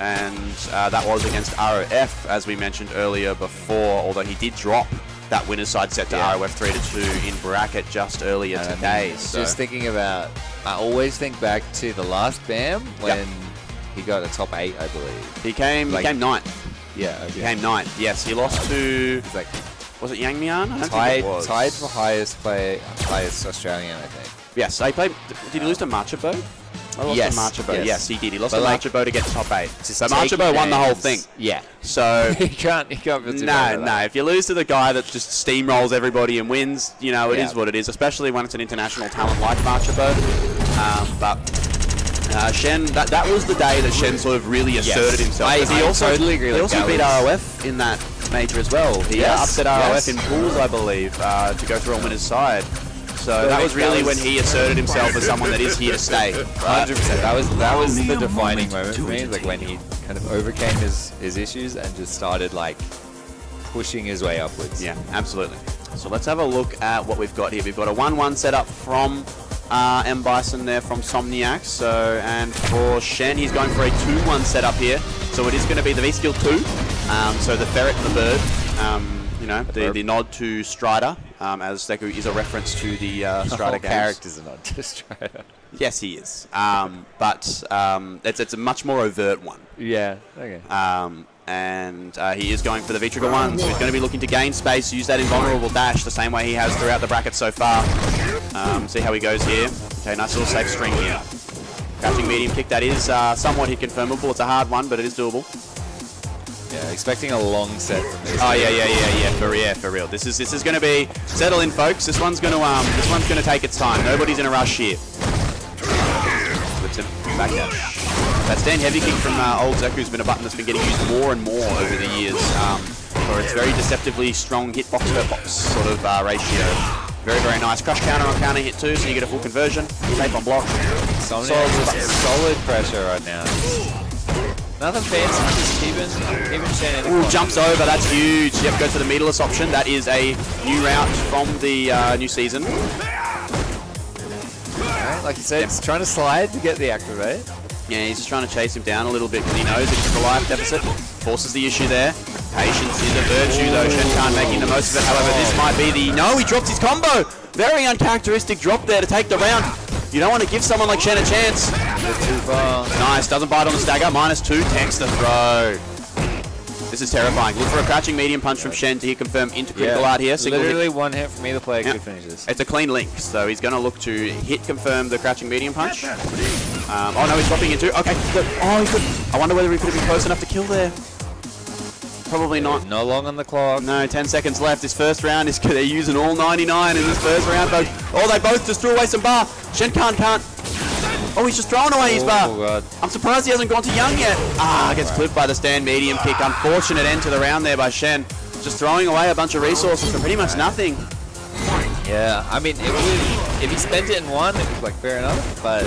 and uh, that was against ROF, as we mentioned earlier before. Although he did drop that winner's side set to Yeah. ROF three to two in bracket just earlier And today. so. Just thinking about, I always think back to the last BAM when he got a top eight, I believe. he came. like- he came ninth. Yeah, He came ninth. Yes, he lost to. It's like Was it Yang Mian? I don't tied, think it was. tied for highest play, highest Australian, I think. Yes, he played. Did he lose to Marchabo? I lost Yes, to yes. Yes. he did. He lost But to like- Marchabo to get top eight. Taking Marchabo won the whole thing. Yeah. So *laughs* you can't, you can't feel too bad no, no. If you lose to the guy that just steamrolls everybody and wins, you know it is Yeah. what it is. Especially when it's an international talent like Marchabo. Um, but. Uh, Shen, that, that was the day that Shen sort of really asserted himself. I- he I also, totally agree, He like, also that beat ROF in that major as well. He uh, Yes, upset ROF yes. in pools, I believe, uh, to go through on winner's side. So that was that really was- when he asserted himself as someone that is here to stay. Hundred percent. That was that was the defining moment moment for me. Like when he kind of overcame his his issues and just started like pushing his way upwards. Yeah, absolutely. So let's have a look at what we've got here. We've got a 1-1 setup from uh, M. Bison there from Somniac. So, and for Shen, he's going for a 2-1 setup here. So it is going to be the V-Skill 2. Um, so the ferret and the bird. Um, you know, the, the nod to Strider, um, as Deku is a reference to the uh, *laughs* Strider games. characters are not just *laughs* right. Yes, he is. Um, but um, it's, it's a much more overt one. Yeah. Okay. And uh, he is going for the V-Trigger 1, so he's going to be looking to gain space, use that invulnerable dash the same way he has throughout the bracket so far. Um, see how he goes here. Okay, nice little safe string here. Crouching medium kick, that is uh, somewhat hit confirmable. It's a hard one, but it is doable. Yeah. Expecting a long set from this. Oh yeah, yeah, yeah, yeah, for yeah, for real. This is this is going to be settle in, folks. This one's going to um, this one's going to take its time. Nobody's in a rush here. Him. Back dash. That stand heavy kick from uh, old Zeku has been a button that's been getting used more and more over the years. Um, for its very deceptively strong hitbox per box sort of uh, ratio. Very, very nice. Crush counter on counter hit too, so you get a full conversion. Safe on block. Solid solid pressure right now. Nothing fancy, just keeping, keeping Ooh, jumps over, that's huge. Yep, goes to the meterless option. That is a new route from the uh, new season. Alright, Like you said, it's trying to slide to get the activate. Yeah, he's just trying to chase him down a little bit because he knows in a life deficit. Forces the issue there. Patience is a virtue though. Shen Khan making the most of it. However, this might be the... No, he drops his combo! Very uncharacteristic drop there to take the round. You don't want to give someone like Shen a chance. Too far. Nice, doesn't bite on the stagger. Minus two, tanks the throw. This is terrifying. Look for a crouching medium punch from Shen to hit confirm into critical art here. Single hit. Literally one hit from either player Yeah. could finish this. It's a clean link, so he's going to look to hit confirm the crouching medium punch. Um, oh no, he's dropping into. Okay, good. Oh, he could. I wonder whether he could have been close enough to kill there. Probably not. No long on the clock. No, 10 seconds left. This first round is *laughs* they're using all 99 in this first round. But oh, they both just threw away some bar. Shen Khan can't. Oh, he's just throwing away his bar. Oh god. I'm surprised he hasn't gone to Young yet. Ah, gets clipped by the stand medium kick. Unfortunate end to the round there by Shen. Just throwing away a bunch of resources for pretty much nothing. Yeah, I mean, it would, if he spent it in one, it was like fair enough, but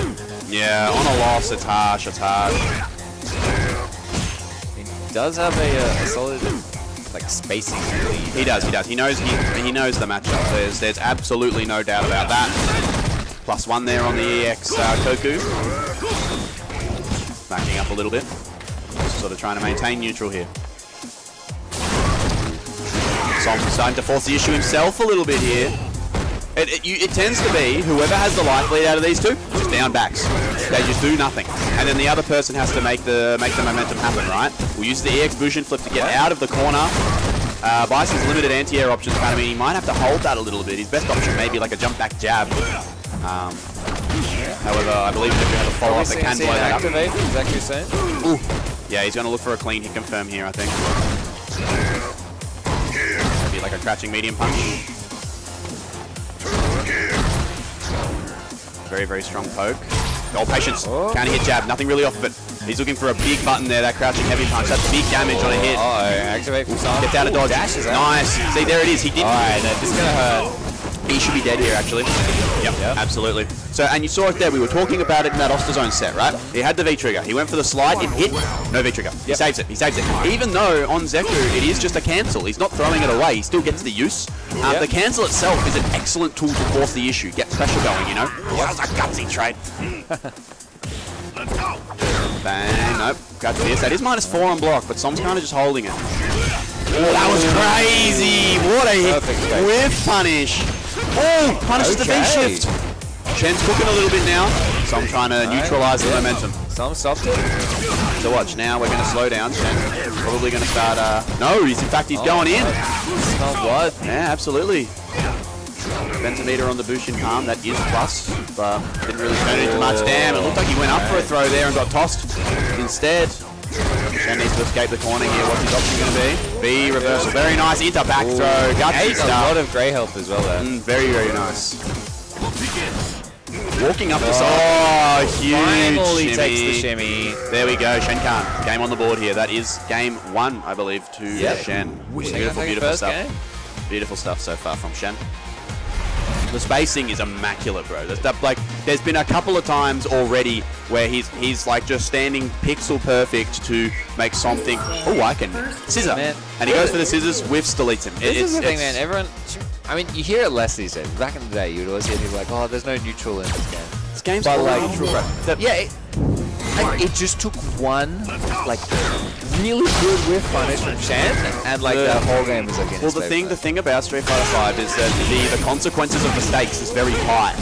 Yeah, on a loss, it's harsh, it's harsh. he does have a, uh, a solid, like, spacing. He does, he does. He knows he, he knows the matchup. There's there's absolutely no doubt about that. Plus one there on the EX uh, Koku. Backing up a little bit. Just sort of trying to maintain neutral here. Som starting to force the issue himself a little bit here. It, it, you, it tends to be whoever has the life lead out of these two, just down backs. They just do nothing, and then the other person has to make the make the momentum happen, right? We'll use the EX Bushin flip to get out of the corner. Uh, Bison's limited anti-air options kind of mean he might have to hold that a little bit. His best option may be like a jump back jab. Um, however, I believe if you have a follow up that can blow that activate, that what you're? Ooh. Yeah, he's going to look for a clean hit confirm here, I think. Maybe like a crouching medium punch. Very, very strong poke. Oh, patience. Oh. Counter hit jab. Nothing really off of it. He's looking for a big button there, that crouching heavy punch. That's big damage on a hit. Uh-oh, activate from. Gets out of dodge. Dashes. Nice. See, there it is. He didn't. Alright, this is gonna hurt. He should be dead here, actually. Yep, Yep. absolutely. So, and you saw it there. We were talking about it in that Osterzone set, right? He had the V trigger. He went for the slide. It hit. No V trigger. He Yep. saves it. He saves it. Even though on Zeku it is just a cancel. He's not throwing it away. He still gets the use. Um, Yep. The cancel itself is an excellent tool to force the issue, get pressure going. You know. What a gutsy trade. Let's *laughs* go! Bang. Nope. Got this. That is minus four on block, but Som's kind of just holding it. Oh, that was crazy! What a hit Perfect with punish. Oh, punishes the V-shift. Chen's cooking a little bit now, so I'm trying to neutralize the yeah. momentum. Sam stopped it. So watch, now we're going to slow down. Chen. probably going to start, uh, no, he's in fact, he's going in. Smell blood. Yeah, absolutely. Bentimeter on the Bushin palm, that is plus, but didn't really turn into much. Damn, it looked like he went up for a throw there and got tossed instead. Shen needs to escape the corner here. What's his option going to be? V reversal. Very nice. Into back throw. Gutsy a lot of grey help as well there. Mm, very, very nice. Walking up the side. Oh, huge Finally shimmy. takes the shimmy. There we go, Shen Khan. Game on the board here. That is game one, I believe, to Yep. Shen. Beautiful, beautiful stuff. game. Beautiful stuff so far from Shen. The spacing is immaculate, bro. There's that, like, there's been a couple of times already where he's he's like just standing pixel perfect to make something. Oh, I can scissor, Man. and he goes for the scissors. Whiffs deletes him. This It- is the thing, man. Everyone, I mean, you hear it less these days. Back in the day, you'd always hear people like, "Oh, there's no neutral in this game." This game's But like, neutral, bro. Yeah, it, like, it just took one like really good whiff punish from Shan, and like The- whole game was. In Well, the thing, the thing about Street Fighter Five is that the, the consequences of mistakes is very high,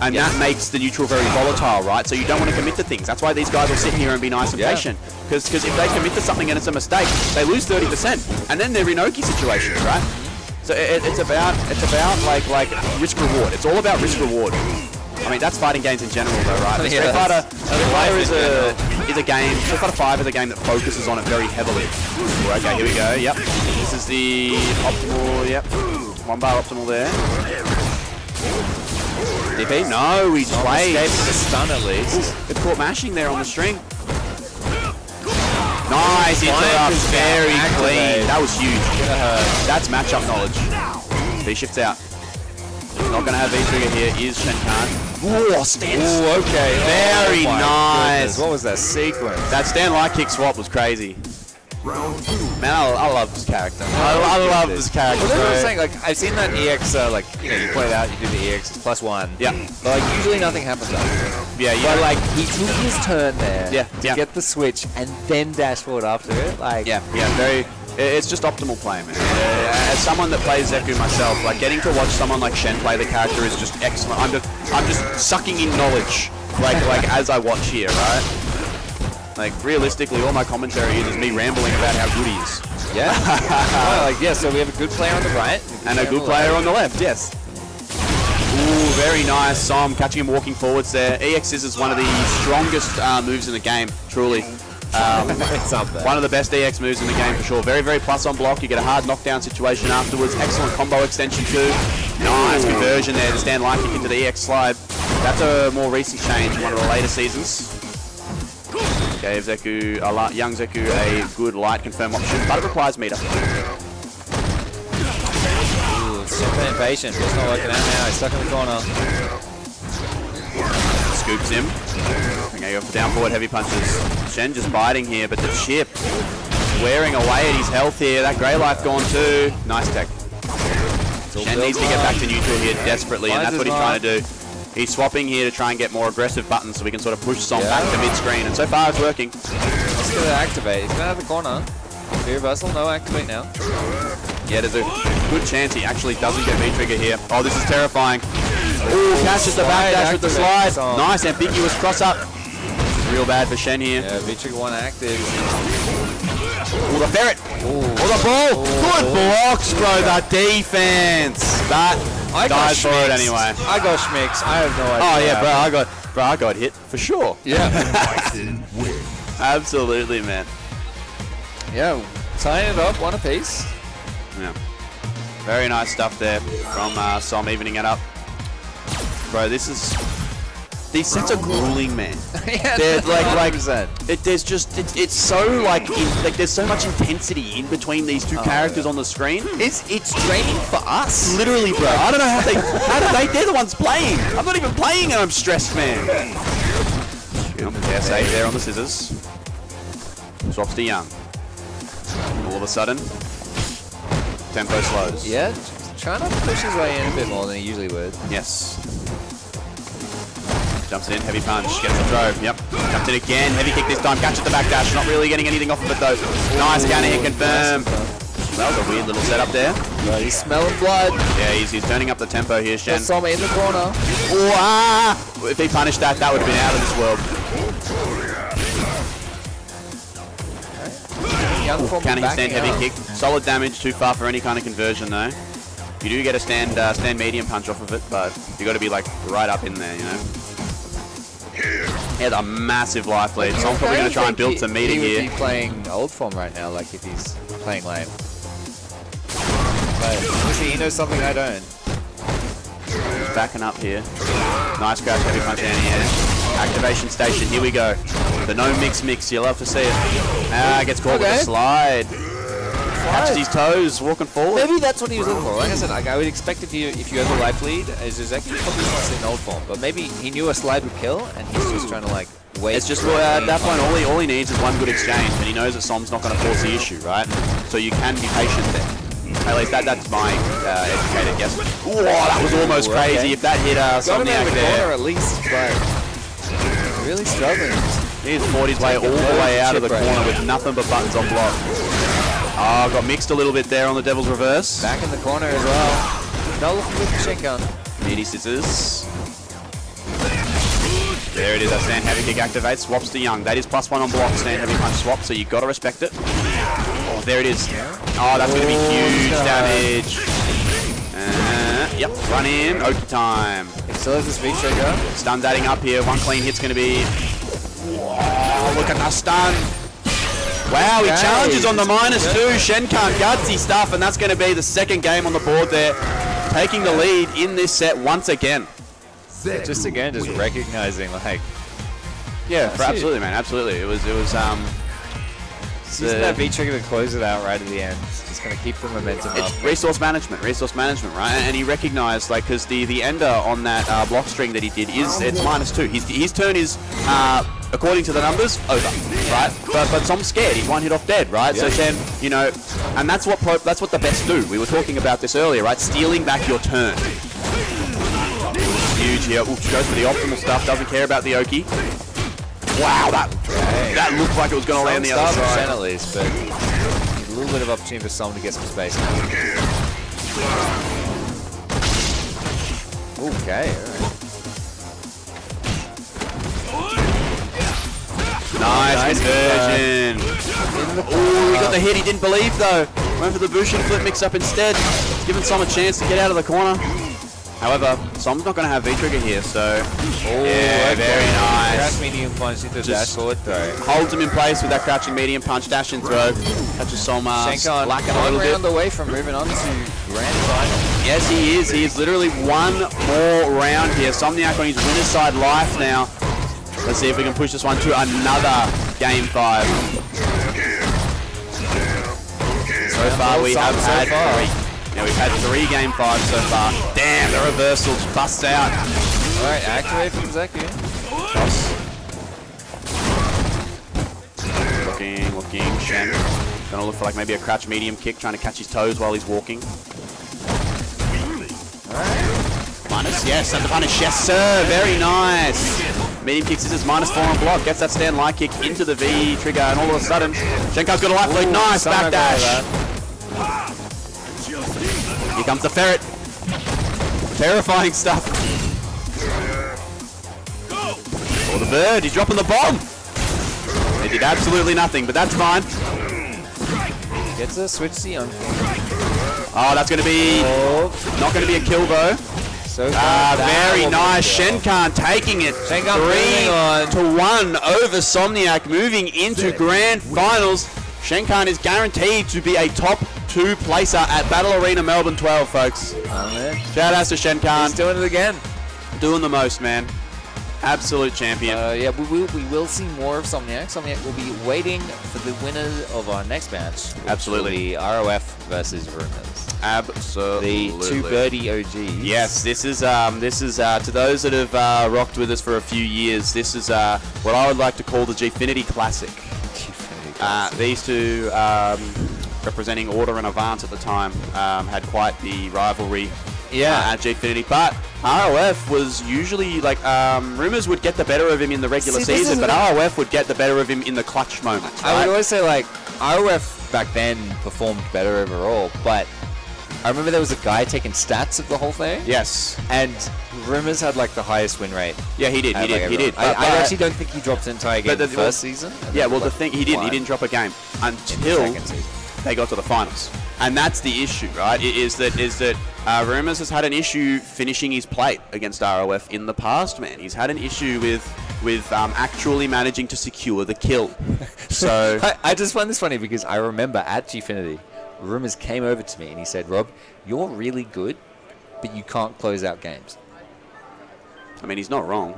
and that makes the neutral very volatile, right? So you don't want to commit to things. That's why these guys will sit here and be nice and Yeah. patient, because if they commit to something and it's a mistake, they lose thirty percent, and then they're in Oki situations, right? So it, it's about it's about like like risk reward. It's all about risk reward. I mean, that's fighting games in general, though, right? *laughs* But Street Fighter, Street Fighter is a is a game. Street Fighter Five is a game that focuses on it very heavily. Ooh, okay, here we go. Yep, this is the optimal. Yep, one bar optimal there. DP? No, he played. Escaped the stun at least. It caught mashing there on the string. Nice, he up very clean. That was huge. That's matchup knowledge. V shifts out. Not gonna have V trigger here. Is Shen Khan. Ooh, okay. Very Oh nice. goodness, What was that sequence? That stand light kick swap was crazy. Man, I, I love this character. I, I love this character. Well, that's I'm saying. Like, I've seen that EX, uh, like, you know, you play it out, you do the EX, it's plus one. Yeah. But, like, usually nothing happens after. Yeah, But, yeah. like, he took his turn there Yeah, to yeah. get the switch and then dash forward after it. Like, Yeah, yeah, very. It's just optimal play, man. Uh, as someone that plays Zeku myself, like getting to watch someone like Shen play the character is just excellent. I'm just, I'm just sucking in knowledge, like, like as I watch here, right? Like realistically, all my commentary is, is me rambling about how good he is, Yeah. *laughs* Well, like, yeah, so we have a good player on the right. and a good player on the left. Yes. Ooh, very nice. Som catching him walking forwards there. EX is one of the strongest uh, moves in the game, truly. Um, *laughs* it's up there. One of the best EX moves in the game for sure. Very, very plus on block. You get a hard knockdown situation afterwards. Excellent combo extension too. Nice conversion there to stand light kick into the EX slide. That's a more recent change in one of the later seasons. Gave Zeku, a young Zeku a good light confirm option, but it requires meter. Ooh, super impatient. It's not working out now. He's stuck in the corner. Scoops him. Okay, go for down forward heavy punches. Shen just biting here, but the chip wearing away at his health here. That grey life gone too. Nice tech. Shen needs to get back to neutral here desperately, and that's what he's trying to do. He's swapping here to try and get more aggressive buttons so we can sort of push Song back to mid-screen, and so far it's working. He's gonna activate. He's gonna have a corner. Free reversal, no activate now. Yeah, there's a good chance he actually doesn't get V-trigger here. Oh, this is terrifying. Ooh, catches the back dash with the activate. slide. Song. Nice, ambiguous cross-up. Real bad for Shen here. Yeah, V-Trigger 1 active. Ooh, the ferret. Ooh. Oh, the ball! Good blocks, bro. The defense. That I got dies for it anyway. I got schmicks. I have no idea. Oh yeah, bro. I got, bro. I got hit for sure. Yeah. *laughs* Absolutely, man. yeah. Tying it up, one apiece. Yeah. Very nice stuff there from uh, Som evening it up. Bro, this is. These sets are grueling, man. *laughs* yeah, They're like, like, 100%. it, there's just, it, it's so like, in, like, there's so much intensity in between these two oh, characters on the screen. It's, it's draining for us. Literally, bro. I don't know how they, how do they, they're the ones playing. I'm not even playing and I'm stressed, man. Yep, Yeah, save there on the scissors. Swaps to Young. All of a sudden, tempo slows. Yeah, trying to push his way in a bit more than he usually would. Yes. Jumps in, heavy punch, gets the throw. Yep. Jumps in again, heavy kick this time, catches the back dash. Not really getting anything off of it though. Nice counter hit confirm. Was a weird little setup there. But he's smelling blood. Yeah, he's, he's turning up the tempo here, Shen. Got Soma in the corner. Oh, ah! If he punished that, that would have been out of this world. Young form Counter hit backing stand, heavy up. kick. Solid damage, too far for any kind of conversion though. You do get a stand uh, stand medium punch off of it, but you got to be like right up in there, you know. Yeah, a massive life lead. So I'm probably going to try and build he, some meter he here. would be playing old form right now, like if he's playing lame. But obviously he knows something I don't. Just backing up here. Nice crash, heavy punch down here. Activation station, here we go. The no mix mix, you love to see it. Ah, gets caught with a slide. Catches his toes, walking forward. Maybe that's what he was looking for. Like I said, like I would expect if you if you have a life lead, as Uzeki probably wants in old form. But maybe he knew a slide would kill, and he's just trying to like wait. It's just well, at that point, all he, all he needs is one good exchange, and he knows that Som's not going to force the issue, right? So you can be patient there. At least that, that's my uh, educated guess. Whoa, that was almost Ooh, crazy. okay. If that hit uh, him out Somniac of the there, corner at least, but really struggling. he's fought his way all the way out of the corner with nothing but buttons on block. Oh, got mixed a little bit there on the Devil's Reverse. Back in the corner as well. No looking with the shin gun. Meaty scissors. There it is, that stand heavy kick activates, swaps to Young. That is plus one on block, stand heavy punch swap, so you've gotta respect it. Oh, there it is. Oh, that's gonna be huge damage. Uh, yep, run in, Oki time. Still has this V trigger. Stun dating up here, one clean hit's gonna be... Oh, look at that stun. Wow, he Okay. challenges on the minus two. Shenkan, gutsy stuff, and that's going to be the second game on the board there. Taking the lead in this set once again. Just again, just recognizing like Yeah, for absolutely, man, absolutely. It was, it was, um, just using that V trigger to close it out right at the end. It's just gonna keep the momentum up. resource management, resource management, right? And he recognized, like, because the the ender on that uh, block string that he did is it's minus two. His, his turn is, uh, according to the numbers, over, right? But but Som's scared. He's one hit off dead, right? So then you know, and that's what pro, that's what the best do. We were talking about this earlier, right? Stealing back your turn. Huge here. Oops, goes for the optimal stuff. Doesn't care about the Oki. Wow, that that looked like it was going to land the other Some side. at least, but a little bit of opportunity for someone to get some space. Okay. alright. Nice Nice conversion. Ooh, he got the hit. He didn't believe though. Went for the Bushin flip mix up instead. Giving Som a chance to get out of the corner. However, Som's not going to have V-trigger here, so yeah, very nice. Crash medium punch into dash Just- forward throw. holds him in place with that crouching medium punch, dash and throw. Catches Som Shenkan lacking a one little bit. round away from moving on to grand final. Yes, he is. He is literally one more round here. Somniac on his winner's side life now. Let's see if we can push this one to another game five. So far we have so had far. three. Yeah, we've had three game fives so far. Damn, the reversals bust out. Alright, activate from Zeku. Looking, looking, Shen. Gonna look for like maybe a crouch medium kick, trying to catch his toes while he's walking. Minus, yes, and the punish, yes sir, very nice. Medium kick scissors, minus four on block, gets that stand light kick into the V trigger, and all of a sudden, Shenkar's got a life lead, nice, Someone back got dash. Here comes the ferret. Terrifying stuff. Oh, the bird, he's dropping the bomb. They did absolutely nothing, but that's fine. Gets a switch C on. Oh, that's going to be Oh, not going to be a kill though. so Ah, very nice. will be Shenkan taking it Shenkan three on. to one over Somniac, moving into grand finals. Shenkan is guaranteed to be a top two placer at Battle Arena Melbourne 12, folks. Oh, man. Shout out to Shenkan, He's doing it again. doing the most, man. Absolute champion. Uh, yeah, we will, we will see more of Somniac. Somniac will be waiting for the winner of our next match. Absolutely. ROF versus Rumors. Absolutely. The two birdie OGs. Yes, this is um, this is uh, to those that have uh, rocked with us for a few years. This is uh, what I would like to call the Gfinity Classic. Uh, these two, um, representing Order and Avant at the time, um, had quite the rivalry. Yeah. uh, at Gfinity, but ROF was usually like um, rumors would get the better of him in the regular See, season, but the- ROF would get the better of him in the clutch moments. I would always say like ROF back then performed better overall, but I remember there was a guy taking stats of the whole thing. yes, And Rumors had like the highest win rate. yeah, he did, he out of, like, did, he did. I, But- I but- actually don't think he dropped an entire game But the- the first season. Yeah, then, well, the thing he didn't. He didn't drop a game in the until second season. They got to the finals, and that's the issue, right? Is that is that uh, Rumors has had an issue finishing his plate against ROF in the past. Man, he's had an issue with with um, actually managing to secure the kill. *laughs* So I, I just find this funny because I remember at Gfinity, Rumors came over to me and he said, Rob, you're really good, but you can't close out games. I mean, he's not wrong.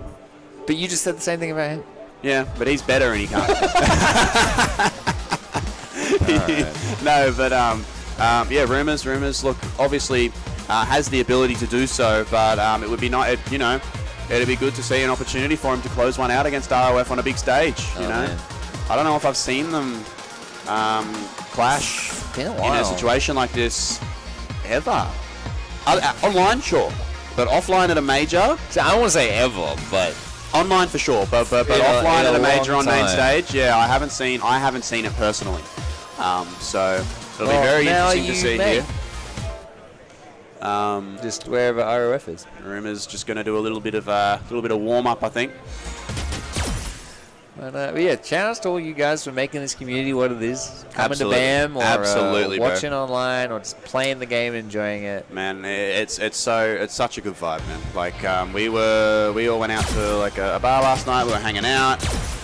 But you just said the same thing about him. Yeah, but he's better and he can't. *laughs* *laughs* no, but um, um, yeah, rumors, rumors. Look, obviously uh, has the ability to do so, but um, it would be not, you know, it'd be good to see an opportunity for him to close one out against ROF on a big stage. You Oh, know, man. I don't know if I've seen them um, clash Been a in a situation like this ever. Uh, uh, online, sure, but offline at a major. So I don't want to say ever, but Online for sure, but but, but In offline in at a major on main time. stage, yeah, I haven't seen I haven't seen it personally. Um, so it'll Well, be very interesting to see may. here. Um, just wherever ROF is. Rumors just going to do a little bit of a little bit of warm up, I think. But, uh, but yeah, shout outs to all you guys for making this community what it is. Coming Absolutely. to BAM or Absolutely, uh, bro. watching online or just playing the game and enjoying it. Man, it's it's so it's such a good vibe, man. Like um, we were we all went out to like a, a bar last night. We were hanging out,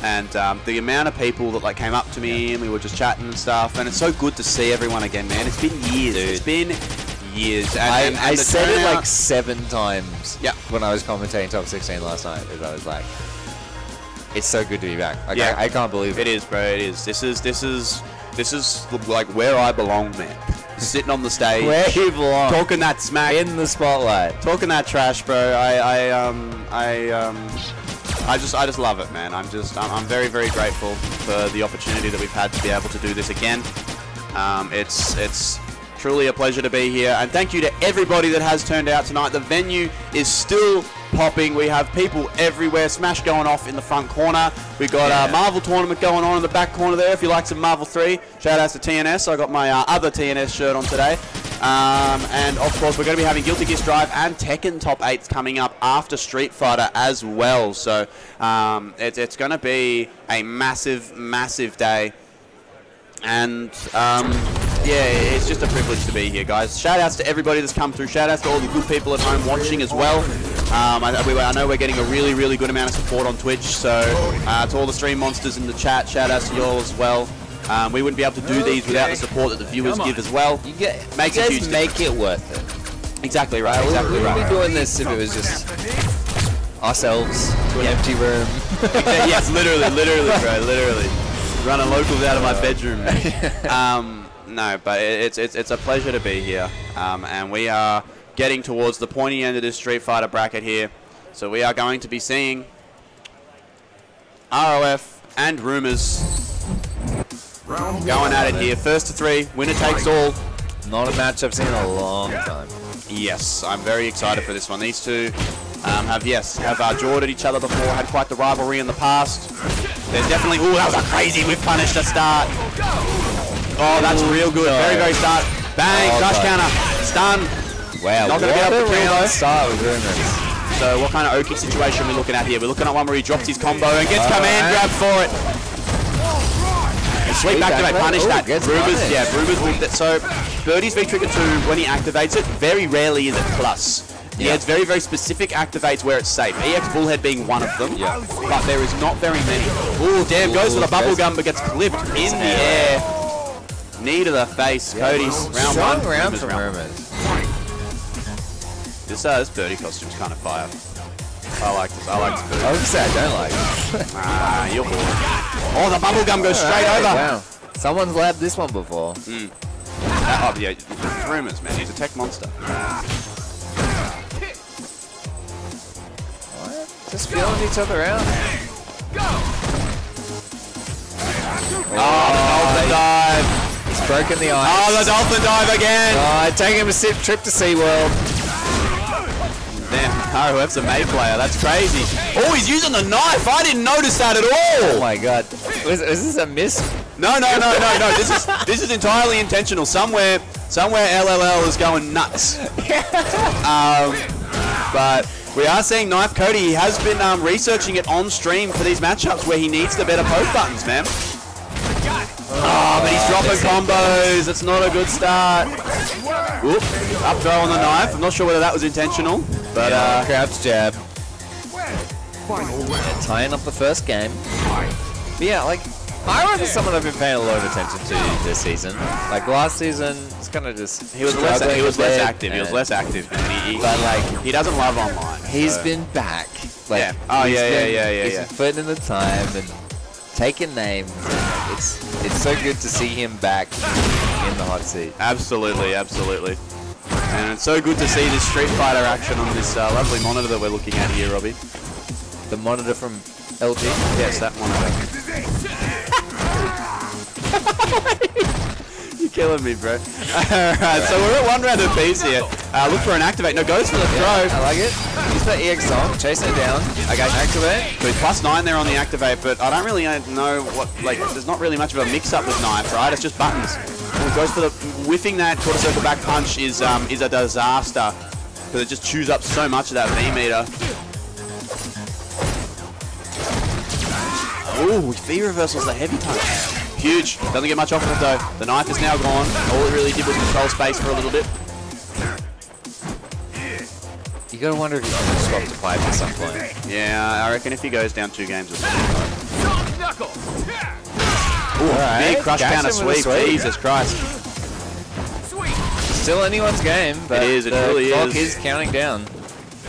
and um, the amount of people that like came up to me and we were just chatting and stuff. And it's so good to see everyone again, man. It's been years. Dude. It's been years. And, I, and- and I said it like seven times Yeah. when I was commentating top 16 last night. I was like, it's so good to be back. Like, Yeah. I, I can't believe It it. is, bro. It is. This is this is this is like where I belong, man. *laughs* Sitting on the stage, Where you belong. talking that smack, in the spotlight. talking that trash, bro. I I um I um I just I just love it, man. I'm just I'm, I'm very very grateful for the opportunity that we've had to be able to do this again. Um, it's it's truly a pleasure to be here, and thank you to everybody that has turned out tonight. The venue is still popping. We have people everywhere. Smash going off in the front corner. We got Yeah. a Marvel tournament going on in the back corner there. If you like some Marvel 3, shout outs to TNS. I got my uh, other TNS shirt on today. Um, and of course, we're going to be having Guilty Gear Strive and Tekken Top 8s coming up after Street Fighter as well. So um, it, it's going to be a massive, massive day. And um, yeah, it's just a privilege to be here, guys. Shout outs to everybody that's come through. Shout outs to all the good people at home watching as well. Um, I, we, I know we're getting a really, really good amount of support on Twitch. So uh, to all the stream monsters in the chat, shout out to you all as well. Um, we wouldn't be able to do these without the support that the viewers give as well. You get Makes you a huge make it worth it. Exactly right. Exactly we wouldn't right. be doing this if it was just ourselves to an empty room. *laughs* yes, literally, literally, bro, literally. Running locals out of my bedroom. *laughs* um, no, but it- it's, it's it's a pleasure to be here, um, and we are getting towards the pointy end of this Street Fighter bracket here. So we are going to be seeing ROF and Rumors going at it here. First to three, winner takes all. Not a match I've seen in a long time. Yes, I'm very excited for this one. These two um, have, yes, have uh, jawed at each other before, had quite the rivalry in the past. There's definitely, ooh, that was a crazy whip punish to start. Oh, that's real good. Very, very start. Bang, Oh, God. counter, stun. Wow, Not gonna be able to a kill, round though. start with Rumors. So what kind of Oki situation are we looking at here? We're looking at one where he drops his combo and gets All command right. grab for it. Sweet Sweet back to back back, punish Ooh, that. gets Rumors, yeah, Rumors will. that- So Birdie's V Trigger 2, when he activates it, very rarely is it plus. He Yeah. it's very, very specific activates where it's safe. EX Bullhead being one of them. Yeah. But there is not very many. Ooh, damn, goes for the Ooh, bubble goes- gun but gets clipped in the air. Knee to the face. Cody's round Strong one. round Rumors from Rumors. This, uh, this Birdie costume's kind of fire. I like this. I like this Birdie. I was say I don't like it. *laughs* Ah, you're bored. Oh, the bubble gum goes straight Alright, over. Wow. Someone's labbed this one before. Uh, oh, yeah, rumors, man. He's a tech monster. Just feeling each other out. Oh, the dive. He's broken the ice. Oh, the dolphin dive again. Oh, taking him a sip, trip to SeaWorld. Damn, ROF's a May player. That's crazy. Oh, he's using the knife. I didn't notice that at all. Oh my god. Was, was this a miss? No, no, no, no, no. This is this is entirely intentional. Somewhere, somewhere, LLL is going nuts. *laughs* um, but we are seeing Knife Cody. He has been um, researching it on stream for these matchups where he needs the better poke buttons, man. Oh, but he's dropping combos. It's not a good start. Oop, up throw on the knife. I'm not sure whether that was intentional, but uh, Crouch jab. Yeah, tying up the first game. But yeah, like, Iron is someone I've been paying a lot of attention to this season. Like, last season, it's kind of just. he was less he was less active. He was less active. He, he, But, like, he doesn't love online. He's so- been back. Like, Yeah. Oh, he's yeah, yeah, yeah, yeah, He's yeah. been putting in the time and taking names. and It's it's so good to see him back in the hot seat. Absolutely, absolutely. And it's so good to see this Street Fighter action on this uh, lovely monitor that we're looking at here, Robbie. The monitor from LG. Yes, that monitor. *laughs* *laughs* Killing me, bro. *laughs* Alright, so we're at one round of apiece here. Uh, look for an activate. No, goes for the throw. I like it. Use that EX zonk, chase it down. Okay, Activate. So plus nine there on the activate, but I don't really uh, know what, like, there's not really much of a mix-up with knife, right? It's just buttons. Well, goes for the, whiffing that quarter circle back punch is, um, is a disaster, because it just chews up so much of that V meter. Ooh, V reversal's the heavy punch. Huge. Doesn't get much off of it though. The knife is now gone. All it really did was control space for a little bit. You gotta wonder if he's gonna swap to pipe at some point. Yeah, I reckon if he goes down two games, it's Knuckle. Big crush catch counter him with a sweep. sweep. Jesus Christ. Still anyone's game, but is, it the really clock is. is counting down.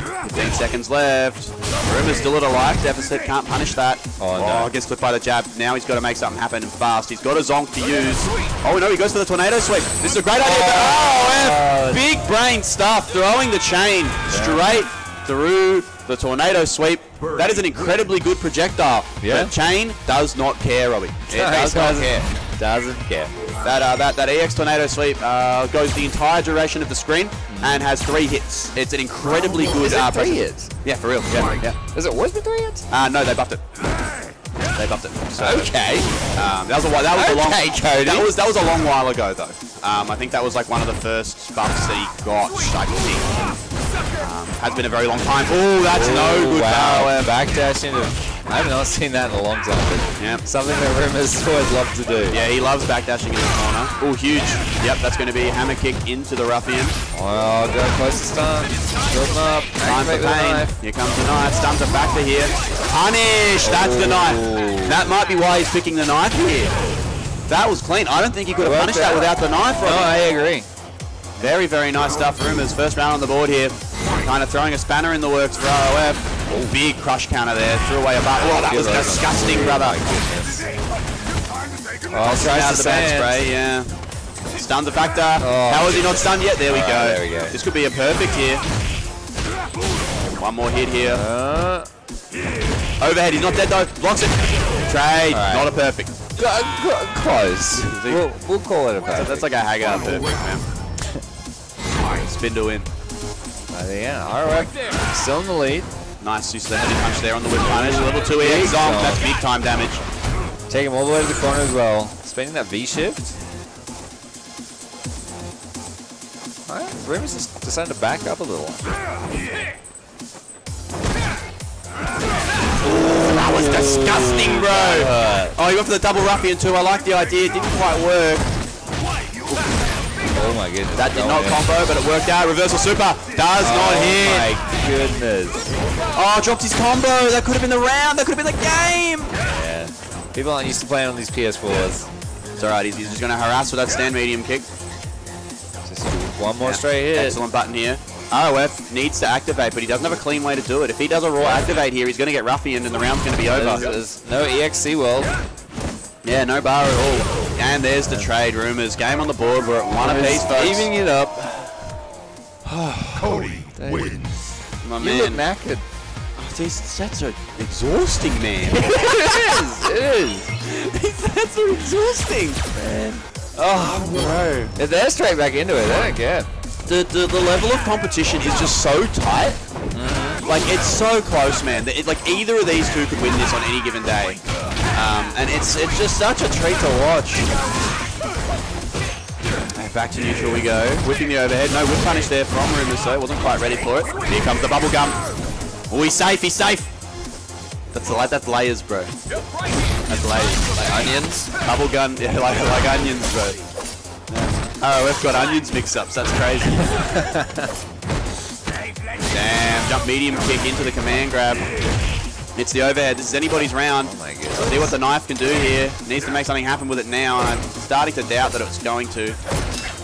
15 seconds left. Rumour's still at a life deficit, can't punish that. Oh, oh no. gets clipped by the jab. Now he's got to make something happen fast. He's got a zonk to use. Oh no, he goes for the tornado sweep. This is a great idea. Oh, Oh. F. big brain stuff, throwing the chain straight through the tornado sweep. That is an incredibly good projectile. Yeah. The chain does not care, Robbie. It No, does doesn't. care. Doesn't care. That, uh, that, that EX Tornado Sweep uh, goes the entire duration of the screen and has three hits. It's an incredibly good Is it uh, three hits? Yeah, for real. Yeah, yeah. Has it always been three hits? Uh, no, they buffed it. They buffed it. So, Okay. um, that was a while. That was a long. Okay, Cody. That was that was a long while ago though. Um, I think that was like one of the first buffs that he got. I think. Um, has been a very long time. Oh, that's no good wow. power. Backdash into. I have not seen that in a long time. Yeah. Something that Rumors *laughs* always love to do. Yeah, he loves backdashing in the corner. Oh, huge. Yep, that's going to be a hammer kick into the ruffian. Oh, go close to stun. Build him up. Time for pain. Here comes the knife. Stuns a factor here. Punish! That's the knife. That might be why he's picking the knife here. That was clean. I don't think he could have punished that without the knife. No, I agree. Very, very nice stuff. Rumors first round on the board here. Kind of throwing a spanner in the works for ROF. Oh, big crush counter there. Threw away a butt. Oh, that was disgusting, brother. Oh, Straight out to of the bad spray, yeah. Stunned the factor. Oh. How is he not stunned yet? There we Oh, go. there we go. This could be a perfect here. One more hit here. Uh, Overhead, he's not dead though. Blocks it. Trade, Alright. not a perfect. cl- cl- close. We'll, we'll call it a perfect. That's like a Haggar perfect, man. Spindle in. Uh, yeah, ROF still in the lead. Nice use of the heavy punch there on the whip punish. Level 2 Big EX zonk. zonk. That's big time damage. Take him all the way to the corner as well. Spending that V shift. Alright, Rumors has decided to back up a little. That was disgusting, bro. Uh, Oh, he went for the double ruffian too. I like the idea. It didn't quite work. Oh my goodness. That did oh not in. combo, but it worked out. Reversal super does not Oh hit. my goodness. Oh, dropped his combo. That could have been the round. That could have been the game. Yeah. People aren't used to playing on these PS4s. It's alright. He's, he's just going to harass with that stand medium kick. Just one more straight hit. Excellent button here. ROF needs to activate, but he doesn't have a clean way to do it. If he does a raw activate here, he's going to get ruffianed and the round's going to be over. There's, there's no EXC world. Yeah, no bar at all. And there's the trade rumors. Game on the board. We're at one apiece, folks. Evening it up. Cody wins. My You look man. knackered. These sets are exhausting, man. *laughs* it is. It is. These sets are exhausting. Man. Oh, bro. If they're straight back into it, they don't care. The, the, the level of competition is just so tight. Mm-hmm. Like, it's so close, man. It, like, either of these two could win this on any given day. Um, and it's it's just such a treat to watch. And back to neutral we go. Whipping the overhead. No whip punish there from Rumors, though. Wasn't quite ready for it. Here comes the bubble gum. Oh, he's safe. He's safe. That's like that's layers, bro. That's layers. Like onions. Bubble gun, yeah, *laughs* like like onions, bro. Oh, we've got onions mix-ups. That's crazy. *laughs* Damn, jump medium kick into the command grab. It's the overhead. This is anybody's round. Oh my goodness. See what the knife can do here. Needs to make something happen with it now, I'm starting to doubt that it's going to.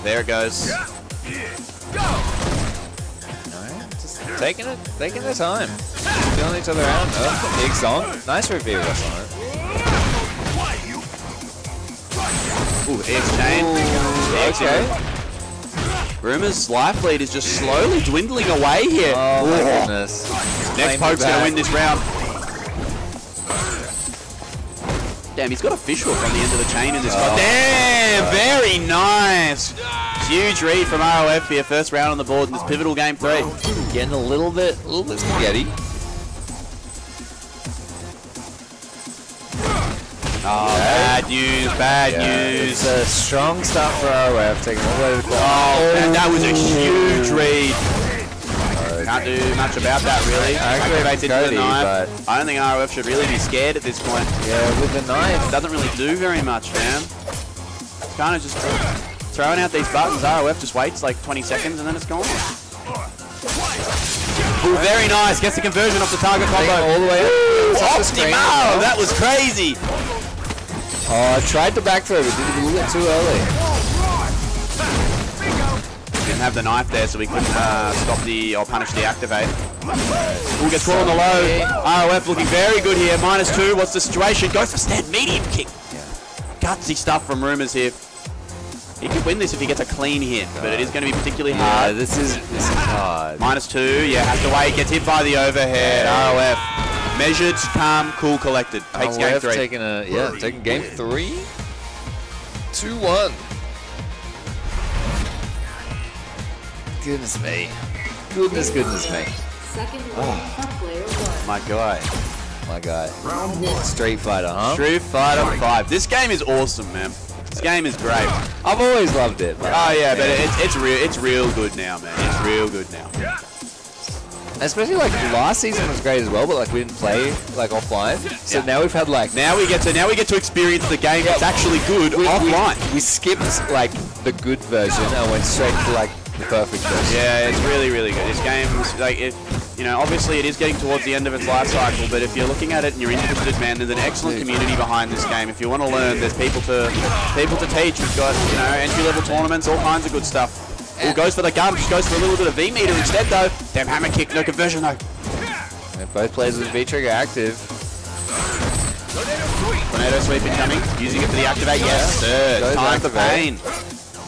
There it goes. Alright, taking it, taking their time. Feeling each other out. Oh, big zonk. Nice review on it. Ooh, X chain. Okay. Rumors life lead is just slowly dwindling away here. Oh my Ooh. goodness. Next Claim poke's going to win this round. Damn, he's got a fish hook on the end of the chain in this. Oh. Damn, very nice. Huge read from ROF here. First round on the board in this pivotal game three. Getting a little bit, a little bit spaghetti. Oh, bad news, bad Yeah, news. It's a strong start for ROF, taking all the way to the. Oh, man, that was a huge read. Can't do much about that, really. I agree with Activates the Cody, knife. I don't think ROF should really be scared at this point. Yeah, with the knife. doesn't really do very much, man. It's kind of just throwing out these buttons. ROF just waits like 20 seconds and then it's gone. Ooh, very nice. Gets the conversion off the target combo. all the way up. Optimal! That was crazy. Oh, I tried to back throw, but did it a little bit too early. Didn't have the knife there, so we couldn't uh, stop the or punish the activate. Ooh, gets caught on the low. ROF looking very good here. Minus two. What's the situation? Goes for stand medium kick. Gutsy stuff from Rumors here. He could win this if he gets a clean hit, but it is going to be particularly hard. Yeah, this is this is hard. Minus two. Yeah, has to wait. Gets hit by the overhead. ROF. Measured, calm, cool, collected. Takes oh, game three. Taking a, yeah, taking game three. 2-1. Goodness me. Goodness, goodness me. Second oh. win for. My guy. My guy. Street Fighter, huh? Street Fighter 5. This game is awesome, man. This game is great. I've always loved it. but- Oh yeah, but it's it's real it's real good now, man. It's real good now. Especially like last season was great as well, but like we didn't play like offline. So Yeah. now we've had like Now we get to now we get to experience the game that's actually good we, offline. We, we skipped like the good version and went straight to like the perfect. Yeah, it's really really good. This game is like it. You know, obviously it is getting towards the end of its life cycle, but if you're looking at it and you're interested, man, there's an excellent community behind this game. If you want to learn, there's people to people to teach. We've got you know entry level tournaments, all kinds of good stuff. Ooh, goes for the gun, just goes for a little bit of V meter instead though. Damn hammer kick, no conversion though. And both players with V trigger active. Tornado sweep incoming, using it for the activate. Yes, sir. Goes Time for pain.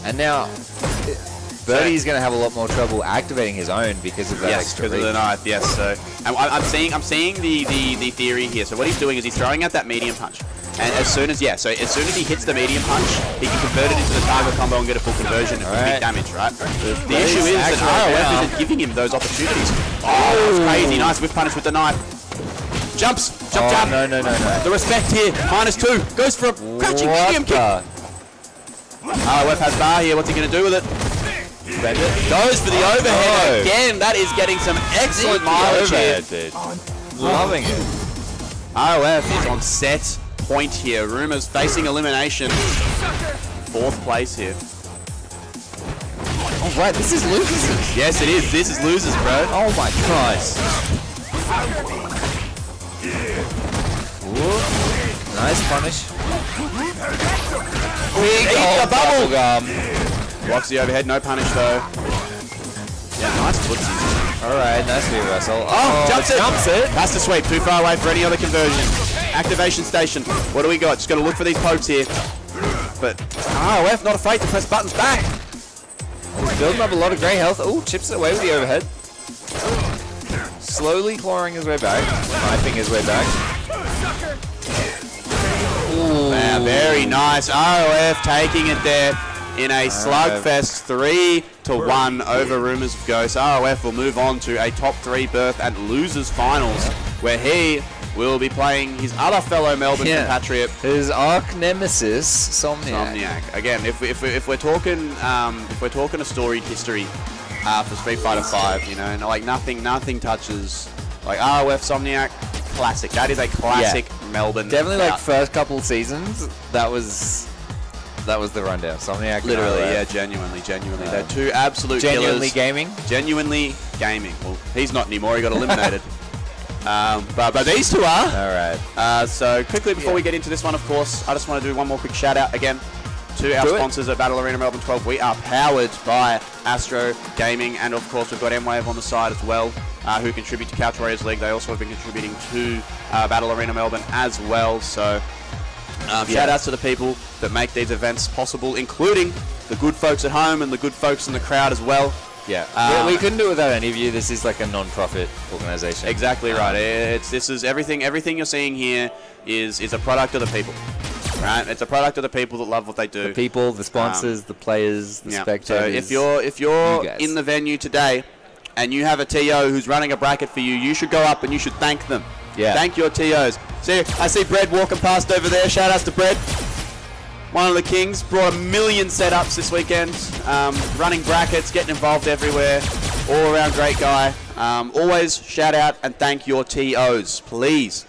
And now Birdie's gonna have a lot more trouble activating his own because of that Yes, extra because of the knife. Yes, so and I- I'm seeing I'm seeing the, the the theory here. So what he's doing is he's throwing out that medium punch, and as soon as yeah, so as soon as he hits the medium punch, he can convert it into the target combo and get a full conversion and Alright. big damage, right? The, the issue is that ROF isn't giving him those opportunities. Oh, that was crazy! Nice whip punish with the knife. Jumps, jump, Oh, jump. no, no, no, no. The respect here, minus two, goes for a crouching medium kick. ROF has bar here. What's he going to do with it? Bend it? Goes for the overhead no. again. That is getting some excellent mileage here. Overhead, dude. Loving it. ROF is on set point here. Rumors facing elimination. Fourth place here. Oh, right, this is losers. Yes, it is. This is losers, bro. Oh my gosh. Ooh. Nice punish. Big Eat old the bubble. gum. Blocks the overhead. No punish though. Yeah, nice footsies. Alright, nice V reversal. Oh, oh jumps it. Jumps it. Has to sweep. Too far away for any other conversion. Activation station. What do we got? Just got to look for these pokes here. But ah, ROF not afraid to press buttons back. Building up a lot of grey health. Oh, chips it away with the overhead. Slowly clawing his way back. Knifing his way back. Ooh. Yeah, very nice. Ah, ROF taking it there in a slugfest, three to one over Rumors of Ghosts. ROF will move on to a top three berth at losers finals, where he will be playing his other fellow Melbourne Yeah. compatriot. His arch nemesis, Somniac. Somniac. Again, if, we- if, we- if we're talking um, if we're talking a storied history uh, for Street Fighter Five, you know, and like nothing nothing touches like ROF Somniac, classic. That is a classic Melbourne. Definitely like first couple seasons, that was that was the rundown. Somniac. Literally, yeah, genuinely, genuinely. They're two absolute Genuinely killers. gaming. Genuinely gaming. Well, he's not anymore. He got eliminated. *laughs* um, but but these two are. Alright. Uh, so quickly before we get into this one, of course, I just want to do one more quick shout out again to our Do it. sponsors at Battle Arena Melbourne 12. We are powered by Astro Gaming, and of course we've got M-Wave on the side as well, uh, who contribute to Couch Warriors League. They also have been contributing to uh, Battle Arena Melbourne as well. So um, shout outs to the people that make these events possible, including the good folks at home and the good folks in the crowd as well. Yeah. Uh, we, we couldn't do it without any of you. This is like a non-profit organization. Exactly right. It's this is everything. Everything you're seeing here is is a product of the people, right? It's a product of the people that love what they do. The people, the sponsors, the players, the Yeah. spectators. So if you're if you're you in the venue today, and you have a TO who's running a bracket for you, you should go up and you should thank them. Yeah. Thank your TOs. See, I see Bread walking past over there. Shout outs to Bread. One of the kings brought a million setups this weekend, um, running brackets, getting involved everywhere, all around great guy. Um, always shout out and thank your TOs, please.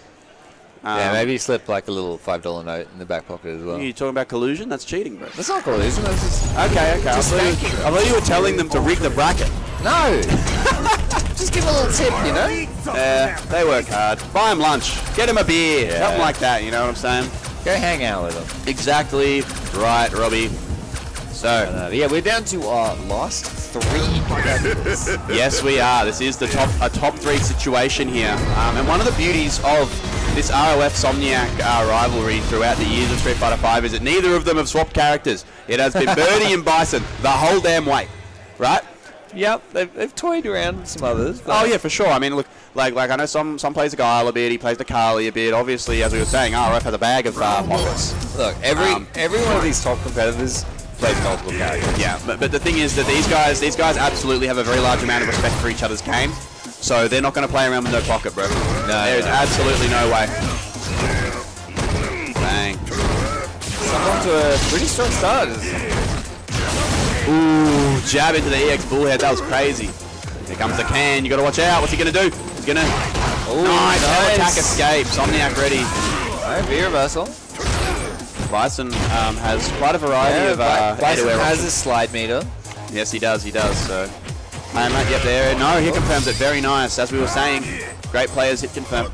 Yeah, Um, maybe slip like a little five dollar note in the back pocket as well. You're talking about collusion? That's cheating, bro. That's not collusion. That's just Okay, okay. I Just thought, you, I thought you were telling them to rig the bracket. no. *laughs* just give a little tip, you know. Yeah, they work hard. Buy them lunch. Get them a beer. Yeah. Something like that, you know what I'm saying? Go hang out with them. Exactly right, Robbie. So, Uh, yeah, we're down to our last three competitors. *laughs* Yes, we are. This is the top a top three situation here, um, and one of the beauties of this ROF Somniac uh, rivalry throughout the years of Street Fighter V is that neither of them have swapped characters. It has been Birdie *laughs* and Bison the whole damn way, right? yep, they've, they've toyed around some others. Oh yeah, for sure. I mean, look, like like I know some some plays the Guile a bit, he plays the Carly a bit. Obviously, as we were saying, RF has a bag of uh, pockets. Look, every Um, every one of these top competitors plays multiple characters. Yeah, but, but the thing is that these guys these guys absolutely have a very large amount of respect for each other's game. So they're not going to play around with no pocket, bro. No, there's no. absolutely no way. Bang. Someone to a pretty strong start. Ooh, jab into the EX bullhead. That was crazy. Here comes the can. You got to watch out. What's he going to do? He's going to. nice. Hell attack escape. Somniac ready. Alright, V reversal. Bison um, has quite a variety Yeah, of uh, Bi- Bison has a slide meter. Yes, he does. He does. So, I might get there. No, he confirms it. Very nice. As we were saying, great players hit confirm.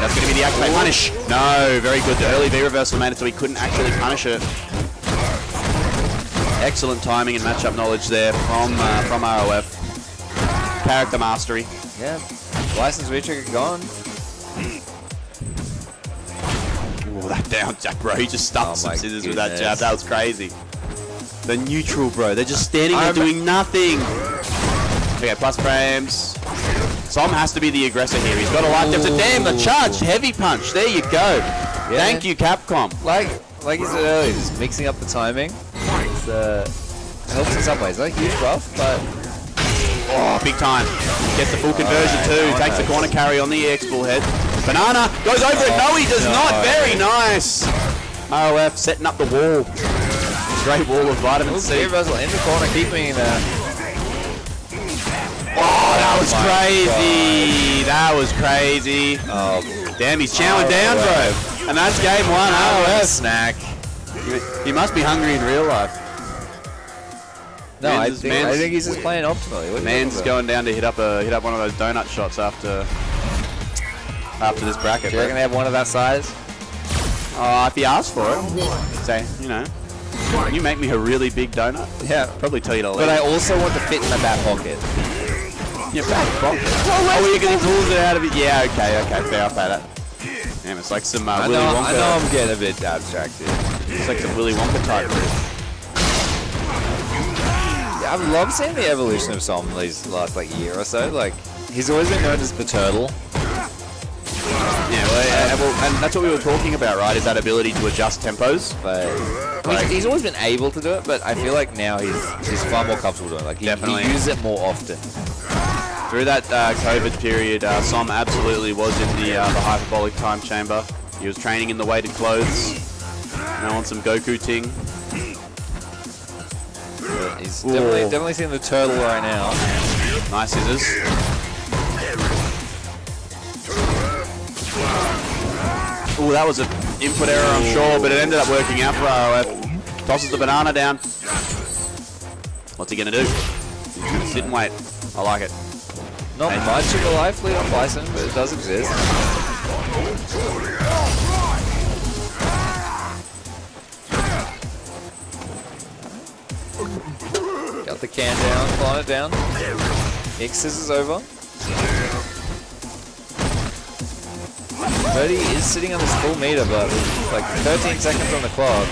That's going to be the activate punish. No, very good. The early V reversal made it so he couldn't actually punish it. Excellent timing and matchup knowledge there from uh, from ROF. Character mastery. Yeah. License V-trigger gone. That down jack, bro. He just stuffed Oh some scissors with that jab. That was crazy. The neutral, bro. They're just standing there I'm- doing nothing. Okay, plus frames. Som has to be the aggressor here. He's got a light depth. Damn, the charge. Heavy punch. There you go. Thank you, Capcom. Like like you said earlier, just mixing up the timing. It's, uh, helps in some ways. Not a huge buff, but Oh, big time. Gets the full conversion Alright, too. Takes the corner carry on the EX bullhead. Banana goes over it. No, he does oh, no. not. Very nice. ROF setting up the wall. Great wall of vitamin V C. reversal in the corner, keeping the Oh, that was oh my crazy. That was crazy. oh, Damn, he's chowing down, bro. And that's game one. ROF. snack. He must be hungry in real life. No, I Man's- think, I think he's just playing optimally. Man's going down to hit up a hit up one of those donut shots after after this bracket. Do you reckon they Bro. have one of that size? Oh, if he asks for it, say, you know, can you make me a really big donut? Yeah. Probably tell you to leave. But I also want to fit in my back pocket. Yeah, back pocket. Oh, well, you can pulls it out of it. Yeah, okay, okay, fair. I'll pay that. Damn, it's like some uh, I Willy know, Wonka. I know I'm getting a bit abstracted. It's like some Willy Wonka type. Yeah, I've loved seeing the evolution of Som these last like year or so. Like he's always been known as the turtle. Yeah, well, yeah, well, and that's what we were talking about, right? Is that ability to adjust tempos. But Like- he's always been able to do it, but I feel like now he's he's far more comfortable doing it. Like he, Definitely. he uses it more often. Through that uh, COVID period, uh, Som absolutely was in the uh, the hyperbolic time chamber. He was training in the weighted clothes. Now on some Goku ting. But he's Ooh. definitely definitely seeing the turtle right now. Nice scissors. Ooh, that was an input error, I'm sure, but it ended up working out for ROF. Tosses the banana down. What's he gonna do? He's gonna sit and wait. I like it. Not Hey. much of a life lead on Bison, but it does exist. Got the can down, flying it down. X scissors over. Birdie is sitting on this full meter, but like 13 seconds on the clock.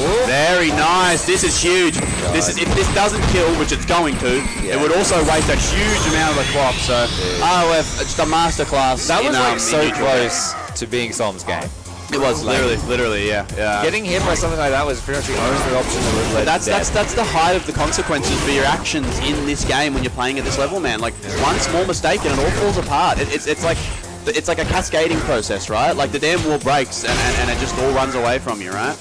Ooh. Very nice. This is huge. This is if this doesn't kill, which it's going to, Yeah. it would also waste a huge amount of the clock. So ROF, just a masterclass. That was in, um, like in so close to being Som's game. It was literally, literally, yeah, yeah. Getting hit by something like that was pretty much the only option that would let That's that's that's the height of the consequences for your actions in this game when you're playing at this level, man. Like one small mistake and it all falls apart. It, it's it's like it's like a cascading process, right? Like the damn wall breaks and, and, and it just all runs away from you, right?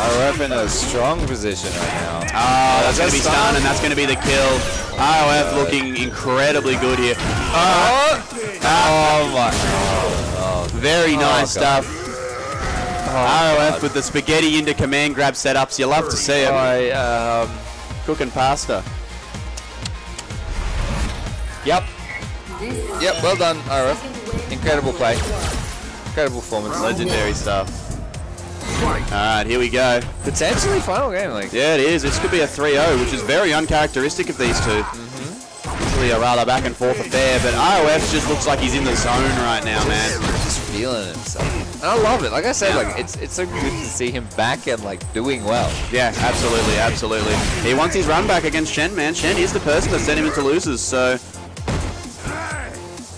RF in a strong position right now. Oh, that's going to be stun. stun and that's going to be the kill. ROF looking incredibly good here. Oh, oh my! Oh, Very nice God. stuff. Oh ROF with the spaghetti into command grab setups. You love to see it. I, um, Cooking pasta. yep, yep. Well done, win Incredible play. Incredible performance. Legendary stuff. Alright, here we go. Potentially final game. Like, Yeah, it is. This could be a 3-0, which is very uncharacteristic of these 2 mm-hmm. Usually a rather back and forth affair, but ROF just looks like he's in the zone right now, man. just feeling himself. Mm-hmm. And I love it. Like I said, like it's it's so good to see him back and like doing well. Yeah, absolutely, absolutely. He wants his run back against Shen, man. Shen is the person that sent him into losers, so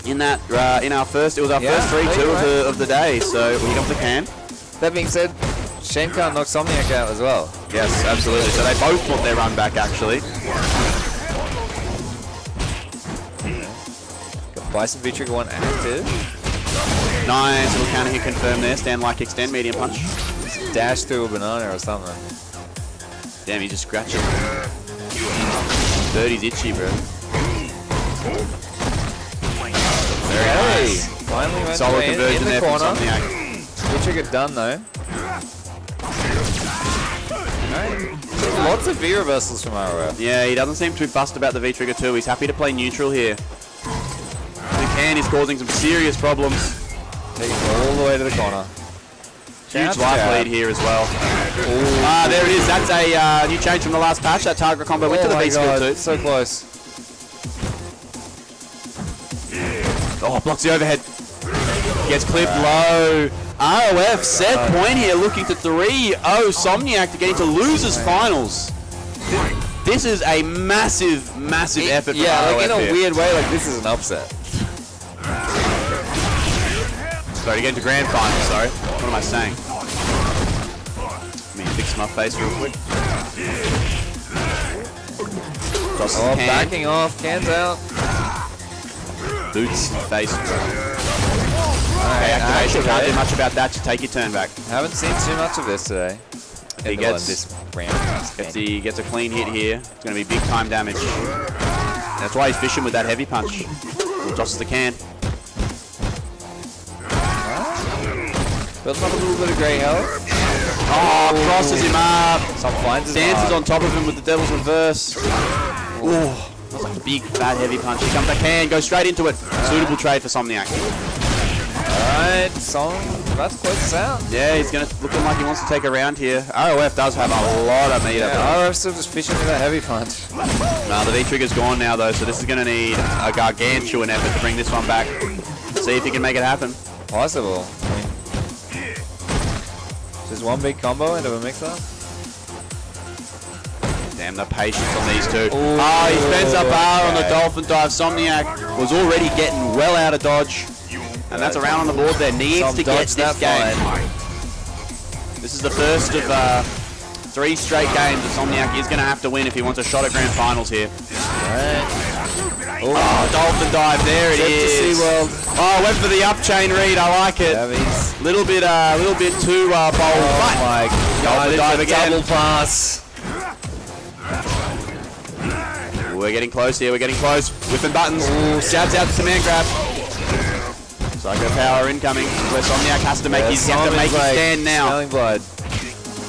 in that uh, in our first, it was our Yeah, first three two of the of the day. So we off the can. That being said, Shenkan knocked Somniac out as well. Yes, absolutely. So they both want their run back actually. Got Bison V Trigger 1 active. Nice little counter hit confirmed there. Stand like extend medium punch. Dash through a banana or something. Damn, he just scratched it. Birdie's itchy, bro. Very Hey! nice. Finally went Solid in, conversion in the there corner. V Trigger done though. Alright. Lots of V reversals from ROF. Yeah, he doesn't seem too fussed about the V-Trigger too. He's happy to play neutral here. Ducan is causing some serious problems. Taking it all the way to the corner. Huge life lead here as well. Ah, there it is. That's a uh, new change from the last patch. That target combo went oh to the V skill too. so close. Oh, blocks the overhead. Gets clipped low. ROF set uh, point here, looking to 3-0 Somniac to get into losers finals. This is a massive, massive effort. yeah, like in a here. weird way, like this is an upset. Sorry, to get into grand final, sorry. What am I saying? Let me fix my face real quick. Tosses Oh, backing off, cans out. Boots, face. Alright, Okay, activation. Can't do much about that. Just take your turn back. Haven't seen too much of this today. He In the- gets- this round. Gets, the, gets a clean hit here. It's going to be big time damage. That's why he's fishing with that heavy punch. Tosses the can. Builds up a little bit of grey health. Oh, crosses him up. Some finds Dances on top of him with the devil's reverse. Ooh. That's a big fat heavy punch. Here comes the can. Go straight into it. Suitable trade for Somniac. Alright, Song about to close this out. Yeah, he's gonna looking like he wants to take a round here. ROF does have a lot of meter. Yeah, RF still just fishing for that heavy punch. No, the V trigger's gone now though, so this is gonna need a gargantuan effort to bring this one back. See if he can make it happen. Possible. I mean, just one big combo into a mix-up. Damn the patience on these two. Ooh, Ah, he spends up R on the dolphin dive. Somniac was already getting well out of dodge. And that's a round on the board there. Needs Some to get this game. This is the first of uh, three straight games that Somniac is going to have to win if he wants a shot at grand finals here. Oh, dolphin dive. There it is. Oh, went for the up chain read. I like it. Yeah, Little bit, uh, little bit too uh, bold. Oh but my god, Dolphin dive again. double pass. We're getting close here. We're getting close. Whipping buttons. Jabs out the command grab. Psycho power incoming. Where Somniac has to make Yeah, his, has to make his stand now. Smelling blood.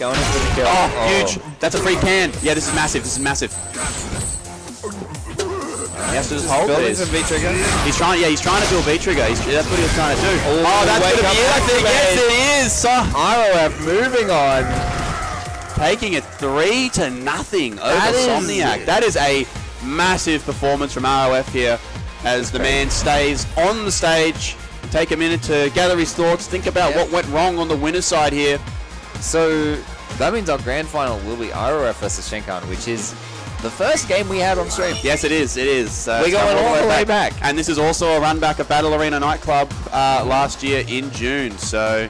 Going in for the kill. Oh, oh, huge. That's a free can. Yeah, this is massive. This is massive. He has to just hold this. He's trying, yeah, he's trying to do a V trigger. He's, that's what he was trying to do. Oh, Oh, that's to up be it, I think. Yes, it is. So, ROF moving on. taking it three to nothing over That is- Somniac. That is a massive performance from ROF here as the man stays on the stage. Take a minute to gather his thoughts, think about Yeah. what went wrong on the winner's side here. So that means our grand final will be ROF versus Shenkan, which is the first game we had on stream. Yes, it is. It is. Uh, We're going all the way back. And this is also a run back of Battle Arena nightclub uh, last year in June. So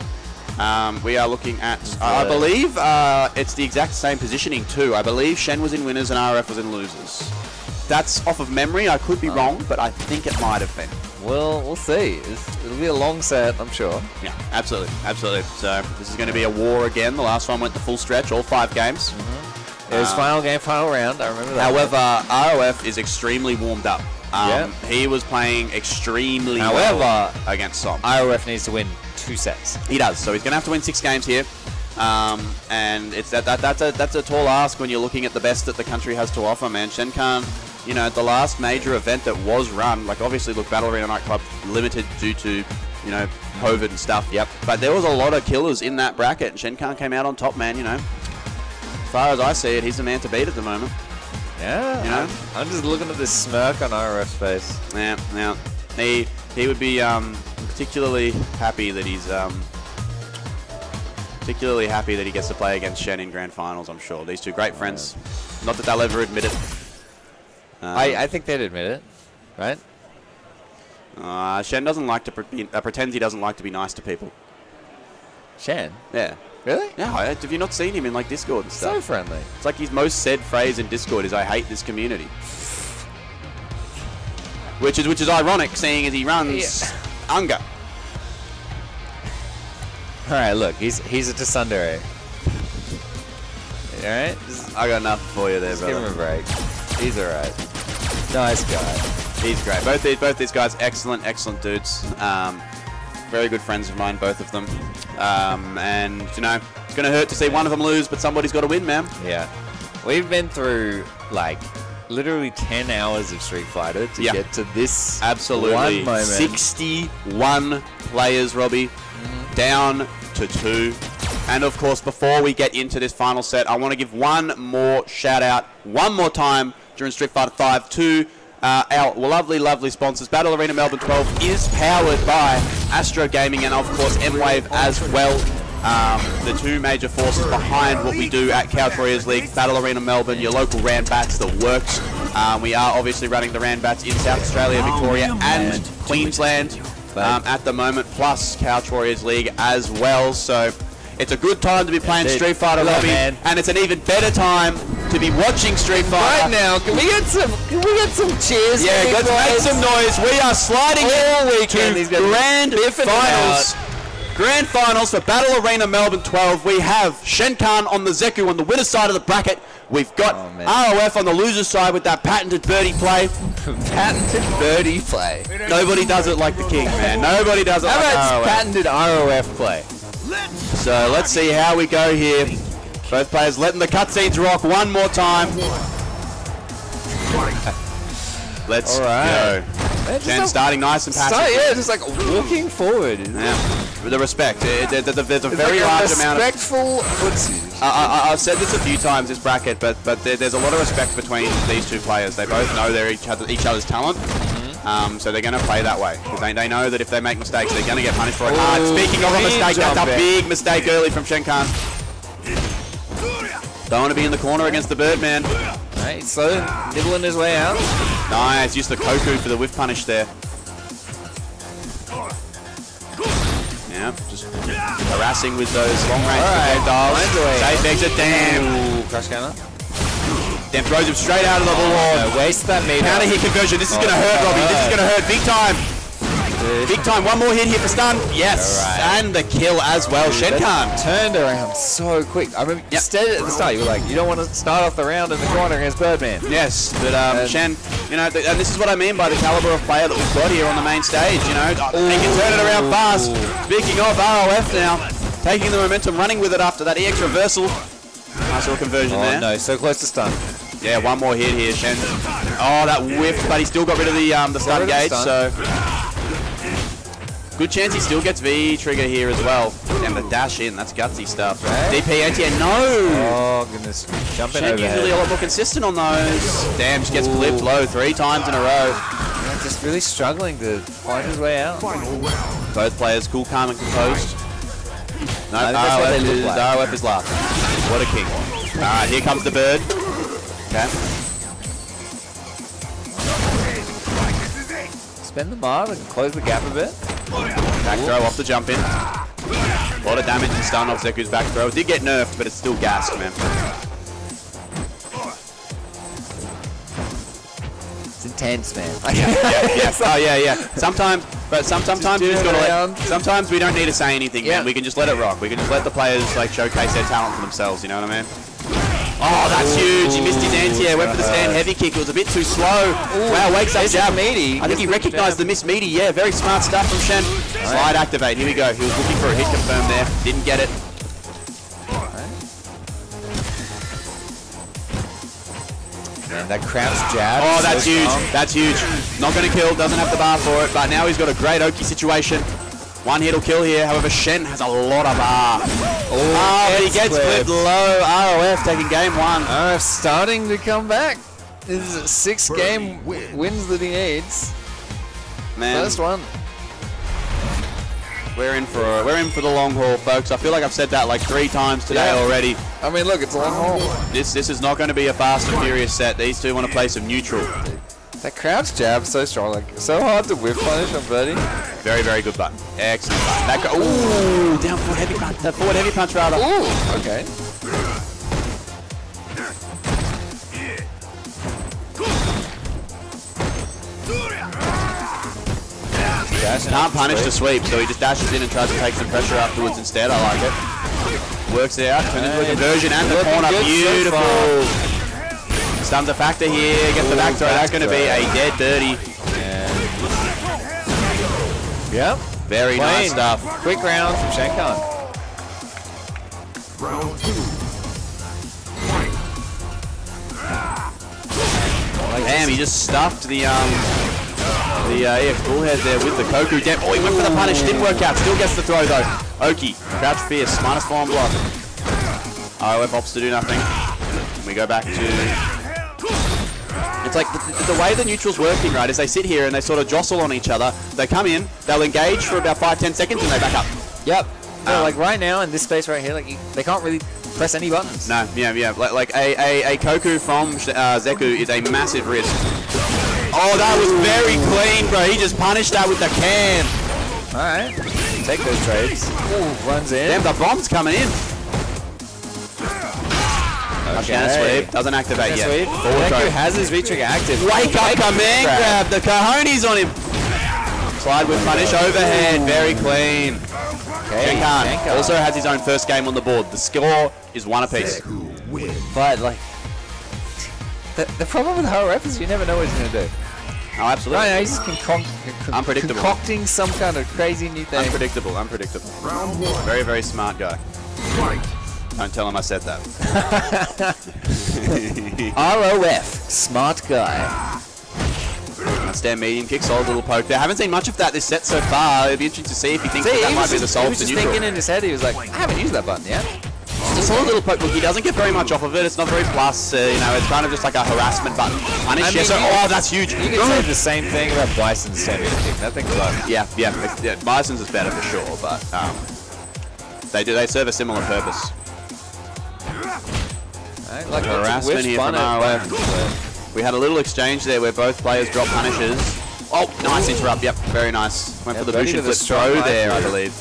um, we are looking at, I believe uh, it's the exact same positioning too. I believe Shen was in winners and RF was in losers. That's off of memory. I could be Oh. wrong, but I think it might have been. Well, we'll see. It's, it'll be a long set, I'm sure. Yeah, absolutely, absolutely. So this is going to be a war again. The last one went the full stretch, all five games. It was Um, final game, final round. I remember that. However, ROF is extremely warmed up. Um, Yeah. He was playing extremely However- well against Som. ROF needs to win two sets. He does. So he's going to have to win six games here. Um, and it's that, that that's a that's a tall ask when you're looking at the best that the country has to offer, man. Shenkan, you know, the last major event that was run, like obviously, look, Battle Arena Nightclub limited due to you know, COVID and stuff. Yep. But there was a lot of killers in that bracket, and Shenkan came out on top, man. You know, as far as I see it, he's the man to beat at the moment. Yeah. You know? I'm, I'm just looking at this smirk on RF's face. Yeah, now he he would be um, particularly happy that he's um, particularly happy that he gets to play against Shen in grand finals. I'm sure these two great friends. Not that they'll ever admit it. Um, I, I think they'd admit it, right? uh, Shen doesn't like to pre- uh, pretends he doesn't like to be nice to people. Shen. Yeah. Really? Yeah, have you not seen him in like Discord and stuff? So friendly. It's like his most said phrase in Discord is "I hate this community," which is which is ironic, seeing as he runs Unga. All right, look, he's he's a Tsundere. All right, just, I got nothing for you there, just give him a break. He's all right. Nice guy. He's great. Both these both these guys, excellent, excellent dudes. Um, very good friends of mine, both of them. Um, and you know, it's gonna hurt to see one of them lose, but somebody's got to win, man. Yeah, we've been through like literally 10 hours of Street Fighter to Yeah. get to this Absolutely. one moment. 61 players, Robbie, down to two. And of course, before we get into this final set, I want to give one more shout out, one more time during Street Fighter 5 to uh, our lovely, lovely sponsors. Battle Arena Melbourne 12 is powered by Astro Gaming and of course M-Wave as well. Um, the two major forces behind what we do at Couch Warriors League, Battle Arena Melbourne, your local Ranbats that works. Um, we are obviously running the Ranbats in South Australia, Victoria, and Queensland um, at the moment, plus Couch Warriors League as well. So it's a good time to be playing Dude, Street Fighter, Robbie, man. and it's an even better time to be watching Street Fighter. Right now, can we get some? Can we get some cheers? Yeah, let's make some noise. We are sliding All in weekend, to grand finals. Grand finals for Battle Arena Melbourne 12. We have Shenkan on the Zeku on the winner's side of the bracket. We've got Oh. ROF on the loser's side with that patented birdie play. *laughs* patented birdie play. Nobody does it like the king, man. Nobody does it How like about ROF. patented ROF play? So let's see how we go here. Both players letting the cutscenes rock one more time. *laughs* Let's right. go. Jen starting nice and passive. yeah, just like walking forward. Yeah. With the respect. There's a very like large a amount of... respectful footsie. I, I, I've said this a few times, this bracket, but but there, there's a lot of respect between these two players. They both know they're each, other, each other's talent. Um, so they're going to play that way. 'Cause They, they know that if they make mistakes, they're going to get punished for it hard. Ooh, Speaking of a mistake, that's a big mistake early from Shenkan. Don't want to be in the corner against the Birdman. Right, slowly nibbling his way out. Nice, used the Koku for the whiff punish there. Yeah, just harassing with those long range projectiles. way Safe exit, damn. Ooh, crush counter. Damn, throws him straight out of the wall. No, waste that meter. Counter hit conversion. This is going to Oh, hurt, Robbie. This is going to hurt big time. Dude. Big time. One more hit here for stun. Yes. Alright. And the kill as well. Shenkan. Turned around so quick. I remember you said at the start. You were like, you don't want to start off the round in the corner against Birdman. Yes, but um, And- Shen, you know, th- and this is what I mean by the caliber of player that we've got here on the main stage. You know, they can turn it around fast. Speaking of ROF now, taking the momentum, running with it after that EX reversal. Nice little conversion Oh there. no, so close to stun. Yeah, one more hit here, Shen. Oh, that whiff, but he still got rid of the um, the stun gauge, so good chance he still gets V trigger here as well. And the dash in, that's gutsy stuff. Right. DP anti no. Oh goodness, jumping Shen overhead. usually a lot more consistent on those. Damn, just gets flipped low three times in a row. Yeah, just really struggling to find his way out. Both players cool, calm, and composed. No, I think that's what they ROF is, like. Is laughing. What a king. Alright, here comes the bird. Okay. Spend the mod and close the gap a bit. Back throw off the jump in. A lot of damage and stun off Zeku's back throw. Did get nerfed, but it's still gassed, man. It's intense, man. *laughs* Oh yeah, yeah. Sometimes, but some, sometimes we just gotta let. Sometimes we don't need to say anything, Yeah. man. We can just let it rock. We can just let the players like showcase their talent for themselves. You know what I mean? Oh, that's huge. He missed his anti-air. Went for the stand heavy kick. It was a bit too slow. wow, wakes up jab. meaty. I think he recognised the miss meaty. Yeah, very smart stuff from Shen. Slide activate. Here we go. He was looking for a hit confirm there. Didn't get it. Man, that crouch jab. Oh, that's so huge. strong. That's huge. Not going to kill. Doesn't have the bar for it. But now he's got a great Oki situation. One hit will kill here. However, Shen has a lot of uh, oh, R. Oh, but he gets flipped low. ROF taking game one. RF starting to come back. This is six game w- wins that he needs. Man, First one. we're in for we're in for the long haul, folks. I feel like I've said that like three times today Yeah. already. I mean, look, it's a long haul. This this is not going to be a fast and furious set. These two want to play some neutral. That crouch jab so strong, like so hard to whip punish on Birdie. Very very good button. Excellent button. That go- Ooh, down forward heavy punch. Uh, forward heavy punch rather. Ooh, okay. Dash Can't punish the sweep, so he just dashes in and tries to take some pressure afterwards instead. I like it. Works it out, turns into a conversion and the corner. good so Beautiful. Stuns a factor here, gets the back throw. That's going to be a dead 30. Yep. Very nice stuff. Quick round from Shenkan. Damn, he just stuffed the um the uh, EX Bullhead there with the Koku. Damn, oh, he went for the punish, didn't work out. Still gets the throw though. Oki, crouch fierce, minus four on block. ROF opts to do nothing. We go back to. It's like the, the way the neutral's working, right, is they sit here and they sort of jostle on each other. They come in, they'll engage for about five, ten seconds, and they back up. Yep. No, Um, like right now in this space right here, like you, they can't really press any buttons. No, yeah, yeah. Like, like a, a, a Koku from uh, Zeku is a massive risk. Oh, that was very clean, bro. He just punished that with the can. All right. Take those trades. Ooh, runs in. Damn, the bomb's coming in. Can Okay. sweep. Doesn't activate Can yet. sweep. Forward Zeku throw. has his V-trigger active. Wake up, command grab. The cojones on him. Slide with punish overhead. Very clean. Okay. Shenkan Shenkan. also has his own first game on the board. The score is one apiece. But like, the, the problem with RF is you never know what he's gonna do. Oh, absolutely. Right now he's just concon- con- Unpredictable. concocting some kind of crazy new thing. Unpredictable, unpredictable. Round one. Very, very smart guy. Don't tell him I said that. *laughs* ROF, smart guy. That's Stand medium kick, solid little poke there. Haven't seen much of that this set so far. It'd be interesting to see if he thinks that, that he might was be the just, solve he was just neutral. thinking in his head, he was like, I haven't used that button yet. It's a solid little poke. Look, he doesn't get very much off of it. It's not very plus. Uh, you know, it's kind of just like a harassment button. Punish, I mean, yes, so- oh, that's huge. You can say the same thing about Bison's kick. That thing's like, Yeah, yeah, yeah. Bison's is better for sure, but um, they do they serve a similar purpose. Right? like Harassment here fun from at- ROF. We had a little exchange there where both players drop punishes. Oh, nice interrupt. Yep, very nice. Went Yeah, for the Birdie Bushin with a flip strong throw high there, I believe.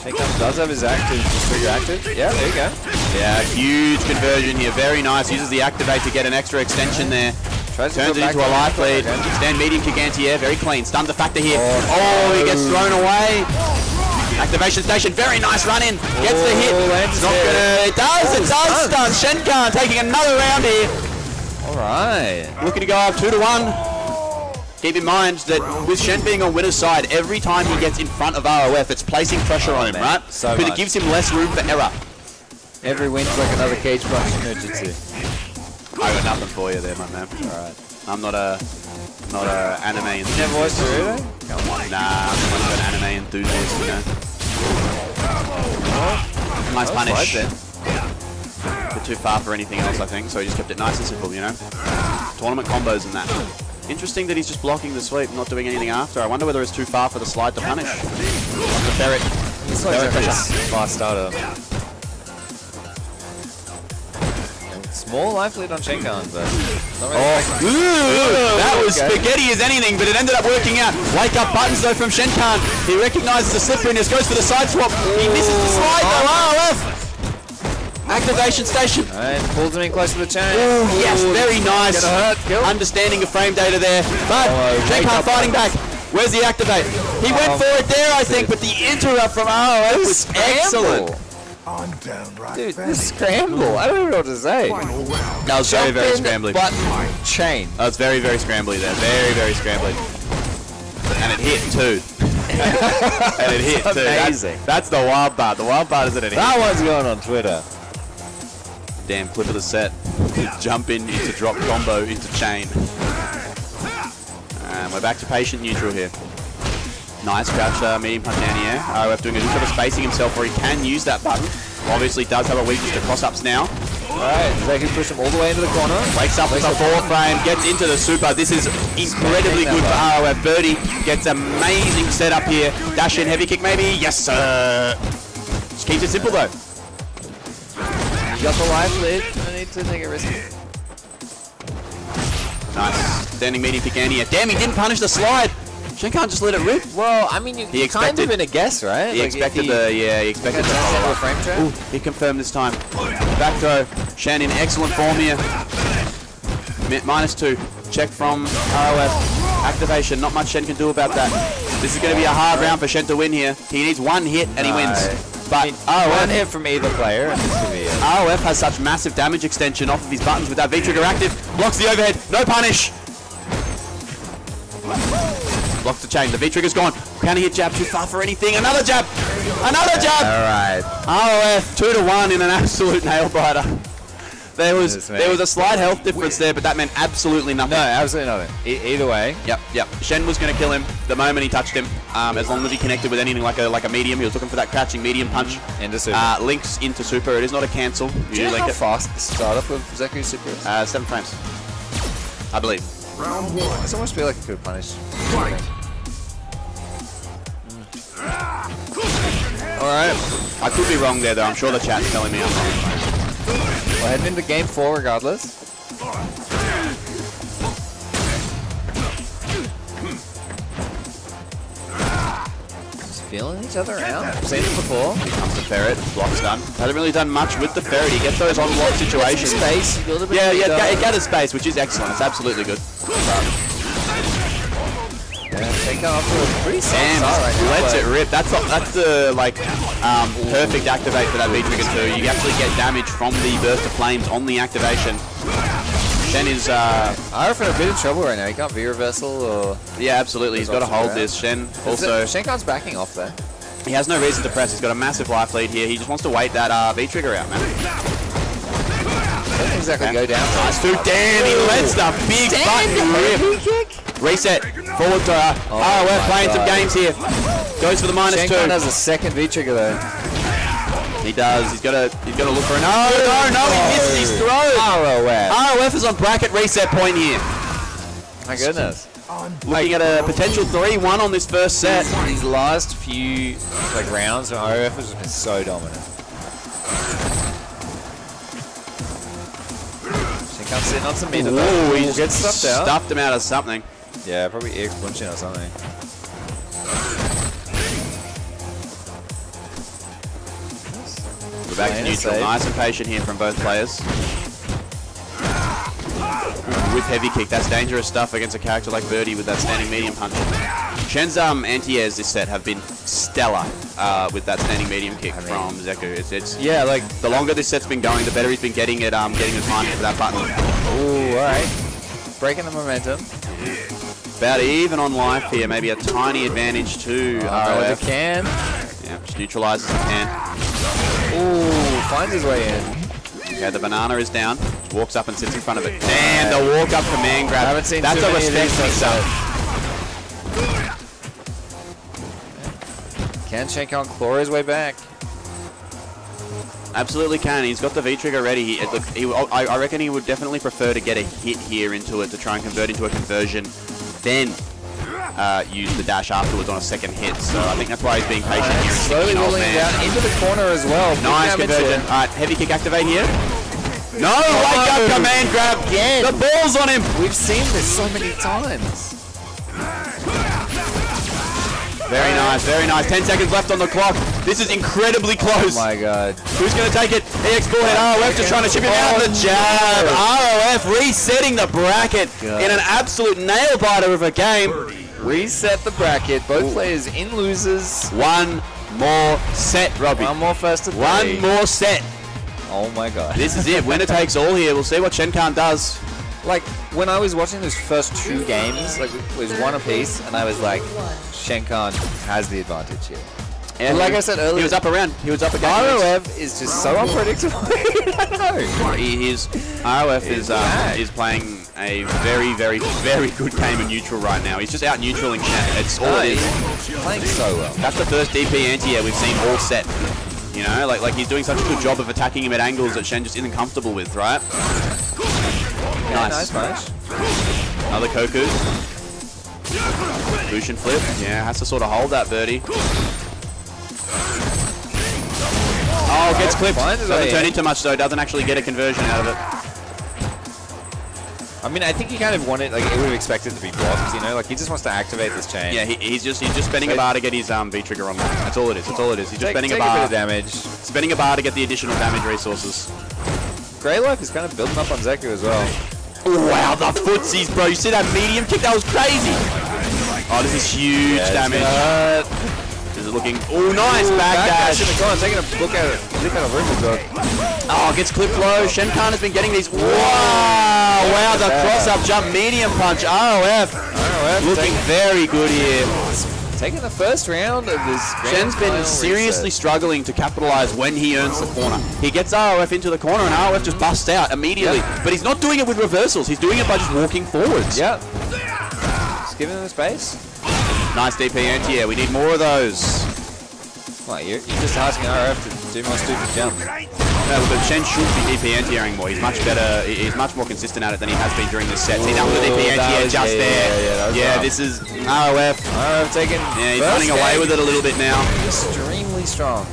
Shenkan does have his active, trigger active. Yeah, there you go. Yeah, huge conversion here. Very nice. Uses the activate to get an extra extension there. Tries Turns go it into a on. life lead. Okay. Stand medium kick anti-air. Very clean. Stuns the factor here. Oh, Oh, he gets thrown away. Activation station. Very nice run in. Gets the hit. Oh, It's not gonna. It does. It does stun. Shenkan taking another round here. All right. Looking to go up two to one. Keep in mind that with Shen being on winner's side, every time he gets in front of ROF, it's placing pressure on him, oh, man, right? so Because it gives him less room for error. Every win's like another cage in Nujutsu. I got nothing for you there, my man. All right. I'm not a not a anime enthusiast. Never watched Naruto? Nah, I'm not an anime enthusiast, you know. Nice Oh, punish. slide Bit too far for anything else, I think, so he just kept it nice and simple, you know. Tournament combos and that. Interesting that he's just blocking the sweep, not doing anything after. I wonder whether it's too far for the slide to punish. The ferret. It's not Very exactly a pressure. fast starter. Small life lead on Shenkan, but really Oh, ooh, that was Okay. spaghetti as anything, but it ended up working out. Wake up buttons though from Shenkan. He recognizes the slipperiness, goes for the side swap. He misses the slide though. Oh. Ah, ROF. Activation station. And pulls him in close to the chain. Ooh, yes, very nice. Hurt. Understanding of frame data there. But Oh, Shenkan fighting back. Where's the activate? He went Oh, for it there, I think, but the interrupt from ROF was excellent. I'm downright Dude, this scramble. I don't even know what to say. That was very, very scrambly. Button, chain. That was very, very scrambly there. Very, very scrambly. And it hit too. *laughs* and it hit too. That's- Amazing. That's, the wild part. The wild part is that it hit. That one's going on Twitter. Damn clip of the set. Jump in into drop combo into chain. And we're back to patient neutral here. Nice crouch, uh, medium punch down here. ROF doing a good job of spacing himself where he can use that button. Obviously does have a weakness to cross-ups now. Alright, Zeku push him all the way into the corner. Wakes up with a four frame, gets into the super. This is incredibly good for ROF. Birdie gets amazing setup here. Dash in, heavy kick maybe. Yes, sir. Just keeps it simple though. Got the life lead. I need to take a risk. Nice. Standing medium kick Andy. Damn, he didn't punish the slide. Shenkan just let it rip. Well, I mean, you He kind expected- of in a guess, right? He Like, expected he the, yeah, he expected had the follow into a up. frame trap. Ooh, he confirmed this time. Back throw. Shan in excellent form here. Mi- Minus two. Check from ROF. Activation. Not much Shen can do about that. This is going to be a hard round for Shen to win here. He needs one hit and he wins. Right. But One ROF, hit from either player, and this could be it. ROF has such massive damage extension off of his buttons with that V-trigger active. Blocks the overhead. No punish. Blocks the chain. The V-trigger's gone. Can he hit jab too far for anything? Another jab. Another jab. Alright. ROF two to one in an absolute nail biter. There was Yes, there was a slight health difference there, but that meant absolutely nothing. No, absolutely nothing. E- either way, Yep, yep. Shen was going to kill him the moment he touched him. Um, as long as he connected with anything like a like a medium, he was looking for that crouching medium punch. into super. Uh, links into super. It is not a cancel. You Do you know link how it. fast the startup of Zeku Super is? Uh, seven frames, I believe. Round one. I almost feel like it could punish. Fight. All right. I could be wrong there though. I'm sure the chat's telling me I'm wrong. We're heading into game four regardless. Feeling each other out. I've seen it before. Comes the ferret. Block's done. Hasn't really done much with the ferret. He gets those on block situations. Space, you build a bit Yeah, yeah, it lead ga- up. it gathers space, which is excellent. It's absolutely good. Yeah, take off to a pretty soft Damn, start right now, lets it rip. That's the, that's the like um, perfect activate for that V trigger too. You actually get damage from the burst of flames on the activation. Shen is uh, Arif in a bit of trouble right now. He can't V reversal or. yeah, absolutely. He's got to hold this. Shen Also, also Shenkan's backing off there. he has no reason to press. He's got a massive life lead here. He just wants to wait that uh, V trigger out, man. Doesn't exactly go down. Nice dude. Damn, he lets the big button rip. Reset. Forward to uh, Oh oh, we're my playing some games here. Goes for the minus Shenkan two. has a second V trigger though. He does. He's got to. He's got to look for an. No, no, no! He missed his oh. throw. ROF. ROF is on bracket reset point here. My goodness. Looking at a potential 3-1 on this first set. These last few like rounds from ROF has been so dominant. Shenkan sitting on some Ooh, though. he's gets stuffed out. Stuffed him out of something. Yeah, probably ear punching or something. We're back to neutral. Nice and patient here from both players. With heavy kick, that's dangerous stuff against a character like Birdie with that standing medium punch. Shen's um, anti-airs this set have been stellar uh, with that standing medium kick I mean- from Zeku. It's, it's Yeah, like the longer this set's been going, the better he's been getting it, um, getting the timing for that button. ooh, all right, breaking the momentum. About even on life here, maybe a tiny advantage to Oh, ROF. the can. Yeah, just neutralizes the can. Ooh, finds his way in. Okay, the banana is down. Walks up and sits in front of it. Damn, the walk up command grab. I haven't seen That's too a respect mixer. myself. Can Shenkan claw his way back? Absolutely can. He's got the V trigger ready. He, look, he, I, I reckon he would definitely prefer to get a hit here into it to try and convert into a conversion, then uh, use the dash afterwards on a second hit. So I think that's why he's being patient here. Slowly rolling man. down into the corner as well. Nice conversion. All right, heavy kick activate here. No, wake up command grab. Again. The ball's on him. We've seen this so many times. Very nice, very nice. 10 seconds left on the clock. This is incredibly close. Oh my god. Who's going to take it? EX Bullhead. ROF just trying to chip him out. The jab. ROF resetting the bracket God. in an absolute nail biter of a game. Reset the bracket. Both players in losers. One more set, Robbie. One more first to three. One more set. Oh my god. This is it. Winner *laughs* takes all here. We'll see what Shenkan does. like when I was watching those first two games, like it was one apiece, and I was like, Shenkan has the advantage here. And like I said earlier- he was up around. He was up against ROF is just so unpredictable. *laughs* I don't know. He, his ROF is um, is playing a very, very, very good game of neutral right now. He's just out neutraling Shen. It's all Oh, it is. playing so well. That's the first DP anti-air we've seen all set. You know, like like he's doing such a good job of attacking him at angles that Shen just isn't comfortable with, right? Yeah, Nice. nice. Another Koku. Lucian flip. Yeah, has to sort of hold that birdie. Oh, gets clipped. Doesn't turn into much though. Doesn't actually get a conversion out of it. I mean, I think he kind of wanted, like, he would have expected to be blocked, you know? Like, he just wants to activate this chain. Yeah, he, he's just he's just spending a bar to get his um, V trigger on. That's all it is. That's all it is. He's just Take, spending take a a bit bar, of damage. spending a bar to get the additional damage resources. Grey Life is kind of building up on Zeku as well. Wow, the footsies, bro. You see that medium kick? That was crazy. Oh, this is huge Yeah, damage. Gonna hurt. This is looking. Oh, nice back Backdash in dash. the corner, taking a look at it. Look at a room as well. Oh, gets clipped low. Shenkan has been getting these. Wow, wow, the cross up jump medium punch. ROF ROF looking very good here. taking the first round of this. Shen's been seriously reset. struggling to capitalize when he earns the corner. He gets ROF into the corner and ROF just busts out immediately. Yeah. But he's not doing it with reversals. He's doing it by just walking forwards. Yep. Just giving him the space. Nice DP anti-air. We need more of those. Well, you're, you're just asking RF to do more stupid jumps. No, but Shen should be DP anti-airing more. He's much better. He's much more consistent at it than he has been during this set. See, that was the DP anti-air just yeah, there. yeah, yeah, Yeah, this is ROF. RF taking. Yeah, he's running away with it a little bit now. Extremely strong.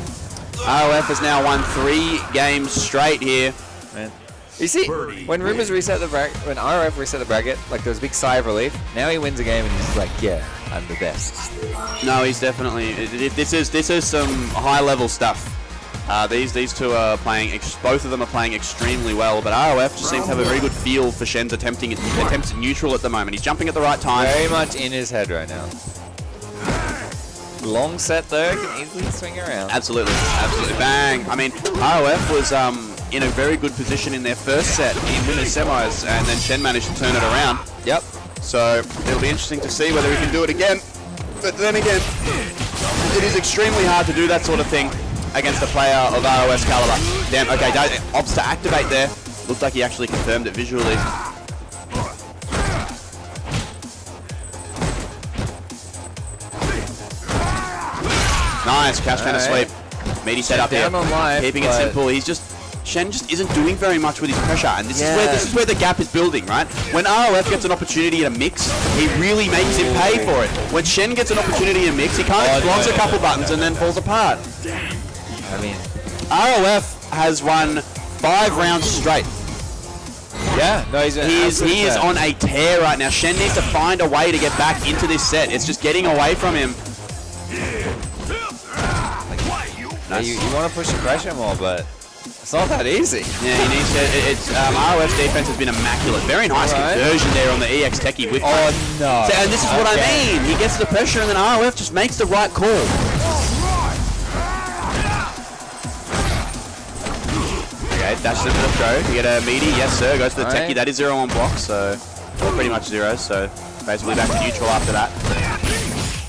ROF has now won three games straight here. Man. You see, when Rumors reset the bracket, when RF reset the bracket, like there was a big sigh of relief. Now he wins a game and he's like, yeah, I'm the best. No, he's definitely. it- it- This is this is some high-level stuff. Uh, these these two are playing. Ex- both of them are playing extremely well, but ROF just seems to have a very good feel for Shen's attempting attempts at neutral at the moment. He's jumping at the right time. Very much in his head right now. Long set though, can easily swing around. Absolutely, absolutely. Bang. I mean, ROF was um, in a very good position in their first set in winners semis, and then Shen managed to turn it around. Yep. So it'll be interesting to see whether he can do it again. But then again, it is extremely hard to do that sort of thing against a player of ROS caliber. Damn, okay, opts to activate there. Looked like he actually confirmed it visually. Nice, cash kind of sweep. Meaty set up here. On life, Keeping it simple. He's just Shen just isn't doing very much with his pressure, and this is where this is where the gap is building, right? When ROF gets an opportunity to mix, he really makes him pay for it. When Shen gets an opportunity to mix, he kind Oh, of no, blocks a no, couple buttons and then falls apart. I mean, ROF has won five rounds straight. yeah, no, he's an He is, he is on a tear right now. Shen needs to find a way to get back into this set. It's just getting away from him. Yeah, you, you want to push the pressure more, but it's not that easy. Yeah, he needs to. it- It's um, ROF's defense has been immaculate. Very nice Alright. conversion there on the EX Techie with. Oh no! So- and this is what I mean. He gets the pressure, and then ROF just makes the right call. Okay, dash the flip go. You get a meaty, yes sir. Goes to the Alright. techie. That is zero on block, so well, pretty much zero. So basically back to neutral after that.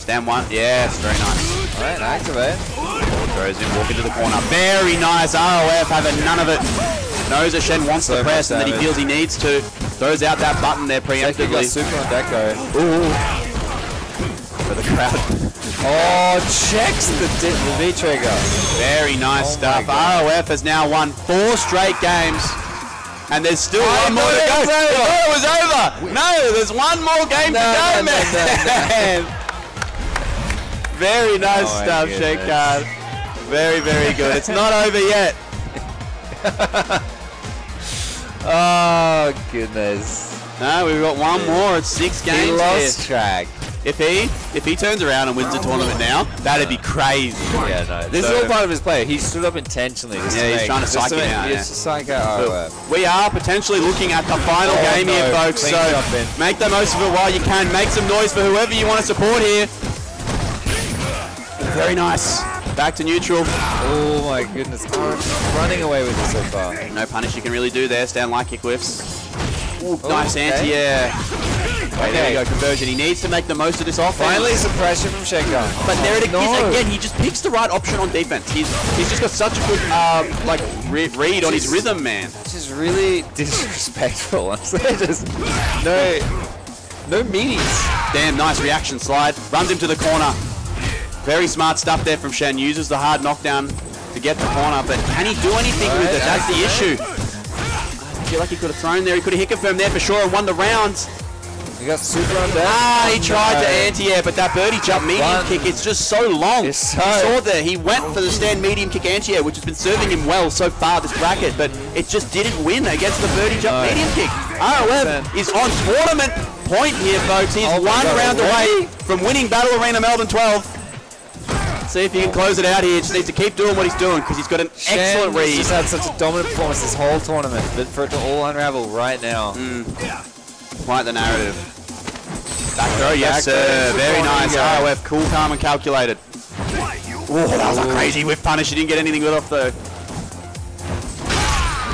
Stand one. Yes, very nice. Alright, activate. Throws in, walk into the corner. Very nice. ROF having none of it. Knows that Shen wants So the press and that he feels he needs to. Throws out that button there preemptively. super on Zeku. Ooh. For the crowd. *laughs* Oh, checks the, the V trigger. Very nice Oh stuff. ROF has now won four straight games. And there's still I one more to go. it was over. I thought it was over. No, there's one more game No, to go, no, man. no, *laughs* very oh, nice Oh stuff, Card. Very, very good. It's not over yet. *laughs* Oh goodness. No, we've got one more. It's six games. He here. lost track. If he if he turns around and wins the tournament now, that'd be crazy. Yeah, no. This So- is all part of his play. He stood up intentionally. Yeah, he's make, trying to psych it out, Just yeah. psych out ROF. We are potentially looking at the final Oh, game here, folks. Clean so make the most of it while you can. Make some noise for whoever you want to support here. Very nice. Back to neutral. Oh my goodness. Running away with it so far. No punish you can really do there. Stand like kick whiffs. Ooh, Oh, nice okay. anti-air. Okay, there you go, conversion. He needs to make the most of this offense. Finally, some pressure from Shenkan. But there it is no. again. He just picks the right option on defense. He's he's just got such a good uh, like re- read on his rhythm, man. Which is really disrespectful. *laughs* Honestly, *laughs* just no, no meaties. Damn, nice reaction slide. Runs him to the corner. Very smart stuff there from Shen. Uses the hard knockdown to get the corner, but can he do anything with it? That's the issue. I feel like he could have thrown there. He could have hit confirmed there for sure and won the round. You got super on. Ah, he tried No. to anti-air, but that birdie jump medium One. kick, it's just so long. It's so- He saw there, he went for the stand medium kick anti-air, which has been serving him well so far this bracket, but it just didn't win against the birdie jump No. medium kick. ROF is on tournament point here, folks. He's Oh one God, round away from winning Battle Arena Melbourne 12. See if he can close it out here. Just needs to keep doing what he's doing because he's got an Shen excellent read. He's had such a dominant performance this whole tournament, but for it to all unravel right now. Mm. Quite the narrative. Back throw, yes Back sir. throw. Very nice. corner, ROF, cool, calm and calculated. Oh, that was a crazy whiff punish. He didn't get anything good off though.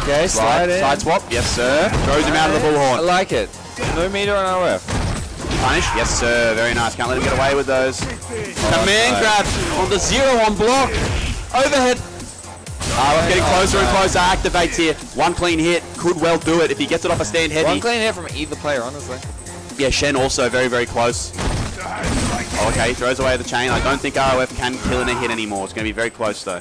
Okay, slide Right, in. side swap, yes sir. Throws him out of the bullhorn. I like it. No meter on RF. Punish, yes sir. Very nice. Can't let him get away with those. Command no. Uh, grab on the zero on block. Overhead. Ah, ROF getting closer and closer. Activates here. One clean hit. Could well do it if he gets it off a stand heavy. One clean hit from either player, honestly. Yeah, Shen also very, very close. Oh, okay, he throws away the chain. I don't think ROF can kill in a hit anymore. It's going to be very close, though.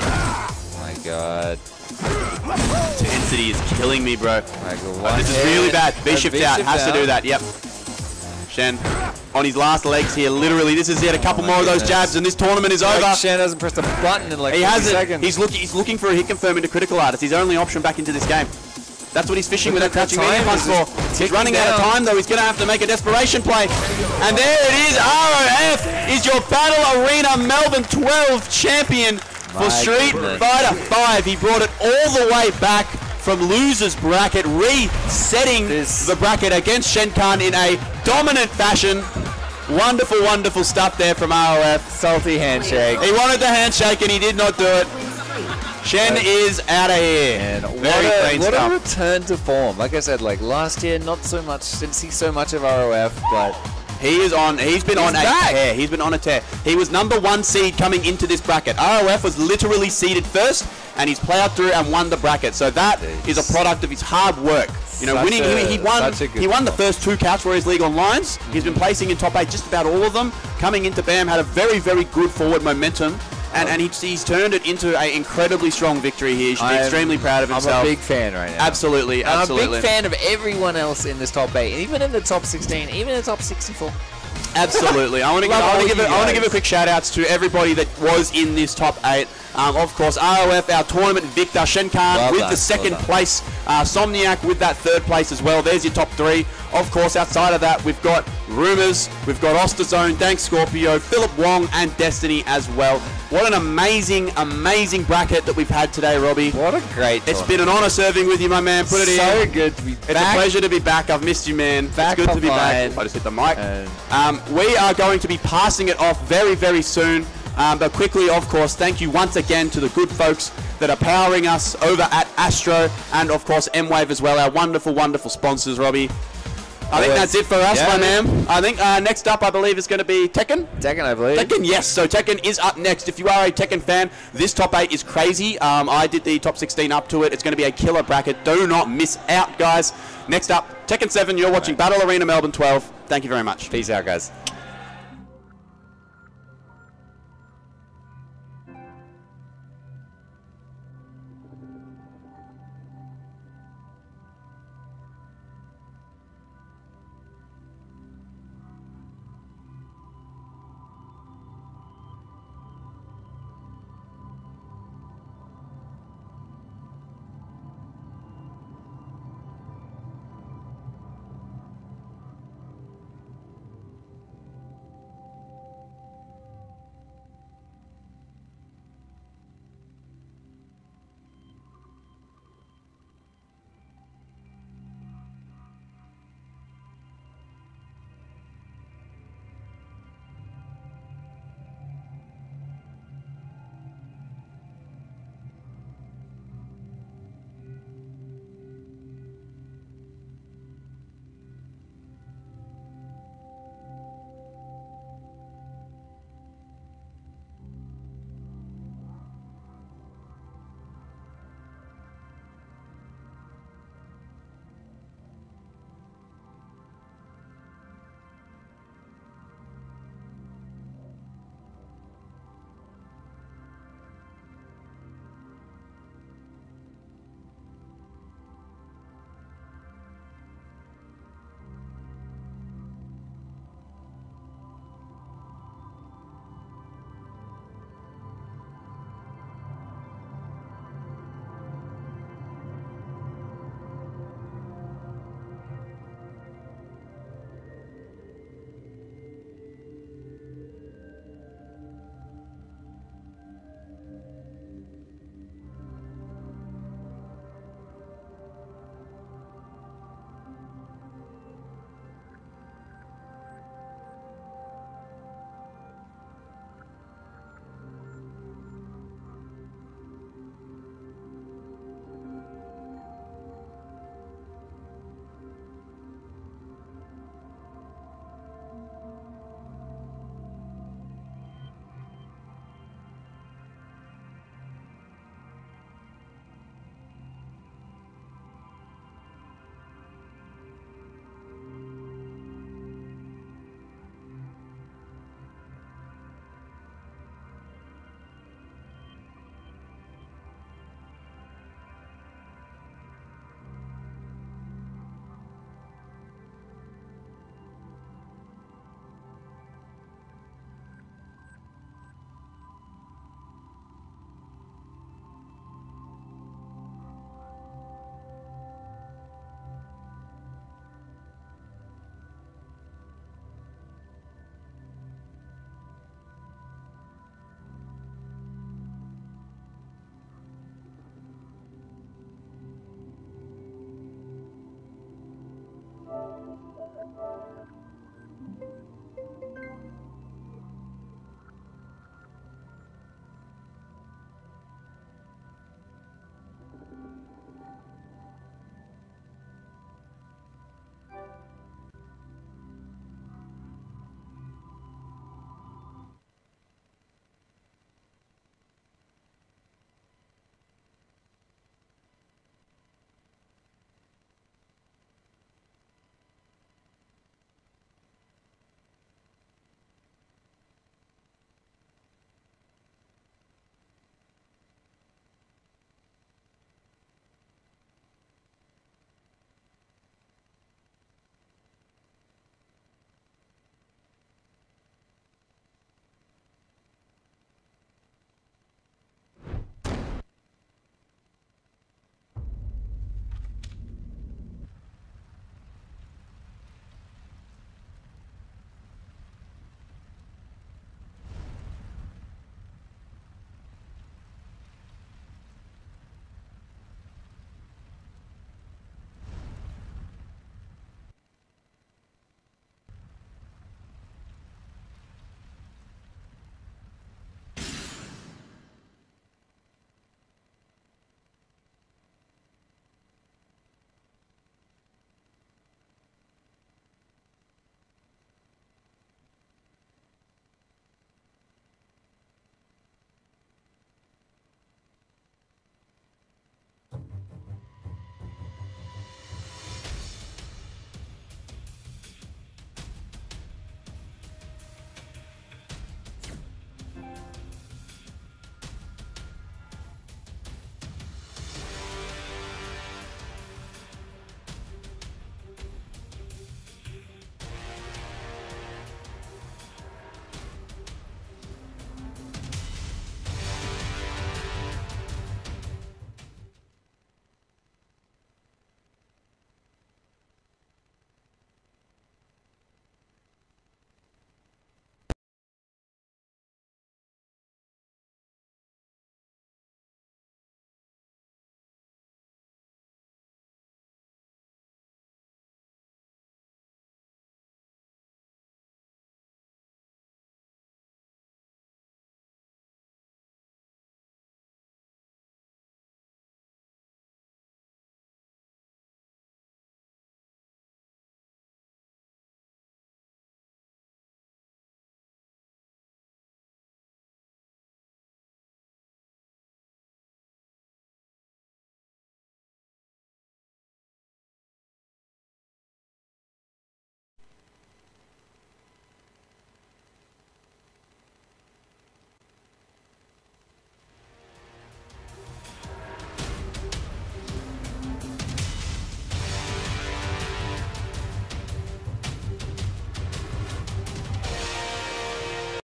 Oh, my god. Intensity is killing me, bro. Like This is really bad. a V-shift out. Has to do that. Yep. Shen on his last legs here. Literally, this is it. A couple Oh my more of those jabs, and this tournament is over. Like Shen hasn't pressed a button in like He hasn't. seconds. He's looking. He's looking for a hit confirm into critical art. It's his only option back into this game. That's what he's fishing Look with at that crouching medium punch for. He's running ticking out of time though. He's going to have to make a desperation play. And there it is. ROF is your Battle Arena Melbourne 12 champion for Street goodness. Fighter 5. He brought it all the way back from losers bracket, resetting This- the bracket against Shenkan in a dominant fashion. Wonderful, wonderful stuff there from ROF. salty handshake. He wanted the handshake and he did not do it. Shen is out of here. What, Very a, clean what a return to form. Like I said, like last year, not so much, didn't see so much of ROF, but He is on. He's been on a tear. He's been on a tear. He was number one seed coming into this bracket. ROF was literally seeded first, and he's plowed through and won the bracket. So that is a product of his hard work. You know, Such winning. a- he, he won. such a good He won the first two Couch Warriors League onlines. Mm-hmm. He's been placing in top eight just about all of them. Coming into BAM, had a very, very good forward momentum. And, and he's, he's turned it into an incredibly strong victory here. He should be I'm- extremely proud of himself. I'm a big fan right now. absolutely, And absolutely. I'm a big fan of everyone else in this top eight, even in the top 16, even in the top 64. Absolutely. I want to give, I want to give, you want to give a quick shout outs to everybody that was in this top eight. Um, of course, ROF, our tournament victor, Shenkan Well with done, the second well place, uh, Somniac with that third place as well. There's your top three. Of course, outside of that, we've got Rumors, we've got Osterzone, Dank Scorpio, Philip Wong, and Destiny as well. What an amazing, amazing bracket that we've had today, Robbie. What a great It's been an honor serving with you, my man. Put it so in. good to be It's back. a pleasure to be back. I've missed you, man. Back it's good to be back. I just hit the mic. Um, we are going to be passing it off very, very soon. Um, but quickly, of course, thank you once again to the good folks that are powering us over at Astro and, of course, M-Wave as well, our wonderful, wonderful sponsors, Robbie. I think that's it for us, Yeah. my man. I think uh, next up, I believe, is going to be Tekken. Second, I believe. Tekken, yes. So Tekken is up next. If you are a Tekken fan, this top eight is crazy. Um, I did the top 16 up to it. It's going to be a killer bracket. Do not miss out, guys. Next up, Tekken 7. You're watching Battle Arena Melbourne 12. Thank you very much. Peace out, guys.